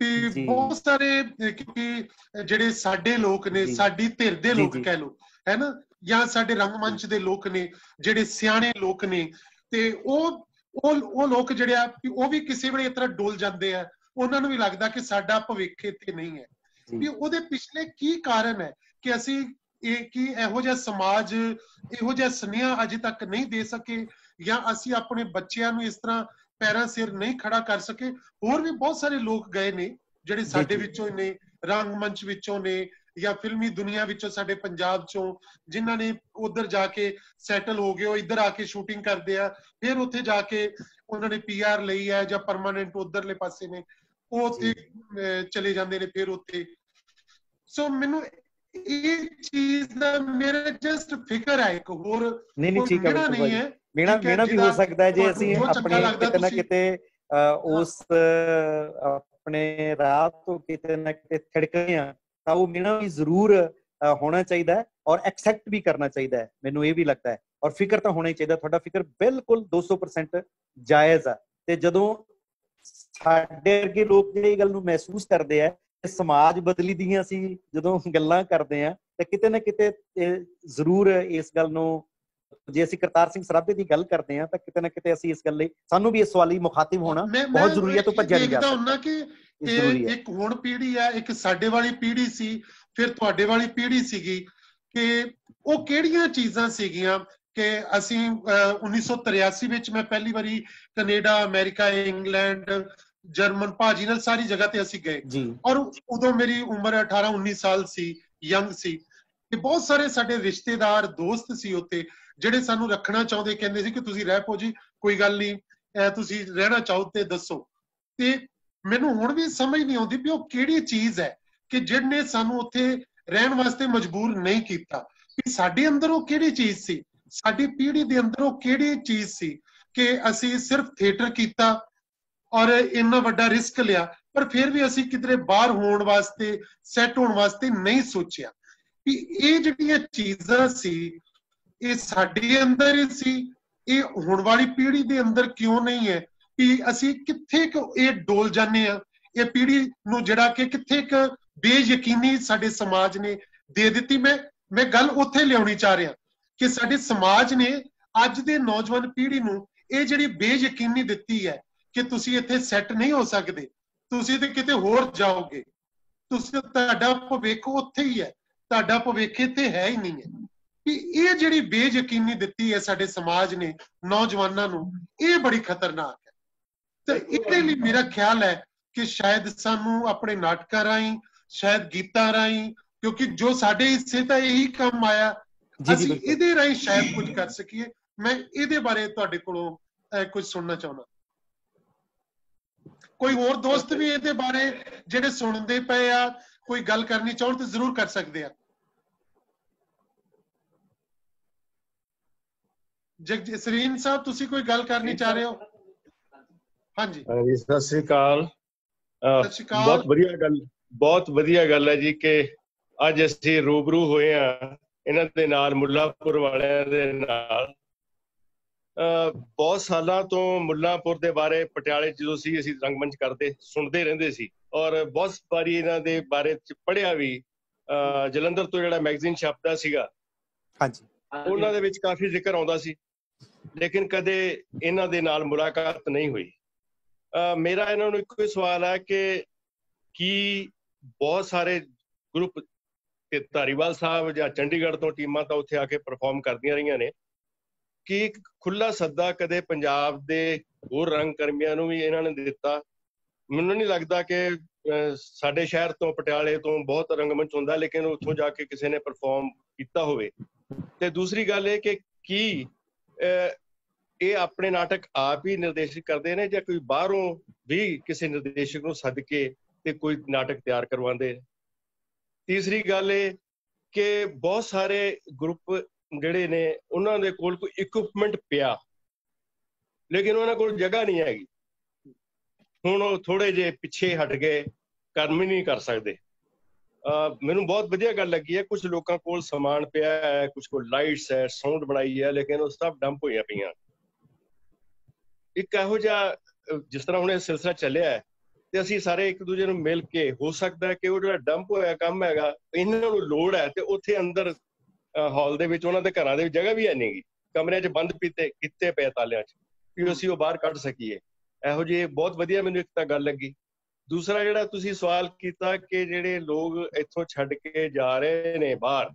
A: ਕਿ। ਬਹੁਤ ਸਾਰੇ ਕਿਉਂਕਿ ਜਿਹੜੇ ਸਾਡੇ ਲੋਕ ਨੇ। ਸਾਡੀ ਧਿਰ ਦੇ ਲੋਕ। ਕਹਿ ਲੋ ਹੈ ਨਾ ਜਾਂ ਸਾਡੇ ਰੰਗਮੰਚ ਦੇ ਲੋਕ ਨੇ ਜਿਹੜੇ ਸਿਆਣੇ ਲੋਕ ਨੇ ਤੇ ਉਹ ਉਹ ਉਹ ਲੋਕ ਜਿਹੜੇ ਆ ਉਹ ਵੀ ਕਿਸੇ ਵੇਲੇ ਇਸ ਤਰ੍ਹਾਂ ਡੋਲ ਜਾਂਦੇ ਆ ਉਹਨਾਂ ਨੂੰ ਵੀ ਲੱਗਦਾ ਕਿ ਸਾਡਾ ਭਵਿੱਖ ਇੱਥੇ ਨਹੀਂ ਹੈ। ਵੀ ਉਹਦੇ ਪਿਛਲੇ ਕੀ ਕਾਰਨ ਹੈ ਕਿ ਅਸੀਂ ਇਹ ਕੀ ਇਹੋ ਜਿਹਾ ਸਮਾਜ ਇਹੋ ਜਿਹਾ ਸੁਨੇਹਾ ਅਜੇ ਤੱਕ ਨਹੀਂ ਦੇ ਸਕੇ ਜਾਂ ਅਸੀਂ ਆਪਣੇ ਬੱਚਿਆਂ ਨੂੰ ਇਸ ਤਰ੍ਹਾਂ ਪੈਰਾਂ ਸਿਰ ਨਹੀਂ ਖੜਾ ਕਰ ਸਕੇ? ਹੋਰ ਵੀ ਬਹੁਤ ਸਾਰੇ ਲੋਕ ਗਏ ਨੇ ਜਿਹੜੇ ਸਾਡੇ। ਵਿੱਚੋਂ ਨੇ ਰੰਗਮੰਚ ਵਿੱਚੋਂ ਨੇ ਜਾਂ ਫਿਲਮੀ ਦੁਨੀਆ ਵਿੱਚੋਂ ਸਾਡੇ ਪੰਜਾਬ ਚੋਂ ਜਿਨ੍ਹਾਂ ਨੇ ਉਧਰ ਜਾ ਕੇ ਸੈਟਲ ਹੋ ਗਏ ਉਹ ਇੱਧਰ ਆ ਕੇ ਸ਼ੂਟਿੰਗ ਕਰਦੇ ਆ ਫਿਰ ਉੱਥੇ ਜਾ ਕੇ ਉਹਨਾਂ ਨੇ ਪੀਆਰ ਲਈ ਹੈ ਜਾਂ ਪਰਮਾਨੈਂਟ ਉਧਰਲੇ ਪਾਸੇ ਨੇ ਉਹ ਉੱਥੇ ਚਲੇ ਜਾਂਦੇ ਨੇ ਫਿਰ ਉੱਥੇ। ਸੋ ਮੈਨੂੰ ਇਹ ਚੀਜ਼ ਦਾ ਮੇਰੇ ਜਸਟ ਫਿਕਰ ਹੈ ਇੱਕ ਹੋਰ।
C: ਨਹੀਂ ਨਹੀਂ ਠੀਕ ਹੈ
A: ਨਹੀਂ ਹੈ
C: ਮੇਣਾ ਮੇਣਾ ਵੀ ਹੋ ਸਕਦਾ ਹੈ ਜੇ ਅਸੀਂ ਆਪਣੇ ਕਿਤੇ ਨਾ ਕਿਤੇ ਉਸ ਆਪਣੇ ਰਾਹ ਤੋਂ ਕਿਤੇ ਨਾ ਕਿਤੇ ਥੜਕਦੇ ਆ ਤਾਂ ਉਹ ਮੇਣਾ ਵੀ ਜ਼ਰੂਰ ਹੋਣਾ ਚਾਹੀਦਾ ਹੈ ਔਰ ਐਕਸੈਪਟ ਵੀ ਕਰਨਾ ਚਾਹੀਦਾ ਹੈ। ਮੈਨੂੰ ਇਹ ਵੀ ਲੱਗਦਾ ਹੈ। ਔਰ ਫਿਕਰ ਤਾਂ ਹੋਣਾ ਹੀ ਚਾਹੀਦਾ। ਤੁਹਾਡਾ ਫਿਕਰ ਬਿਲਕੁਲ 200% ਜਾਇਜ਼ ਆ। ਤੇ ਜਦੋਂ ਸਾਡੇ ਵਰਗੇ ਲੋਕ ਜਿਹੜੇ ਇਹ ਗੱਲ ਨੂੰ ਮਹਿਸੂਸ ਕਰਦੇ ਆ ਸਮਾਜ ਬਦਲੀ ਦੀਆਂ ਸੀ ਜਦੋਂ ਗੱਲਾਂ ਕਰਦੇ ਆ ਤੇ ਕਿਤੇ ਨਾ ਕਿਤੇ ਜ਼ਰੂਰ ਇਸ ਗੱਲ ਨੂੰ ਜੇ ਅਸੀਂ ਕਰਤਾਰ ਸਿੰਘ ਸਰਾਭੇ ਦੀ ਗੱਲ ਕਰਦੇ ਆ ਤਾਂ ਕਿਤੇ ਨਾ ਕਿਤੇ ਅਸੀਂ ਇਸ ਗੱਲ ਲਈ ਸਾਨੂੰ ਵੀ ਇਸ ਸਵਾਲੀ ਮੁਖਾਤਿਬ ਹੋਣਾ ਬਹੁਤ ਜ਼ਰੂਰੀ ਹੈ ਤੋਂ ਭੱਜਿਆ ਨਹੀਂ ਜਾ ਸਕਦਾ।
A: ਹੁੰਨਾ ਕਿ ਇੱਕ ਹੁਣ ਪੀੜ੍ਹੀ ਹੈ ਇੱਕ ਸਾਡੇ ਵਾਲੀ ਪੀੜ੍ਹੀ ਸੀ ਫਿਰ ਤੁਹਾਡੇ ਵਾਲੀ ਪੀੜ੍ਹੀ ਸੀਗੀ ਕਿ ਉਹ ਕਿਹੜੀਆਂ ਚੀਜ਼ਾਂ ਸੀਗੀਆਂ ਕਿ ਅਸੀਂ ਅਹ, 1983 ਵਿੱਚ ਮੈਂ ਪਹਿਲੀ ਵਾਰੀ ਕੈਨੇਡਾ ਅਮਰੀਕਾ ਇੰਗਲੈਂਡ ਜਰਮਨ ਭਾਜੀ ਨਾਲ ਸਾਰੀ ਜਗ੍ਹਾ ਤੇ ਅਸੀਂ ਗਏ। ਔਰ ਉਦੋਂ ਮੇਰੀ ਉਮਰ 18 19 ਸਾਲ ਸੀ ਯੰਗ ਸੀ। ਤੇ ਬਹੁਤ ਸਾਰੇ ਸਾਡੇ ਰਿਸ਼ਤੇਦਾਰ ਦੋਸਤ ਸੀ ਉੱਥੇ ਜਿਹੜੇ ਸਾਨੂੰ ਰੱਖਣਾ ਚਾਹੁੰਦੇ ਕਹਿੰਦੇ ਸੀ ਕਿ ਤੁਸੀਂ ਰਹਿ ਪੋ ਜੀ ਕੋਈ ਗੱਲ ਨਹੀਂ ਤੁਸੀਂ ਰਹਿਣਾ ਚਾਹੋ ਤੇ ਦੱਸੋ। ਤੇ ਮੈਨੂੰ ਹੁਣ ਵੀ ਸਮਝ ਨਹੀਂ ਆਉਂਦੀ ਵੀ ਉਹ ਕਿਹੜੀ ਚੀਜ਼ ਹੈ ਕਿ ਜਿਹਨੇ ਸਾਨੂੰ ਉੱਥੇ ਰਹਿਣ ਵਾਸਤੇ ਮਜਬੂਰ ਨਹੀਂ ਕੀਤਾ। ਕਿ ਸਾਡੇ ਅੰਦਰ ਉਹ ਕਿਹੜੀ ਚੀਜ਼ ਸੀ? ਸਾਡੀ ਪੀੜ੍ਹੀ ਦੇ ਅੰਦਰ ਉਹ ਕਿਹੜੀ ਚੀਜ਼ ਸੀ ਕਿ ਅਸੀਂ ਸਿਰਫ ਥੀਏਟਰ ਕੀਤਾ ਔਰ ਇੰਨਾ ਵੱਡਾ ਰਿਸਕ ਲਿਆ, ਪਰ ਫਿਰ ਵੀ ਅਸੀਂ ਕਿਧਰੇ ਬਾਹਰ ਹੋਣ ਵਾਸਤੇ ਸੈੱਟ ਹੋਣ ਵਾਸਤੇ ਨਹੀਂ ਸੋਚਿਆ। ਵੀ ਇਹ ਜਿਹੜੀਆਂ ਚੀਜ਼ਾਂ ਸੀ, ਇਹ ਸਾਡੇ ਅੰਦਰ ਹੀ ਸੀ, ਇਹ ਹੁਣ ਵਾਲੀ ਪੀੜ੍ਹੀ ਦੇ ਅੰਦਰ ਕਿਉਂ ਨਹੀਂ ਹੈ? ਕਿ ਅਸੀਂ ਕਿੱਥੇ ਕੁ ਇਹ ਡੋਲ ਜਾਂਦੇ ਆ ਇਹ ਪੀੜ੍ਹੀ ਨੂੰ ਜਿਹੜਾ ਕਿ ਕਿੱਥੇ ਇੱਕ ਬੇਯਕੀਨੀ ਸਾਡੇ ਸਮਾਜ ਨੇ ਦੇ ਦਿੱਤੀ। ਮੈਂ ਮੈਂ ਗੱਲ ਉੱਥੇ ਲਿਆਉਣੀ ਚਾਹ ਰਿਹਾ ਕਿ ਸਾਡੇ ਸਮਾਜ ਨੇ ਅੱਜ ਦੇ ਨੌਜਵਾਨ ਪੀੜ੍ਹੀ ਨੂੰ ਇਹ ਜਿਹੜੀ ਬੇਯਕੀਨੀ ਦਿੱਤੀ ਹੈ ਕਿ ਤੁਸੀਂ ਇੱਥੇ ਸੈੱਟ ਨਹੀਂ ਹੋ ਸਕਦੇ। ਤੁਸੀਂ ਤੇ ਕਿਤੇ ਹੋਰ ਜਾਓਗੇ। ਤੁਸੀਂ ਤੁਹਾਡਾ ਭਵਿੱਖ ਉੱਥੇ ਹੀ ਹੈ। ਤੁਹਾਡਾ ਭਵਿੱਖ ਇੱਥੇ ਹੈ ਹੀ ਨਹੀਂ ਹੈ। ਕਿ ਇਹ ਜਿਹੜੀ ਬੇਯਕੀਨੀ ਦਿੱਤੀ ਹੈ ਸਾਡੇ ਸਮਾਜ ਨੇ ਨੌਜਵਾਨਾਂ ਨੂੰ ਇਹ ਬੜੀ ਖਤਰਨਾਕ ਹੈ। ਤੇ ਇਹਦੇ ਲਈ ਮੇਰਾ ਖਿਆਲ ਹੈ ਕਿ ਸ਼ਾਇਦ ਸਾਨੂੰ ਆਪਣੇ ਨਾਟਕਾਂ ਰਾਹੀਂ ਸ਼ਾਇਦ ਗੀਤਾਂ ਰਾਹੀਂ ਕਿਉਂਕਿ ਜੋ ਸਾਡੇ ਹਿੱਸੇ ਤਾਂ ਇਹੀ ਕੰਮ ਆਇਆ ਅਸੀਂ ਇਹਦੇ ਰਾਹੀਂ ਸ਼ਾਇਦ ਕੁਝ ਕਰ ਸਕੀਏ। ਮੈਂ ਇਹਦੇ ਬਾਰੇ ਤੁਹਾਡੇ ਕੋਲੋਂ ਕੁਝ ਸੁਣਨਾ ਚਾਹੁੰਦਾ। ਕੋਈ ਹੋਰ ਦੋਸਤ ਵੀ ਇਹਦੇ ਬਾਰੇ ਜਿਹੜੇ ਸੁਣਦੇ ਪਏ ਆ ਕੋਈ ਗੱਲ ਕਰਨੀ ਚਾਹਣ ਤੇ ਜ਼ਰੂਰ ਕਰ ਸਕਦੇ ਆ। ਜਗਜੀਤ ਸਾਹਿਬ ਤੁਸੀਂ ਕੋਈ ਗੱਲ ਕਰਨੀ ਚਾਹ ਰਹੇ ਹੋ? ਹਾਂਜੀ।
E: ਸਤਿ ਸ੍ਰੀ ਅਕਾਲ।
A: ਸਤਿ ਸ਼੍ਰੀ ਅਕਾਲ।
E: ਬਹੁਤ ਵਧੀਆ ਗੱਲ ਬਹੁਤ ਵਧੀਆ ਗੱਲ ਹੈ ਜੀ ਕਿ ਅੱਜ ਅਸੀਂ ਰੂਬਰੂ ਹੋਏ ਆ ਇਹਨਾਂ ਦੇ ਨਾਲ ਮੁੱਲਾਪੁਰ ਵਾਲਿਆਂ ਦੇ ਨਾਲ। ਬਹੁਤ ਸਾਲਾਂ ਤੋਂ ਮੁੱਲਾਪੁਰ ਦੇ ਬਾਰੇ ਪਟਿਆਲੇ ਜਦੋਂ ਸੀ ਅਸੀਂ ਰੰਗਮੰਚ ਕਰਦੇ ਸੁਣਦੇ ਰਹਿੰਦੇ ਸੀ। ਔਰ ਬਹੁਤ ਵਾਰੀ ਇਹਨਾਂ ਦੇ ਬਾਰੇ ਚ ਪੜ੍ਹਿਆ ਵੀ ਜਲੰਧਰ ਤੋਂ ਜਿਹੜਾ ਮੈਗਜ਼ੀਨ ਛਪਦਾ ਸੀਗਾ
C: ਹਾਂਜੀ।
E: ਉਹਨਾਂ ਦੇ ਵਿੱਚ ਕਾਫੀ ਜ਼ਿਕਰ ਆਉਂਦਾ ਸੀ। ਲੇਕਿਨ ਕਦੇ ਇਹਨਾਂ ਦੇ ਨਾਲ ਮੁਲਾਕਾਤ ਨਹੀਂ ਹੋਈ। ਮੇਰਾ ਇਹਨਾਂ ਨੂੰ ਇੱਕੋ ਹੀ ਸਵਾਲ ਹੈ ਕਿ ਕੀ ਬਹੁਤ ਸਾਰੇ ਗਰੁੱਪ ਤੇ ਧਾਰੀਵਾਲ ਸਾਹਿਬ ਜਾਂ ਚੰਡੀਗੜ੍ਹ ਤੋਂ ਟੀਮਾਂ ਤਾਂ ਉੱਥੇ ਆ ਕੇ ਪਰਫਾਰਮ ਕਰਦੀਆਂ ਰਹੀਆਂ ਨੇ ਕੀ ਖੁੱਲਾ ਸੱਦਾ ਕਦੇ ਪੰਜਾਬ ਦੇ ਹੋਰ ਰੰਗ ਕਰਮੀਆਂ ਨੂੰ ਵੀ ਇਹਨਾਂ ਨੇ ਦਿੱਤਾ? ਮੈਨੂੰ ਨਹੀਂ ਲੱਗਦਾ ਕਿ ਸਾਡੇ ਸ਼ਹਿਰ ਤੋਂ, ਪਟਿਆਲੇ ਤੋਂ ਬਹੁਤ ਰੰਗਮੰਚ ਹੁੰਦਾ, ਲੇਕਿਨ ਉੱਥੋਂ ਜਾ ਕੇ ਕਿਸੇ ਨੇ ਪਰਫਾਰਮ ਕੀਤਾ ਹੋਵੇ। ਤੇ ਦੂਸਰੀ ਗੱਲ ਇਹ ਕਿ ਕੀ ਇਹ ਆਪਣੇ ਨਾਟਕ ਆਪ ਹੀ ਨਿਰਦੇਸ਼ਿਤ ਕਰਦੇ ਨੇ ਜਾਂ ਕੋਈ ਬਾਹਰੋਂ ਵੀ ਕਿਸੇ ਨਿਰਦੇਸ਼ਕ ਨੂੰ ਸੱਦ ਕੇ ਤੇ ਕੋਈ ਨਾਟਕ ਤਿਆਰ ਕਰਵਾਉਂਦੇ ਨੇ? ਤੀਸਰੀ ਗੱਲ ਇਹ ਕਿ ਬਹੁਤ ਸਾਰੇ ਗਰੁੱਪ ਜਿਹੜੇ ਨੇ, ਉਹਨਾਂ ਦੇ ਕੋਲ ਕੋਈ ਇਕਵਿਪਮੈਂਟ ਪਿਆ। ਲੇਕਿਨ ਉਹਨਾਂ ਕੋਲ ਜਗ੍ਹਾ ਨਹੀਂ ਹੈਗੀ। ਹੁਣ ਉਹ ਥੋੜੇ ਜੇ ਪਿੱਛੇ ਹਟ ਗਏ, ਕੰਮ ਹੀ ਨਹੀਂ ਕਰ ਸਕਦੇ। ਮੈਨੂੰ ਬਹੁਤ ਵਧੀਆ ਗੱਲ ਲੱਗੀ ਹੈ ਕੁਝ ਲੋਕਾਂ ਕੋਲ ਸਮਾਨ ਪਿਆ ਹੈ ਕੁਝ ਕੋਲ ਲਾਈਟਸ ਹੈ ਸਾਊਂਡ ਬਣਾਈ ਹੈ, ਲੇਕਿਨ ਉਹ ਸਭ ਡੰਪ ਹੋਈਆਂ ਪਈਆਂ। ਇੱਕ ਇਹੋ ਜਿਹਾ ਜਿਸ ਤਰ੍ਹਾਂ ਹੁਣ ਇਹ ਸਿਲਸਿਲਾ ਚੱਲਿਆ ਹੈ, ਤੇ ਅਸੀਂ ਸਾਰੇ ਇੱਕ ਦੂਜੇ ਨੂੰ ਮਿਲ ਕੇ ਹੋ ਸਕਦਾ ਹੈ ਕਿ ਉਹ ਜਿਹੜਾ ਡੰਪ ਹੋਇਆ ਕੰਮ ਹੈਗਾ, ਇਹਨਾਂ ਨੂੰ ਲੋੜ ਹੈ ਤੇ ਉੱਥੇ ਅੰਦਰ ਹਾਲ ਦੇ ਵਿੱਚ ਉਹਨਾਂ ਦੇ ਘਰਾਂ ਦੇ ਵਿੱਚ ਜਗ੍ਹਾ ਵੀ ਹੈ ਨਹੀਂਗੀ ਕਮਰਿਆਂ 'ਚ ਬੰਦ ਪੀਤੇ, ਕਿੱਤੇ ਪਏ ਤਾਲਿਆਂ 'ਚ ਕਿ ਅਸੀਂ ਉਹ ਬਾਹਰ ਕੱਢ ਸਕੀਏ। ਇਹੋ ਜਿਹੀ ਬਹੁਤ ਵਧੀਆ ਮੈਨੂੰ ਇੱਕ ਤਾਂ ਗੱਲ ਲੱਗੀ। ਦੂਸਰਾ ਜਿਹੜਾ ਤੁਸੀਂ ਸਵਾਲ ਕੀਤਾ ਕਿ ਜਿਹੜੇ ਲੋਕ ਇੱਥੋਂ ਛੱਡ ਕੇ ਜਾ ਰਹੇ ਨੇ ਬਾਹਰ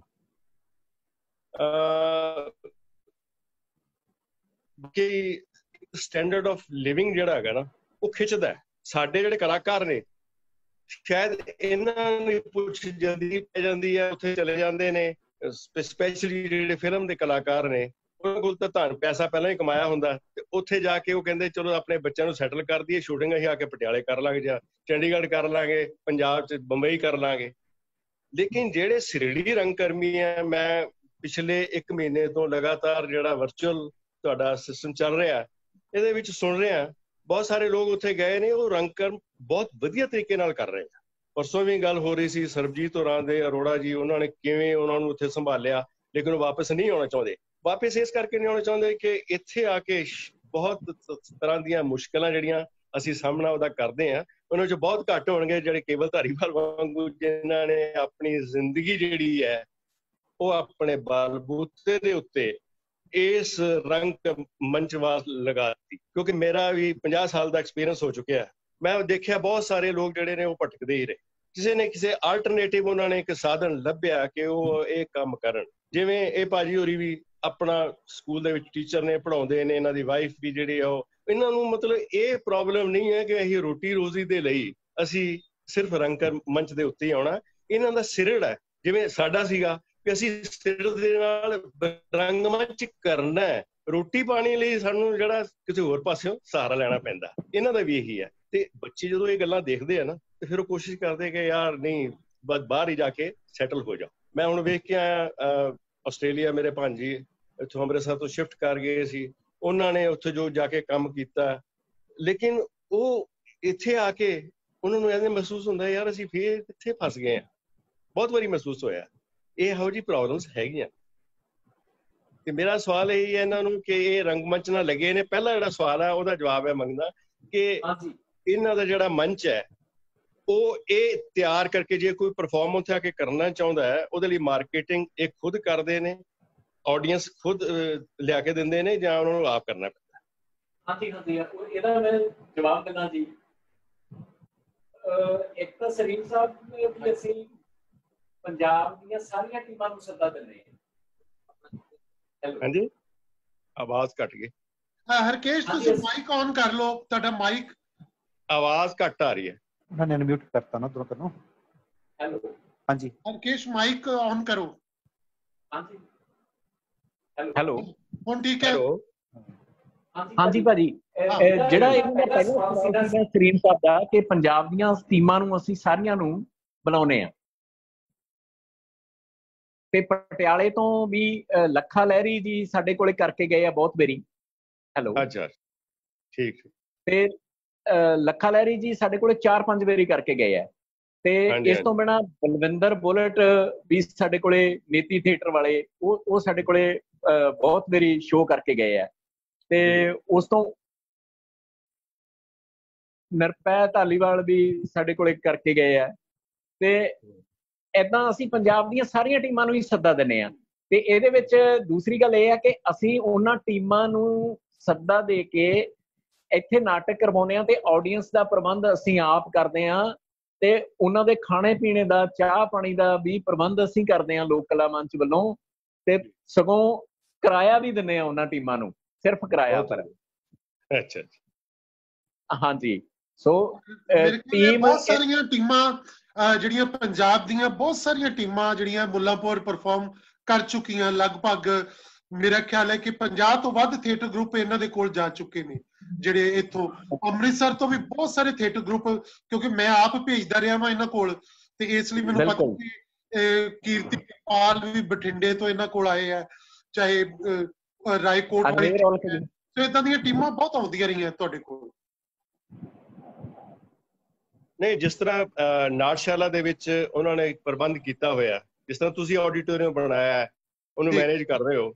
E: ਕਿ ਸਟੈਂਡਰਡ ਆਫ ਲਿਵਿੰਗ ਜਿਹੜਾ ਹੈਗਾ ਨਾ, ਉਹ ਖਿੱਚਦਾ ਸਾਡੇ ਜਿਹੜੇ ਕਲਾਕਾਰ ਨੇ, ਸ਼ਾਇਦ ਇਹਨਾਂ ਨੂੰ ਪੁੱਛ ਜਲਦੀ ਪੈ ਜਾਂਦੀ ਹੈ, ਉੱਥੇ ਚਲੇ ਜਾਂਦੇ ਨੇ। ਸਪੈਸ਼ਲੀ ਜਿਹੜੇ ਫਿਲਮ ਦੇ ਕਲਾਕਾਰ ਨੇ, ਉਹਨਾਂ ਕੋਲ ਤਾਂ ਧਨ, ਪੈਸਾ ਪਹਿਲਾਂ ਹੀ ਕਮਾਇਆ ਹੁੰਦਾ, ਤੇ ਉੱਥੇ ਜਾ ਕੇ ਉਹ ਕਹਿੰਦੇ, ਚਲੋ, ਆਪਣੇ ਬੱਚਿਆਂ ਨੂੰ ਸੈਟਲ ਕਰ ਦਈਏ ਸ਼ੂਟਿੰਗ ਅਸੀਂ ਆ ਕੇ ਪਟਿਆਲੇ ਕਰ ਲਾਂਗੇ ਜਾਂ ਚੰਡੀਗੜ੍ਹ ਕਰ ਲਾਂਗੇ, ਪੰਜਾਬ ਚ ਬੰਬਈ ਕਰ ਲਾਂਗੇ। ਲੇਕਿਨ ਜਿਹੜੇ ਸਿਰੜੀ ਰੰਗਕਰਮੀ ਆ ਮੈਂ ਪਿਛਲੇ 1 ਮਹੀਨੇ ਤੋਂ ਲਗਾਤਾਰ ਜਿਹੜਾ ਵਰਚੁਅਲ ਤੁਹਾਡਾ ਸਿਸਟਮ ਚੱਲ ਰਿਹਾ, ਇਹਦੇ ਵਿੱਚ ਸੁਣ ਰਿਹਾ, ਬਹੁਤ ਸਾਰੇ ਲੋਕ ਉੱਥੇ ਗਏ ਨੇ, ਉਹ ਰੰਗਕਰਮ ਬਹੁਤ ਵਧੀਆ ਤਰੀਕੇ ਨਾਲ ਕਰ ਰਹੇ ਆ ਪਰਸੋਂ ਵੀ ਗੱਲ ਹੋ ਰਹੀ ਸੀ, ਸਰਬਜੀਤ ਹੋਰਾਂ ਦੇ, ਅਰੋੜਾ ਜੀ, ਉਹਨਾਂ ਨੇ ਕਿਵੇਂ ਉਹਨਾਂ ਨੂੰ ਉੱਥੇ ਸੰਭਾਲਿਆ, ਲੇਕਿਨ ਉਹ ਵਾਪਸ ਨਹੀਂ ਆਉਣਾ ਚਾਹੁੰਦੇ। ਵਾਪਸ ਇਸ ਕਰਕੇ ਨਹੀਂ ਆਉਣਾ ਚਾਹੁੰਦੇ ਕਿ ਇੱਥੇ ਆ ਕੇ ਬਹੁਤ ਤਰ੍ਹਾਂ ਦੀਆਂ ਮੁਸ਼ਕਲਾਂ ਜਿਹੜੀਆਂ ਅਸੀਂ ਸਾਹਮਣਾ ਉਹਦਾ ਕਰਦੇ ਆ ਉਹਨਾਂ ਚ ਬਹੁਤ ਘੱਟ ਹੋਣਗੇ ਜਿਹੜੇ ਕੇਵਲ ਧਾਰੀਵਾਲ ਵਾਂਗੂ, ਜਿਨ੍ਹਾਂ ਨੇ ਆਪਣੀ ਜ਼ਿੰਦਗੀ ਜਿਹੜੀ ਹੈ, ਉਹ ਆਪਣੇ ਬਲਬੂਤੇ ਦੇ ਉੱਤੇ ਇਸ ਰੰਗ ਮੰਚ ਵਾਸ ਲਗਾਤੀ ਕਿਉਂਕਿ ਮੇਰਾ ਵੀ 50 ਸਾਲ ਦਾ ਐਕਸਪੀਰੀਅੰਸ ਹੋ ਚੁੱਕਿਆ ਮੈਂ ਦੇਖਿਆ ਬਹੁਤ ਸਾਰੇ ਲੋਕ ਜਿਹੜੇ ਨੇ ਉਹ ਭਟਕਦੇ ਹੀ ਰਹੇ। ਕਿਸੇ ਨੇ ਕਿਸੇ ਆਲਟਰਨੇਟਿਵ ਉਹਨਾਂ ਨੇ ਇੱਕ ਸਾਧਨ ਲੱਭਿਆ ਕਿ ਉਹ ਇਹ ਕੰਮ ਕਰਨ। ਜਿਵੇਂ ਇਹ ਭਾਜੀ ਹੋਰੀ ਵੀ ਆਪਣਾ ਸਕੂਲ ਦੇ ਵਿੱਚ ਟੀਚਰ ਨੇ ਪੜਾਉਂਦੇ ਨੇ ਇਹਨਾਂ ਦੀ ਵਾਈਫ ਵੀ ਜਿਹੜੀ ਆ ਉਹ ਇਹਨਾਂ ਨੂੰ ਮਤਲਬ ਇਹ ਪ੍ਰੋਬਲਮ ਨਹੀਂ ਹੈ ਕਿ ਅਸੀਂ ਰੋਟੀ ਰੋਜ਼ੀ ਦੇ ਲਈ ਅਸੀਂ ਸਿਰਫ ਰੰਗਕਰ ਮੰਚ ਦੇ ਉੱਤੇ ਆਉਣਾ। ਇਹਨਾਂ ਦਾ ਸਿਰੜ ਹੈ। ਜਿਵੇਂ ਸਾਡਾ ਸੀਗਾ ਕਿ ਅਸੀਂ ਸਿਰੜ ਦੇ ਨਾਲ ਰੰਗਮੰਚ ਕਰਨਾ ਹੈ। ਰੋਟੀ ਪਾਣੀ ਲਈ ਸਾਨੂੰ ਜਿਹੜਾ ਕਿਸੇ ਹੋਰ ਪਾਸਿਓਂ ਸਹਾਰਾ ਲੈਣਾ ਪੈਂਦਾ। ਇਹਨਾਂ ਦਾ ਵੀ ਇਹੀ ਹੈ। ਤੇ ਬੱਚੇ ਜਦੋਂ ਇਹ ਗੱਲਾਂ ਦੇਖਦੇ ਆ ਨਾ ਤੇ ਫਿਰ ਉਹ ਕੋਸ਼ਿਸ਼ ਕਰਦੇ ਕਿ ਯਾਰ ਨਹੀਂ ਬਸ ਬਾਹਰ ਹੀ ਜਾ ਕੇ ਸੈਟਲ ਹੋ ਜਾ ਮੈਂ ਹੁਣ ਵੇਖ ਕੇ ਆਇਆ ਆਸਟ੍ਰੇਲੀਆ ਮੇਰੇ ਭਾਂਜੀ ਇੱਥੋਂ ਅੰਮ੍ਰਿਤਸਰ ਤੋਂ ਸ਼ਿਫਟ ਕਰ ਗਏ ਸੀ। ਉਹਨਾਂ ਨੇ ਉੱਥੇ ਜੋ ਜਾ ਕੇ ਕੰਮ ਕੀਤਾ। ਲੇਕਿਨ ਉਹ ਇੱਥੇ ਆ ਕੇ ਉਹਨਾਂ ਨੂੰ ਐਵੇਂ ਮਹਿਸੂਸ ਹੁੰਦਾ ਯਾਰ ਅਸੀਂ ਫੇਰ ਕਿੱਥੇ ਫਸ ਗਏ ਆ ਬਹੁਤ ਵਾਰੀ ਮਹਿਸੂਸ ਹੋਇਆ। ਇਹ ਇਹੋ ਜੀ ਪ੍ਰੋਬਲਮਸ ਹੈਗੀਆਂ। ਤੇ ਮੇਰਾ ਸਵਾਲ ਇਹ ਹੈ ਇਹਨਾਂ ਨੂੰ ਕਿ ਇਹ ਰੰਗਮੰਚ ਨਾਲ ਲੱਗੇ ਨੇ? ਪਹਿਲਾ ਜਿਹੜਾ ਸਵਾਲ ਹੈ ਉਹਦਾ ਜਵਾਬ ਹੈ ਮੰਗਦਾ ਕਿ ਇਹਨਾਂ ਦਾ ਜਿਹੜਾ ਮੰਚ ਹੈ ਉਹ ਇਹ ਤਿਆਰ ਕਰਕੇ ਜੇ ਕੋਈ ਪਰਫਾਰਮ ਉੱਥੇ ਆ ਕੇ ਕਰਨਾ ਚਾਹੁੰਦਾ ਹੈ ਉਹਦੇ ਲਈ ਮਾਰਕੀਟਿੰਗ ਇਹ ਖੁਦ ਕਰਦੇ ਨੇ ਆਡੀਅנס ਖੁਦ ਲਿਆ ਕੇ ਦਿੰਦੇ ਨੇ ਜਾਂ ਉਹਨਾਂ ਨੂੰ ਆਪ ਕਰਨਾ ਪੈਂਦਾ
B: ਹਾਂਜੀ ਹਾਂਜੀ ਇਹਦਾ ਮੈਂ ਜਵਾਬ ਦੇਣਾ ਜੀ। ਇੱਕ ਤਾਂ ਸਰੀਮ ਸਾਹਿਬ ਨੇ ਵੀ ਅਸੀਂ ਪੰਜਾਬ ਦੀਆਂ ਸਾਰੀਆਂ ਟੀਮਾਂ ਨੂੰ ਸੱਦਾ ਦਿੰਦੇ ਹਾਂ।
E: ਹਾਂਜੀ? ਆਵਾਜ਼ ਘਟ ਗਈ।
A: ਹਰਕੇਸ਼ ਤੁਸੀਂ ਮਾਈਕ ਔਨ ਕਰ ਲਓ ਤੁਹਾਡਾ ਮਾਈਕ
E: ਆਵਾਜ਼ ਘੱਟ ਆ ਰਹੀ ਹੈ।
C: ਉਹਨਾਂ ਨੇ ਅਨਮਿਊਟ ਕਰਤਾ ਨਾ ਦੋਨੋਂ ਤੈਨੂੰ।
B: ਹੈਲੋ
C: ਹਾਂਜੀ।
A: ਹਰਕੇਸ਼ ਮਾਈਕ ਔਨ ਕਰੋ।
B: ਹਾਂਜੀ।
F: ਹੈਲੋ
A: ਹੁਣ ਠੀਕ ਹੈ।
E: ਹੈਲੋ
B: ਹਾਂਜੀ। ਭਾਜੀ ਜਿਹੜਾ ਇਹਨਾਂ ਦਾ ਪਹਿਲਾ ਸਵਾਲ ਸੀ? ਸਰੀਨ ਸਾਹਿਬ ਦਾ ਕਿ ਪੰਜਾਬ ਦੀਆਂ ਟੀਮਾਂ ਨੂੰ ਅਸੀਂ ਸਾਰੀਆਂ ਨੂੰ ਬੁਲਾਉਨੇ ਆ ਤੇ ਪਟਿਆਲੇ ਤੋਂ ਵੀ ਲੱਖਾ ਲਹਿਰੀ ਜੀ ਸਾਡੇ ਕੋਲੇ ਕਰਕੇ ਗਏ ਆ ਬਹੁਤ ਬੇਰੀ ਹੈਲੋ
E: ਅੱਛਾ। ਠੀਕ।
B: ਤੇ ਲੱਖਾ ਲਹਿਰੀ ਜੀ ਸਾਡੇ ਕੋਲੇ 4-5 ਵਾਰੀ ਕਰਕੇ ਗਏ ਆ। ਤੇ ਇਸ ਤੋਂ ਬਿਨਾ ਬਲਵਿੰਦਰ ਬੁਲਟ ਵੀ ਸਾਡੇ ਕੋਲੇ ਨੀਤੀ ਥੀਏਟਰ ਵਾਲੇ ਉਹ ਉਹ ਸਾਡੇ ਕੋਲੇ ਬਹੁਤ ਵਾਰੀ ਸ਼ੋਅ ਕਰਕੇ ਗਏ ਆ। ਤੇ ਉਸ ਤੋਂ ਨਰਪੈ ਢਾਲੀਵਾਲ ਵੀ ਸਾਡੇ ਕੋਲੇ ਕਰਕੇ ਗਏ ਆ। ਤੇ ਇਦਾਂ ਅਸੀਂ ਪੰਜਾਬ ਦੀਆਂ ਸਾਰੀਆਂ ਟੀਮਾਂ ਨੂੰ ਹੀ ਸੱਦਾ ਦਿੰਨੇ ਆ। ਤੇ ਇਹਦੇ ਵਿੱਚ ਦੂਸਰੀ ਗੱਲ ਇਹ ਹੈ ਕਿ ਅਸੀਂ ਉਹਨਾਂ ਟੀਮਾਂ ਨੂੰ ਸੱਦਾ ਦੇ ਕੇ ਇੱਥੇ ਨਾਟਕ ਕਰਵਾਉਂਦੇ ਆ ਤੇ ਆਡੀਅנס ਦਾ ਪ੍ਰਬੰਧ ਅਸੀਂ ਆਪ ਕਰਦੇ ਆ ਤੇ ਉਹਨਾਂ ਦੇ ਖਾਣੇ ਪੀਣੇ ਦਾ ਚਾਹ ਪਾਣੀ ਦਾ ਵੀ ਪ੍ਰਬੰਧ ਅਸੀਂ ਕਰਦੇ ਆ ਲੋਕ ਕਲਾ ਮੰਚ ਵੱਲੋਂ ਤੇ ਸਗੋਂ ਕਿਰਾਇਆ ਵੀ ਦਿੰਨੇ ਆ ਉਹਨਾਂ ਟੀਮਾਂ ਨੂੰ ਸਿਰਫ ਕਿਰਾਇਆ ਪਰ।
E: ਅੱਛਾ
B: ਹਾਂਜੀ ਸੋ
A: ਟੀਮ ਬਹੁਤ ਸਾਰੀਆਂ ਟੀਮਾਂ ਜਿਹੜੀਆਂ ਪੰਜਾਬ ਦੀਆਂ ਬਹੁਤ ਸਾਰੀਆਂ ਟੀਮਾਂ ਜਿਹੜੀਆਂ ਮੁੱਲਾਂਪੁਰ ਪਰਫਾਰਮ ਕਰ ਚੁੱਕੀਆਂ ਲਗਭਗ ਮੇਰਾ ਖਿਆਲ ਹੈ ਕਿ 50 ਤੋਂ ਵੱਧ ਥੀਏਟਰ ਗਰੁੱਪ ਇਹਨਾਂ ਦੇ ਕੋਲ ਜਾ ਚੁੱਕੇ ਨੇ। ਜਿਹੜੇ ਇੱਥੋਂ ਅੰਮ੍ਰਿਤਸਰ ਤੋਂ ਵੀ ਬਹੁਤ ਸਾਰੇ ਥੀਏਟਰ ਗਰੁੱਪ ਕਿਉਂਕਿ ਮੈਂ ਆਪ ਭੇਜਦਾ ਰਿਹਾ ਵਾਂ ਇਹਨਾਂ ਕੋਲ ਤੇ ਇਸ ਲਈ ਮੈਨੂੰ ਪਤਾ ਕਿ ਕੀਰਤੀ ਪਾਲ ਵੀ ਬਠਿੰਡੇ ਤੋਂ ਇਹਨਾਂ ਕੋਲ ਆਏ ਆ ਚਾਹੇ ਰਾਏਕੋਟ ਵਾਲੀ ਤੇ ਇਦਾਂ ਦੀਆਂ ਟੀਮਾਂ ਬਹੁਤ ਆਉਂਦੀਆਂ ਰਹੀਆਂ ਤੁਹਾਡੇ ਕੋਲ।
E: ਨਹੀਂ ਜਿਸ ਤਰ੍ਹਾਂ ਨਾਟਸ਼ਾਲਾ ਦੇ ਵਿੱਚ ਉਹਨਾਂ ਨੇ ਪ੍ਰਬੰਧ ਕੀਤਾ ਹੋਇਆ ਜਿਸ ਤਰ੍ਹਾਂ ਤੁਸੀਂ ਆਡੀਟੋਰੀਅਮ ਬਣਾਇਆ ਹੈ ਉਹਨੂੰ ਮੈਨੇਜ ਕਰ ਰਹੇ ਹੋ।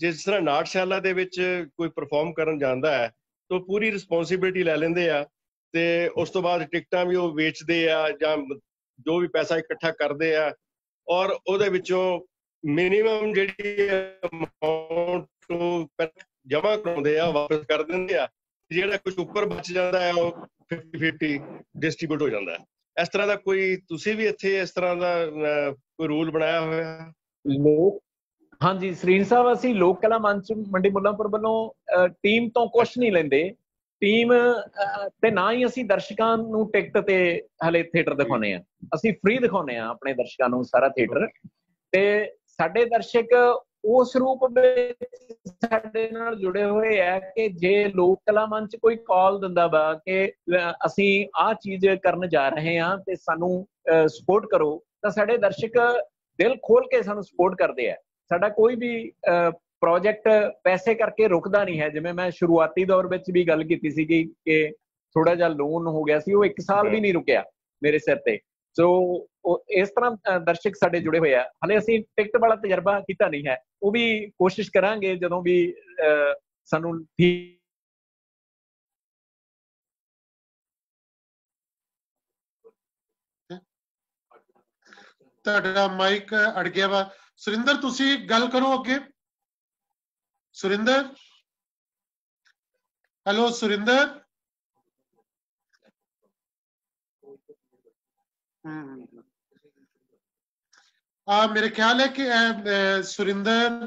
E: ਜਿਸ ਤਰ੍ਹਾਂ ਨਾਟਸ਼ਾਲਾ ਦੇ ਵਿੱਚ ਕੋਈ ਪਰਫਾਰਮ ਕਰਨ ਜਾਂਦਾ ਹੈ ਤੋਂ ਪੂਰੀ ਰਿਸਪੌਂਸਿਬਿਲਟੀ ਲੈ ਲੈਂਦੇ ਆ ਤੇ ਉਸ ਤੋਂ ਬਾਅਦ ਟਿਕਟਾਂ ਵੀ ਉਹ ਵੇਚਦੇ ਆ ਜਾਂ ਜੋ ਵੀ ਪੈਸਾ ਇਕੱਠਾ ਕਰਦੇ ਆ ਔਰ ਉਹਦੇ ਵਿੱਚੋਂ ਮਿਨੀਮਮ ਜਿਹੜੀ ਅਮਾਉਂਟ ਜਮਾ ਕਰਾਉਂਦੇ ਆ, ਵਾਪਸ ਕਰ ਦਿੰਦੇ ਆ, ਜਿਹੜਾ ਕੁਝ ਉੱਪਰ ਬਚ ਜਾਂਦਾ ਹੈ ਉਹ 50 50 ਡਿਸਟ੍ਰੀਬਿਊਟ ਹੋ ਜਾਂਦਾ ਹੈ। ਇਸ ਤਰ੍ਹਾਂ ਦਾ ਕੋਈ, ਤੁਸੀਂ ਵੀ ਇੱਥੇ ਇਸ ਤਰ੍ਹਾਂ ਦਾ ਕੋਈ ਰੂਲ ਬਣਾਇਆ ਹੋਇਆ?
B: ਲੋਕ ਹਾਂਜੀ, ਸ੍ਰੀਨ ਸਾਹਿਬ, ਅਸੀਂ ਲੋਕ ਕਲਾ ਮੰਚ ਮੰਡੀ ਮੁੱਲਾਂਪੁਰ ਵੱਲੋਂ ਟੀਮ ਤੋਂ ਕੁਝ ਨਹੀਂ ਲੈਂਦੇ। ਟੀਮ ਤੇ ਨਾ ਹੀ ਅਸੀਂ ਦਰਸ਼ਕਾਂ ਨੂੰ ਟਿਕਟ ਤੇ ਹਲੇ ਥੀਏਟਰ ਦਿਖਾਉਨੇ ਆ ਅਸੀਂ ਫ੍ਰੀ ਦਿਖਾਉਨੇ ਆ ਆਪਣੇ ਦਰਸ਼ਕਾਂ ਨੂੰ ਸਾਰਾ ਥੀਏਟਰ ਤੇ ਸਾਡੇ ਦਰਸ਼ਕ ਉਸ ਰੂਪ ਵਿੱਚ ਸਾਡੇ ਨਾਲ ਜੁੜੇ ਹੋਏ ਆ ਕਿ ਜੇ ਲੋਕ ਕਲਾ ਮੰਚ ਕੋਈ ਕਾਲ ਦਿੰਦਾ ਵਾ ਕਿ ਅਸੀਂ ਆਹ ਚੀਜ਼ ਕਰਨ ਜਾ ਰਹੇ ਹਾਂ ਤੇ ਸਾਨੂੰ ਸਪੋਰਟ ਕਰੋ, ਤਾਂ ਸਾਡੇ ਦਰਸ਼ਕ ਦਿਲ ਖੋਲ ਕੇ ਸਾਨੂੰ ਸਪੋਰਟ ਕਰਦੇ ਆ। ਸਾਡਾ ਕੋਈ ਵੀ ਪ੍ਰੋਜੈਕਟ ਪੈਸੇ ਕਰਕੇ ਰੁਕਦਾ ਨਹੀਂ ਹੈ। ਜਿਵੇਂ ਮੈਂ ਸ਼ੁਰੂਆਤੀ ਦੌਰ ਵਿੱਚ ਵੀ ਗੱਲ ਕੀਤੀ ਸੀ ਕਿ ਥੋੜਾ ਜਿਹਾ ਲੋਨ ਹੋ ਗਿਆ ਸੀ ਉਹ 1 ਸਾਲ ਵੀ ਨਹੀਂ ਰੁਕਿਆ ਮੇਰੇ ਸਿਰ ਤੇ। ਸੋ ਇਸ ਤਰ੍ਹਾਂ ਦਰਸ਼ਕ ਸਾਡੇ ਜੁੜੇ ਹੋਏ ਆ। ਹਲੇ ਅਸੀਂ ਟਿਕਟ ਵਾਲਾ ਤਜਰਬਾ ਕੀਤਾ ਨਹੀਂ ਹੈ। ਉਹ ਵੀ ਕੋਸ਼ਿਸ਼ ਕਰਾਂਗੇ ਜਦੋਂ ਵੀ ਸਾਨੂੰ
A: ਤੁਹਾਡਾ ਮਾਈਕ ਅੜ ਗਿਆ ਵਾ। ਸੁਰਿੰਦਰ ਤੁਸੀਂ ਗੱਲ ਕਰੋ ਅੱਗੇ। ਸੁਰਿੰਦਰ ਹੈਲੋ ਸੁਰਿੰਦਰ ਆ ਮੇਰੇ ਖਿਆਲ ਹੈ ਕਿ ਸੁਰਿੰਦਰ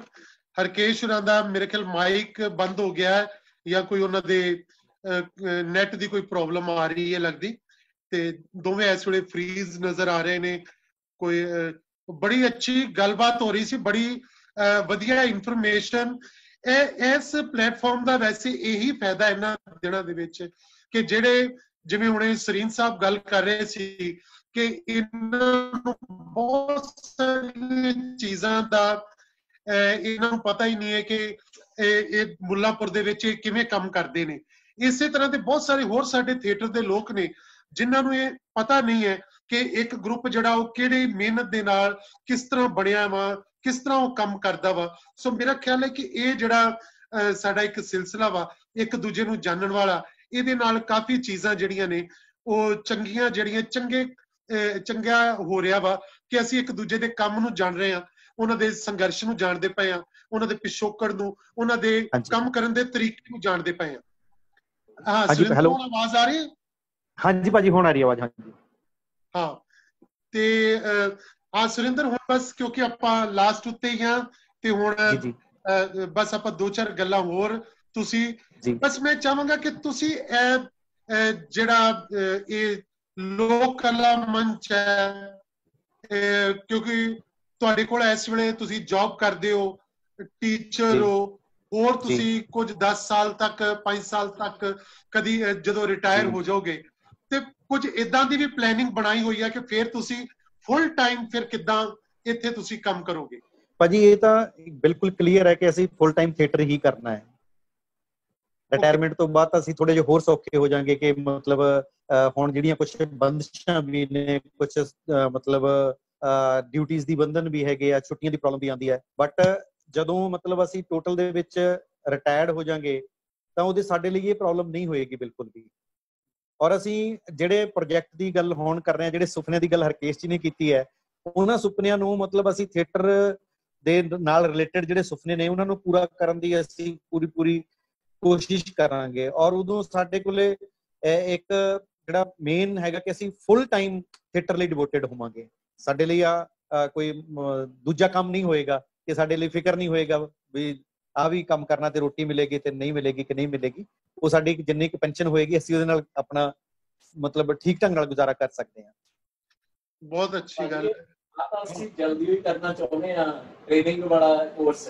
A: ਹਰਕੇਸ਼ ਹੁਰਾਂ ਦਾ ਮੇਰੇ ਖਿਆਲ ਮਾਈਕ ਬੰਦ ਹੋ ਗਿਆ ਜਾਂ ਕੋਈ ਉਹਨਾਂ ਦੇ ਨੈਟ ਦੀ ਕੋਈ ਪ੍ਰੋਬਲਮ ਆ ਰਹੀ ਹੈ ਲੱਗਦੀ? ਤੇ ਦੋਵੇਂ ਇਸ ਵੇਲੇ ਫ੍ਰੀਜ਼ ਨਜ਼ਰ ਆ ਰਹੇ ਨੇ। ਕੋਈ ਬੜੀ ਅੱਛੀ ਗੱਲਬਾਤ ਹੋ ਰਹੀ ਸੀ, ਬੜੀ ਵਧੀਆ ਇਨਫੋਰਮੇਸ਼ਨ ਇਹ, ਇਸ ਪਲੇਟਫਾਰਮ ਦਾ ਵੈਸੇ ਇਹੀ ਫਾਇਦਾ ਇਹਨਾਂ ਦਿਨਾਂ ਦੇ ਵਿੱਚ ਕਿ ਜਿਹੜੇ, ਜਿਵੇਂ ਹੁਣੇ ਸਰੀਨ ਸਾਹਿਬ ਗੱਲ ਕਰ ਰਹੇ ਸੀ ਕਿ ਇਹਨਾਂ ਨੂੰ ਬਹੁਤ ਸਾਰੀਆਂ ਚੀਜ਼ਾਂ ਦਾ ਇਹਨਾਂ ਨੂੰ ਪਤਾ ਹੀ ਨਹੀਂ ਹੈ ਕਿ ਇਹ ਇਹ ਮੁੱਲਾਪੁਰ ਦੇ ਵਿੱਚ ਇਹ ਕਿਵੇਂ ਕੰਮ ਕਰਦੇ ਨੇ। ਇਸੇ ਤਰ੍ਹਾਂ ਦੇ ਬਹੁਤ ਸਾਰੇ ਹੋਰ ਸਾਡੇ ਥੀਏਟਰ ਦੇ ਲੋਕ ਨੇ, ਜਿਨ੍ਹਾਂ ਨੂੰ ਇਹ ਪਤਾ ਨਹੀਂ ਹੈ ਕਿ ਇੱਕ ਗਰੁੱਪ ਜਿਹੜਾ ਉਹ ਕਿਹੜੀ ਮਿਹਨਤ ਦੇ ਨਾਲ ਕਿਸ ਤਰ੍ਹਾਂ ਬਣਿਆ ਵਾ ਕਿਸ ਤਰ੍ਹਾਂ ਉਹ ਕੰਮ ਕਰਦਾ ਵਾ? ਸੋ ਮੇਰਾ ਖਿਆਲ ਹੈ ਕਿ ਇਹ ਜਿਹੜਾ ਸਾਡਾ ਇੱਕ ਸਿਲਸਿਲਾ ਵਾ ਇੱਕ ਦੂਜੇ ਨੂੰ ਜਾਣਨ ਵਾਲਾ ਇਹਦੇ ਨਾਲ ਕਾਫੀ ਚੀਜ਼ਾਂ ਜਿਹੜੀਆਂ ਨੇ ਉਹ ਚੰਗੀਆਂ ਜਿਹੜੀਆਂ ਚੰਗੇ ਚੰਗਾ ਹੋ ਰਿਹਾ ਵਾ ਕਿ ਅਸੀਂ ਇੱਕ ਦੂਜੇ ਦੇ ਕੰਮ ਨੂੰ ਜਾਣ ਰਹੇ ਆ ਉਹਨਾਂ ਦੇ ਸੰਘਰਸ਼ ਨੂੰ ਜਾਣਦੇ ਪਏ ਆ ਉਹਨਾਂ ਦੇ ਪਿਛੋਕੜ ਨੂੰ ਉਹਨਾਂ ਦੇ ਕੰਮ ਕਰਨ ਦੇ ਤਰੀਕੇ ਨੂੰ ਜਾਣਦੇ ਪਏ ਆ ਹਾਂ
C: ਹਾਂਜੀ ਹੈਲੋ
A: ਆਵਾਜ਼ ਆ ਰਹੀ ਹੈ?
C: ਹਾਂਜੀ ਭਾਜੀ ਹੁਣ ਆ ਰਹੀ ਆਵਾਜ਼ ਹਾਂਜੀ।
A: ਹਾਂ ਤੇ ਆ ਸੁਰਿੰਦਰ ਹੁਣ ਬਸ ਕਿਉਂਕਿ ਆਪਾਂ ਲਾਸਟ ਉੱਤੇ ਹੀ ਆ ਤੇ ਹੁਣ ਬਸ ਆਪਾਂ ਦੋ ਚਾਰ ਗੱਲਾਂ ਹੋਰ ਤੁਸੀਂ ਬਸ ਮੈਂ ਚਾਹਾਂਗਾ ਕਿ ਤੁਸੀਂ ਜਿਹੜਾ ਇਹ ਲੋਕ ਕਲਾ ਮੰਚ ਹੈ ਕਿਉਂਕਿ ਤੁਹਾਡੇ ਕੋਲ ਇਸ ਵੇਲੇ ਤੁਸੀਂ ਜੌਬ ਕਰਦੇ ਹੋ ਟੀਚਰ ਹੋ ਹੋਰ ਤੁਸੀਂ ਕੁਝ 10 ਸਾਲ ਤੱਕ 5 ਸਾਲ ਤੱਕ ਕਦੀ ਜਦੋਂ ਰਿਟਾਇਰ ਹੋ ਜਾਓਗੇ ਤੇ ਕੁਝ ਇਦਾਂ ਦੀ ਵੀ ਪਲੈਨਿੰਗ ਬਣਾਈ ਹੋਈ ਹੈ ਕਿ ਫਿਰ ਤੁਸੀਂ ਫੁੱਲ ਟਾਈਮ ਫਿਰ ਕਿਦਾਂ ਇੱਥੇ ਤੁਸੀਂ ਕੰਮ ਕਰੋਗੇ?
C: ਭਾਜੀ ਇਹ ਤਾਂ ਬਿਲਕੁਲ ਕਲੀਅਰ ਹੈ ਕਿ ਅਸੀਂ ਫੁੱਲ ਟਾਈਮ ਥੀਏਟਰ ਹੀ ਕਰਨਾ ਹੈ। ਰਿਟਾਇਰਮੈਂਟ ਤੋਂ ਬਾਅਦ ਅਸੀਂ ਥੋੜੇ ਜਿਹਾ ਹੋਰ ਸੌਖੇ ਹੋ ਜਾਾਂਗੇ ਕਿ ਮਤਲਬ ਹੁਣ ਜਿਹੜੀਆਂ ਕੁਝ ਬੰਦਸ਼ਾਂ ਵੀ ਨੇ ਕੁਝ ਮਤਲਬ ਡਿਊਟੀਆਂ ਦੀ ਬੰਧਨ ਵੀ ਹੈਗੇ ਆ ਛੁੱਟੀਆਂ ਦੀ ਪ੍ਰੋਬਲਮ ਵੀ ਆਉਂਦੀ ਹੈ। ਬਟ ਜਦੋਂ ਮਤਲਬ ਅਸੀਂ ਟੋਟਲ ਦੇ ਵਿੱਚ ਰਿਟਾਇਰਡ ਹੋ ਜਾਾਂਗੇ ਤਾਂ ਉਹਦੇ ਸਾਡੇ ਲਈ ਇਹ ਪ੍ਰੋਬਲਮ ਨਹੀਂ ਹੋਏਗੀ ਬਿਲਕੁਲ ਵੀ। ਔਰ ਅਸੀਂ ਜਿਹੜੇ ਪ੍ਰੋਜੈਕਟ ਦੀ ਗੱਲ ਹੋਣ ਕਰ ਰਹੇ ਹਾਂ, ਜਿਹੜੇ ਸੁਪਨਿਆਂ ਦੀ ਗੱਲ ਹਰਕੇਸ਼ ਜੀ ਨੇ ਕੀਤੀ ਹੈ, ਉਹਨਾਂ ਸੁਪਨਿਆਂ ਨੂੰ ਮਤਲਬ ਅਸੀਂ ਥੀਏਟਰ ਦੇ ਨਾਲ ਰਿਲੇਟਡ ਜਿਹੜੇ ਸੁਪਨੇ ਨੇ, ਉਹਨਾਂ ਨੂੰ ਪੂਰਾ ਕਰਨ ਦੀ ਅਸੀਂ ਪੂਰੀ ਪੂਰੀ ਕੋਸ਼ਿਸ਼ ਕਰਾਂਗੇ। ਔਰ ਉਦੋਂ ਸਾਡੇ ਕੋਲੇ ਇੱਕ ਜਿਹੜਾ ਮੇਨ ਹੈਗਾ ਕਿ ਅਸੀਂ ਫੁੱਲ ਟਾਈਮ ਥੀਏਟਰ ਲਈ ਡਿਵੋਟਡ ਹੋਵਾਂਗੇ। ਸਾਡੇ ਲਈ ਆ ਕੋਈ ਦੂਜਾ ਕੰਮ ਨਹੀਂ ਹੋਏਗਾ ਕਿ ਸਾਡੇ ਲਈ ਫਿਕਰ ਨਹੀਂ ਹੋਏਗਾ ਵੀ ਆ ਵੀ ਕੰਮ ਕਰਨਾ ਤੇ ਰੋਟੀ ਮਿਲੇਗੀ ਤੇ ਨਹੀਂ ਮਿਲੇਗੀ ਕਿ ਨਹੀਂ ਮਿਲੇਗੀ ਉਹ ਸਾਡੀ ਜਿੰਨੀ ਕੁ ਪੈਨਸ਼ਨ ਹੋਏਗੀ ਅਸੀਂ ਉਹਦੇ ਨਾਲ ਆਪਣਾ ਮਤਲਬ ਠੀਕ ਢੰਗ ਨਾਲ ਗੁਜ਼ਾਰਾ ਕਰ ਸਕਦੇ ਹਾਂ।
A: ਬਹੁਤ ਅੱਛੀ ਗੱਲ ਹੈ।
B: ਆਪਾਂ ਅਸੀਂ ਜਲਦੀ ਹੀ ਕਰਨਾ ਚਾਹੁੰਦੇ ਆ ਟ੍ਰੇਨਿੰਗ ਵਾਲਾ ਕੋਰਸ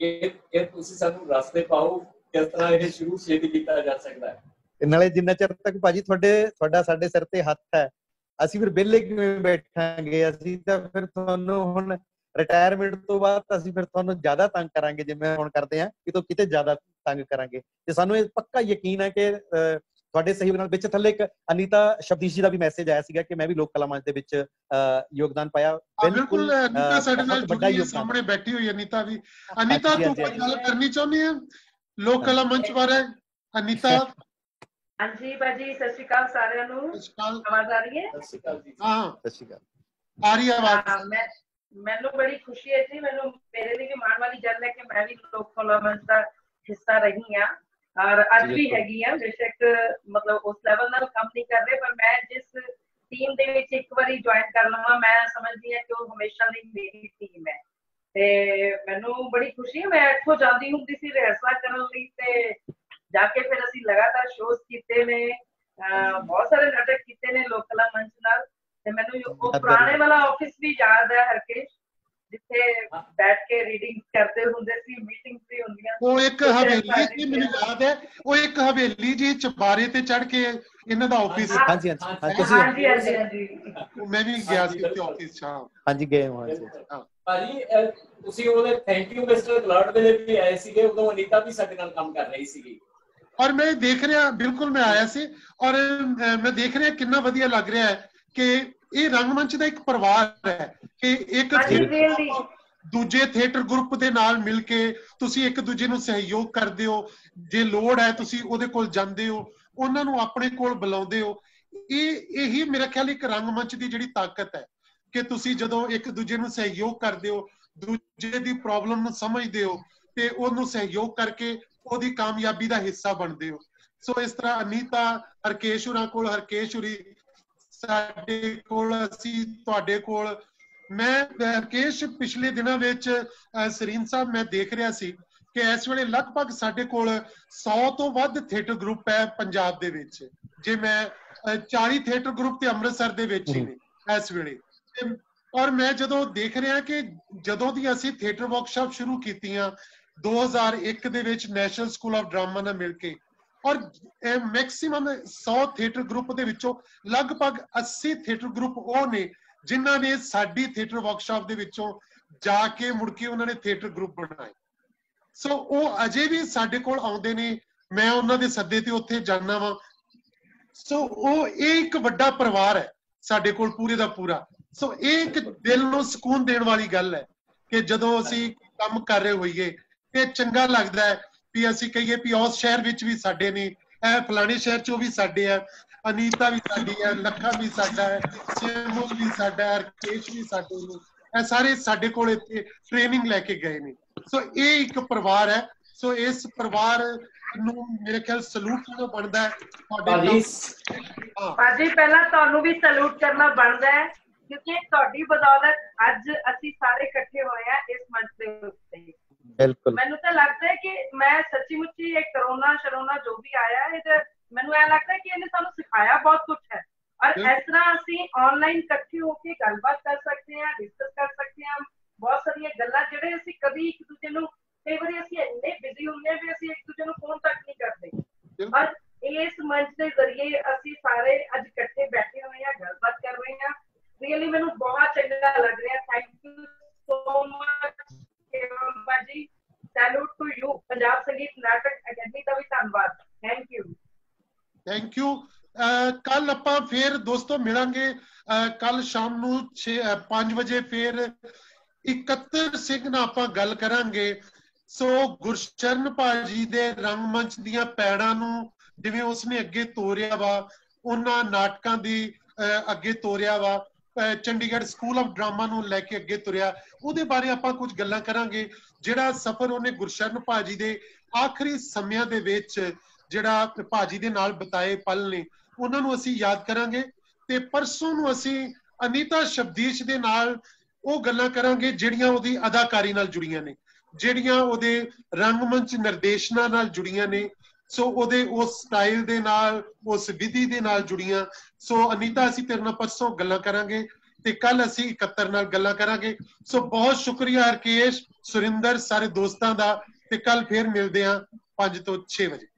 B: ਇਹ ਇਹ ਤੁਸੀਂ ਸਾਨੂੰ ਰਸਤੇ ਪਾਓ ਕਿਸ ਤਰ੍ਹਾਂ ਇਹ ਸ਼ੁਰੂ ਛੇਤੀ ਕੀਤਾ ਜਾ ਸਕਦਾ ਹੈ।
C: ਨਾਲੇ ਜਿੰਨਾ ਚਿਰ ਤੱਕ ਭਾਜੀ ਤੁਹਾਡੇ ਤੁਹਾਡਾ ਸਾਡੇ ਸਿਰ ਤੇ ਹੱਥ ਹੈ ਅਸੀਂ ਫਿਰ ਵਿਹਲੇ ਕਿਵੇਂ ਬੈਠਾਂਗੇ? ਅਸੀਂ ਤਾਂ ਫਿਰ ਤੁਹਾਨੂੰ ਹੁਣ ਰਿਟਾਇਰਮੈਂਟ ਤੋਂ ਬਾਅਦ ਅਸੀਂ ਫਿਰ ਤੁਹਾਨੂੰ ਜ਼ਿਆਦਾ ਤੰਗ ਕਰਾਂਗੇ ਜਿਵੇਂ ਹੁਣ ਕਰਦੇ ਆ ਕਿਤੋਂ ਕਿਤੇ ਜ਼ਿਆਦਾ ਤੰਗ ਕਰਾਂਗੇ। ਤੇ ਸਾਨੂੰ ਇਹ ਪੱਕਾ ਯਕੀਨ ਹੈ ਕਿ ਤੁਹਾਡੇ ਸਹਿਯੋਗ ਨਾਲ ਵਿੱਚ ਥੱਲੇ ਇੱਕ ਅਨੀਤਾ ਸ਼ਬਦੀਸ਼ ਜੀ ਦਾ ਵੀ ਮੈਸੇਜ ਆਇਆ ਸੀਗਾ ਕਿ ਮੈਂ ਵੀ ਲੋਕ ਕਲਾ ਮੰਚ ਦੇ ਵਿੱਚ ਯੋਗਦਾਨ ਪਾਇਆ।
A: ਬਿਲਕੁਲ ਅਨੀਤਾ ਸਾਡੇ ਨਾਲ ਜੁੜੀ ਹੈ ਸਾਹਮਣੇ ਬੈਠੀ ਹੋਈ ਅਨੀਤਾ ਵੀ। ਅਨੀਤਾ ਤੂੰ ਕੋਈ ਗੱਲ ਕਰਨੀ ਚਾਹੁੰਦੀ ਹੈ? ਲੋਕ ਕਲਾ ਮੰਚ ਬਾਰੇ? ਅਨੀਤਾ?
G: ਹਾਂਜੀ ਬਾਜੀ ਸਤਿ ਸ਼੍ਰੀ ਅਕਾਲ ਸਾਰਿਆਂ ਨੂੰ। ਆਵਾਜ਼ ਆ ਰਹੀ ਹੈ?
A: ਹਾਂ।
C: ਸਤਿ ਸ਼੍ਰੀ ਅਕਾਲ।
A: ਆ ਰਹੀ ਆਵਾਜ਼।
G: ਮੈਂ ਮੈਨੂੰ ਬੜੀ ਖੁਸ਼ੀ ਹੈ ਜੀ ਮੈਨੂੰ ਮੇਰੇ ਲਈ ਵੀ ਮਾਣ ਵਾਲੀ ਗੱਲ ਹੈ ਕਿ ਮੈਂ ਵੀ ਲੋਕ ਕਲਾ ਮੰਚ ਦਾ ਹਿੱਸਾ ਰਹੀ ਹਾਂ ਔਰ ਅੱਜ ਵੀ ਹੈਗੀ ਆ ਬੇਸ਼ੱਕ ਮਤਲਬ ਉਸ ਲੈਵਲ ਨਾਲ ਕੰਮ ਨਹੀਂ ਕਰ ਰਹੇ ਪਰ ਮੈਂ ਜਿਸ ਟੀਮ ਦੇ ਵਿੱਚ ਇੱਕ ਵਾਰੀ ਜੁਆਇਨ ਕਰ ਲਵਾਂ ਮੈਂ ਸਮਝਦੀ ਹਾਂ ਕਿ ਉਹ ਹਮੇਸ਼ਾ ਲਈ ਮੇਰੀ ਟੀਮ ਹੈ। ਤੇ ਮੈਨੂੰ ਬੜੀ ਖੁਸ਼ੀ ਹੈ ਮੈਂ ਇੱਥੋਂ ਜਾਂਦੀ ਹੁੰਦੀ ਸੀ ਰਿਹਰਸਲ ਕਰਨ ਲਈ ਤੇ ਜਾ ਕੇ ਫਿਰ ਅਸੀਂ ਲਗਾਤਾਰ ਸ਼ੋਜ਼ ਕੀਤੇ ਨੇ ਬਹੁਤ ਸਾਰੇ ਨਾਟਕ ਕੀਤੇ ਨੇ ਲੋਕ ਕਲਾ ਮੰਚ ਨਾਲ। ਤੇ ਮੈਨੂੰ ਉਹ ਪੁਰਾਣੇ ਵਾਲਾ ਆਫਿਸ ਵੀ ਯਾਦ ਹੈ ਹਰਕੇਸ਼ ਜਿੱਥੇ ਬੈਠ ਕੇ ਰੀਡਿੰਗ ਕਰਦੇ ਹੁੰਦੇ ਸੀ ਮੀਟਿੰਗਸ ਵੀ ਹੁੰਦੀਆਂ ਸੀ।
A: ਉਹ ਇੱਕ ਹਵੇਲੀ ਸੀ ਮੈਨੂੰ ਯਾਦ ਹੈ ਉਹ ਇੱਕ ਹਵੇਲੀ ਜੀ ਚਬਾਰੇ ਤੇ ਚੜ ਕੇ ਇਹਨਾਂ ਦਾ ਆਫਿਸ
C: ਹਾਂਜੀ ਹਾਂਜੀ ਹਾਂ, ਤੁਸੀਂ
G: ਹਾਂਜੀ ਹਾਂਜੀ ਹਾਂਜੀ
A: ਮੈਂ ਵੀ ਗਿਆ ਸੀ ਉੱਥੇ ਆਫਿਸ ਚ ਹਾਂ।
C: ਹਾਂਜੀ ਗਏ ਹਾਂ। ਹਾਂਜੀ
H: ਭਾਜੀ ਅਹ, ਤੁਸੀਂ ਉਹਦੇ ਥੈਂਕ ਯੂ ਮਿਸਟਰ ਕਲਰਡ ਵੇਲੇ ਵੀ ਆਏ ਸੀਗੇ ਉਦੋਂ ਅਨੀਤਾ ਵੀ ਸਾਡੇ ਨਾਲ ਕੰਮ ਕਰ ਰਹੀ ਸੀਗੀ।
A: ਔਰ ਮੈਂ ਦੇਖ ਰਿਹਾ ਬਿਲਕੁਲ ਮੈਂ ਆਇਆ ਸੀ ਔਰ ਅਹ, ਮੈਂ ਦੇਖ ਰਿਹਾ ਕਿੰਨਾ ਵਧੀਆ ਲੱਗ ਰਿਹਾ ਹੈ। ਕਿ ਇਹ ਰੰਗਮੰਚ ਦਾ ਇੱਕ ਪਰਿਵਾਰ ਹੈ ਕਿ ਇੱਕ। ਦੂਜੇ ਥੀਏਟਰ ਗਰੁੱਪ ਦੇ ਨਾਲ ਮਿਲ ਕੇ ਤੁਸੀਂ ਇੱਕ ਦੂਜੇ ਨੂੰ ਸਹਿਯੋਗ ਕਰਦੇ ਹੋ ਜੇ ਲੋੜ ਹੈ ਤੁਸੀਂ ਉਹਦੇ ਕੋਲ ਜਾਂਦੇ ਹੋ ਉਹਨਾਂ ਨੂੰ ਆਪਣੇ ਕੋਲ ਬੁਲਾਉਂਦੇ ਹੋ ਇਹ ਇਹੀ ਮੇਰਾ ਖਿਆਲ ਇੱਕ ਰੰਗਮੰਚ ਦੀ ਜਿਹੜੀ ਤਾਕਤ ਹੈ ਕਿ ਤੁਸੀਂ ਜਦੋਂ ਇੱਕ ਦੂਜੇ ਨੂੰ ਸਹਿਯੋਗ ਕਰਦੇ ਹੋ ਦੂਜੇ ਦੀ ਪ੍ਰੋਬਲਮ ਨੂੰ ਸਮਝਦੇ ਹੋ ਤੇ ਉਹਨੂੰ ਸਹਿਯੋਗ ਕਰਕੇ ਉਹਦੀ ਕਾਮਯਾਬੀ ਦਾ ਹਿੱਸਾ ਬਣਦੇ ਹੋ ਸੋ ਇਸ ਤਰ੍ਹਾਂ ਅਨੀਤਾ ਹਰਕੇਸ਼ ਹੁਰਾਂ ਕੋਲ ਹਰਕੇਸ਼ ਹੁਰੀ ਸਾਡੇ ਕੋਲ ਅਸੀਂ ਤੁਹਾਡੇ ਕੋਲ। ਮੈਂ ਹਰਕੇਸ਼ ਪਿਛਲੇ ਦਿਨਾਂ ਵਿੱਚ ਸਰੀਨ ਸਾਹਿਬ ਮੈਂ ਦੇਖ ਰਿਹਾ ਸੀ ਕਿ ਇਸ ਵੇਲੇ ਲਗਭਗ ਸਾਡੇ ਕੋਲ 100 ਤੋਂ ਵੱਧ ਥੀਏਟਰ ਗਰੁੱਪ ਹੈ ਪੰਜਾਬ ਦੇ ਵਿੱਚ। ਜੇ ਮੈਂ ਅਹ, 40 ਥੀਏਟਰ ਗਰੁੱਪ ਤੇ ਅੰਮ੍ਰਿਤਸਰ ਦੇ ਵਿੱਚ ਹੀ ਨੇ ਇਸ ਵੇਲੇ। ਔਰ ਮੈਂ ਜਦੋਂ ਦੇਖ ਰਿਹਾ ਕਿ ਜਦੋਂ ਦੀ ਅਸੀਂ ਥੀਏਟਰ ਵਰਕਸ਼ਾਪ ਸ਼ੁਰੂ ਕੀਤੀਆਂ 2001 ਦੇ ਵਿੱਚ ਨੈਸ਼ਨਲ ਸਕੂਲ ਆਫ ਡਰਾਮਾ ਨਾਲ ਮਿਲ ਕੇ ਔਰ ਮੈਕਸਿਮਮ 100 ਥੀਏਟਰ ਗਰੁੱਪ ਦੇ ਵਿੱਚੋਂ ਲਗਭਗ 80 ਥੀਏਟਰ ਗਰੁੱਪ ਉਹ ਨੇ ਜਿਨ੍ਹਾਂ ਨੇ ਸਾਡੀ ਥੀਏਟਰ ਵਰਕਸ਼ਾਪ ਦੇ ਵਿੱਚੋਂ ਜਾ ਕੇ ਮੁੜ ਕੇ ਉਹਨਾਂ ਨੇ ਥੀਏਟਰ ਗਰੁੱਪ ਬਣਾਏ। ਸੋ ਉਹ ਅਜੇ ਵੀ ਸਾਡੇ ਕੋਲ ਆਉਂਦੇ ਨੇ, ਮੈਂ ਉਹਨਾਂ ਦੇ ਸੱਦੇ ਤੇ ਉੱਥੇ ਜਾਣਾ ਵਾਂ। ਸੋ ਉਹ ਇਹ ਇੱਕ ਵੱਡਾ ਪਰਿਵਾਰ ਹੈ, ਸਾਡੇ ਕੋਲ ਪੂਰੇ ਦਾ ਪੂਰਾ। ਸੋ ਇਹ ਇੱਕ ਦਿਲ ਨੂੰ ਸਕੂਨ ਦੇਣ ਵਾਲੀ ਗੱਲ ਹੈ ਕਿ ਜਦੋਂ ਅਸੀਂ ਕੰਮ ਕਰ ਰਹੇ ਹੋਈਏ, ਤੇ ਚੰਗਾ ਲੱਗਦਾ ਹੈ ਵੀ ਅਸੀਂ ਕਹੀਏ ਵੀ ਉਸ ਸ਼ਹਿਰ ਵਿੱਚ ਵੀ ਸਾਡੇ ਨੇ ਇਹ ਫਲਾਣੇ ਸ਼ਹਿਰ ਚੋਂ ਵੀ ਸਾਡੇ ਆ ਅਨੀਤਾ ਵੀ ਸਾਡੀ ਹੈ ਲੱਖਾ ਵੀ ਸਾਡਾ ਹੈ ਸਿਮੂ ਵੀ ਸਾਡਾ ਹੈ ਰਕੇਸ਼ ਵੀ ਸਾਡੇ ਨੇ ਇਹ ਸਾਰੇ ਸਾਡੇ ਕੋਲ ਇੱਥੇ ਟ੍ਰੇਨਿੰਗ ਲੈ ਕੇ ਗਏ ਨੇ। ਸੋ ਇਹ ਇੱਕ ਪਰਿਵਾਰ ਹੈ। ਸੋ ਇਸ ਪਰਿਵਾਰ ਨੂੰ ਮੇਰੇ ਖਿਆਲ ਸਲੂਟ ਕਰਨਾ ਬਣਦਾ ਹੈ? ਤੁਹਾਡੇ
G: ਬਾਜੀ ਪਹਿਲਾਂ ਤੁਹਾਨੂੰ ਵੀ ਸਲੂਟ ਕਰਨਾ ਬਣਦਾ ਹੈ ਕਿਉਂਕਿ ਤੁਹਾਡੀ ਬਦੌਲਤ ਅੱਜ ਅਸੀਂ ਸਾਰੇ ਇਕੱਠੇ ਹੋਏ ਆ ਇਸ ਮੰਚ ਦੇ ਉੱਤੇ।
C: ਬਿਲਕੁਲ।
G: ਮੈਨੂੰ ਤਾਂ ਲੱਗਦਾ ਹੈ ਕਿ ਮੈਂ ਸੱਚੀ ਮੁੱਚੀ ਇਹ ਕਰੋਨਾ ਸ਼ਰੋਨਾ ਜੋ ਵੀ ਆਇਆ ਇਹ ਤਾਂ ਮੈਨੂੰ ਐ ਲੱਗਦਾ ਹੈ ਕਿ ਇਹਨੇ ਸਾਨੂੰ ਸਿਖਾਇਆ ਬਹੁਤ ਕੁਝ ਹੈ। ਔਰ। ਇਸ ਤਰ੍ਹਾਂ ਅਸੀਂ ਆਨਲਾਈਨ ਇਕੱਠੇ ਹੋ ਕੇ ਗੱਲਬਾਤ ਕਰ ਸਕਦੇ ਹਾਂ ਡਿਸਕਸ ਕਰ ਸਕਦੇ ਹਾਂ ਬਹੁਤ ਸਾਰੀਆਂ ਗੱਲਾਂ ਜਿਹੜੇ ਅਸੀਂ ਕਦੀ ਇੱਕ ਦੂਜੇ ਨੂੰ ਕਈ ਵਾਰੀ ਅਸੀਂ ਇੰਨੇ ਬਿਜ਼ੀ ਹੁੰਦੇ ਹਾਂ ਵੀ ਅਸੀਂ ਇੱਕ ਦੂਜੇ ਨੂੰ ਫੋਨ ਤੱਕ ਨਹੀਂ ਕਰਦੇ। ਪਰ ਇਸ ਮੰਚ ਦੇ ਜ਼ਰੀਏ ਅਸੀਂ ਸਾਰੇ ਅੱਜ ਇਕੱਠੇ ਬੈਠੇ ਹੋਏ ਹਾਂ ਗੱਲਬਾਤ ਕਰ ਰਹੇ ਹਾਂ। ਰੀਅਲੀ ਮੈਨੂੰ ਬਹੁਤ ਚੰਗਾ ਲੱਗ ਰਿਹਾ ਥੈਂਕ ਯੂ ਸੋ ਮਚ ਬਾਜੀ salute to you Punjab Sangeet Natak Academy ਦਾ ਵੀ ਧੰਨਵਾਦ। ਥੈਂਕ ਯੂ
A: ਥੈਂਕ ਯੂ ਕੱਲ ਆਪਾਂ ਫੇਰ ਦੋਸਤੋ ਮਿਲਾਂਗੇ। ਕੱਲ ਸ਼ਾਮ ਨੂੰ 5 ਵਜੇ ਫੇਰ 71 ਸਿੰਘ ਨਾਲ ਆਪਾਂ ਗੱਲ ਕਰਾਂਗੇ। ਸੋ ਗੁਰਸ਼ਰਨ ਭਾਜੀ ਦੇ ਰੰਗਮੰਚ ਦੀਆਂ ਪੈੜਾਂ ਨੂੰ ਜਿਵੇਂ ਉਸਨੇ ਅੱਗੇ ਤੋਰਿਆ ਵਾ, ਉਹਨਾਂ ਨਾਟਕਾਂ ਦੀ ਅੱਗੇ ਤੋਰਿਆ ਵਾ। ਚੰਡੀਗੜ੍ਹ ਸਕੂਲ ਆਫ ਡਰਾਮਾ ਨੂੰ ਲੈ ਕੇ ਅੱਗੇ ਤੁਰਿਆ, ਉਹਦੇ ਬਾਰੇ ਆਪਾਂ ਕੁਝ ਗੱਲਾਂ ਕਰਾਂਗੇ। ਜਿਹੜਾ ਸਫ਼ਰ ਉਹਨੇ ਗੁਰਸ਼ਰਨ ਭਾਜੀ ਦੇ ਆਖਰੀ ਸਮਿਆਂ ਦੇ ਵਿੱਚ ਜਿਹੜਾ ਭਾਜੀ ਦੇ ਨਾਲ ਬਿਤਾਏ ਪਲ ਨੇ, ਉਹਨਾਂ ਨੂੰ ਅਸੀਂ ਯਾਦ ਕਰਾਂਗੇ ਤੇ ਪਰਸੋਂ ਨੂੰ ਅਸੀਂ ਅਨੀਤਾ ਸ਼ਬਦੀਸ਼ ਦੇ ਨਾਲ ਉਹ ਗੱਲਾਂ ਕਰਾਂਗੇ, ਜਿਹੜੀਆਂ ਉਹਦੀ ਅਦਾਕਾਰੀ ਨਾਲ ਜੁੜੀਆਂ ਨੇ, ਜਿਹੜੀਆਂ ਉਹਦੇ ਰੰਗਮੰਚ ਨਿਰਦੇਸ਼ਨਾਂ ਨਾਲ ਜੁੜੀਆਂ ਨੇ ਸੋ ਉਹਦੇ, ਉਸ ਸਟਾਈਲ ਦੇ ਨਾਲ, ਉਸ ਵਿਧੀ ਦੇ ਨਾਲ ਜੁੜੀਆਂ। ਸੋ ਅਨੀਤਾ, ਅਸੀਂ ਤੇਰੇ ਨਾਲ ਪਰਸੋਂ ਗੱਲਾਂ ਕਰਾਂਗੇ ਤੇ ਕੱਲ ਅਸੀਂ 71 ਨਾਲ ਗੱਲਾਂ ਕਰਾਂਗੇ। ਸੋ ਬਹੁਤ ਸ਼ੁਕਰੀਆ ਹਰਕੇਸ਼, ਸੁਰਿੰਦਰ, ਸਾਰੇ ਦੋਸਤਾਂ ਦਾ ਤੇ ਕੱਲ ਫੇਰ ਮਿਲਦੇ ਆਂ 5 ਤੋਂ 6 ਵਜੇ।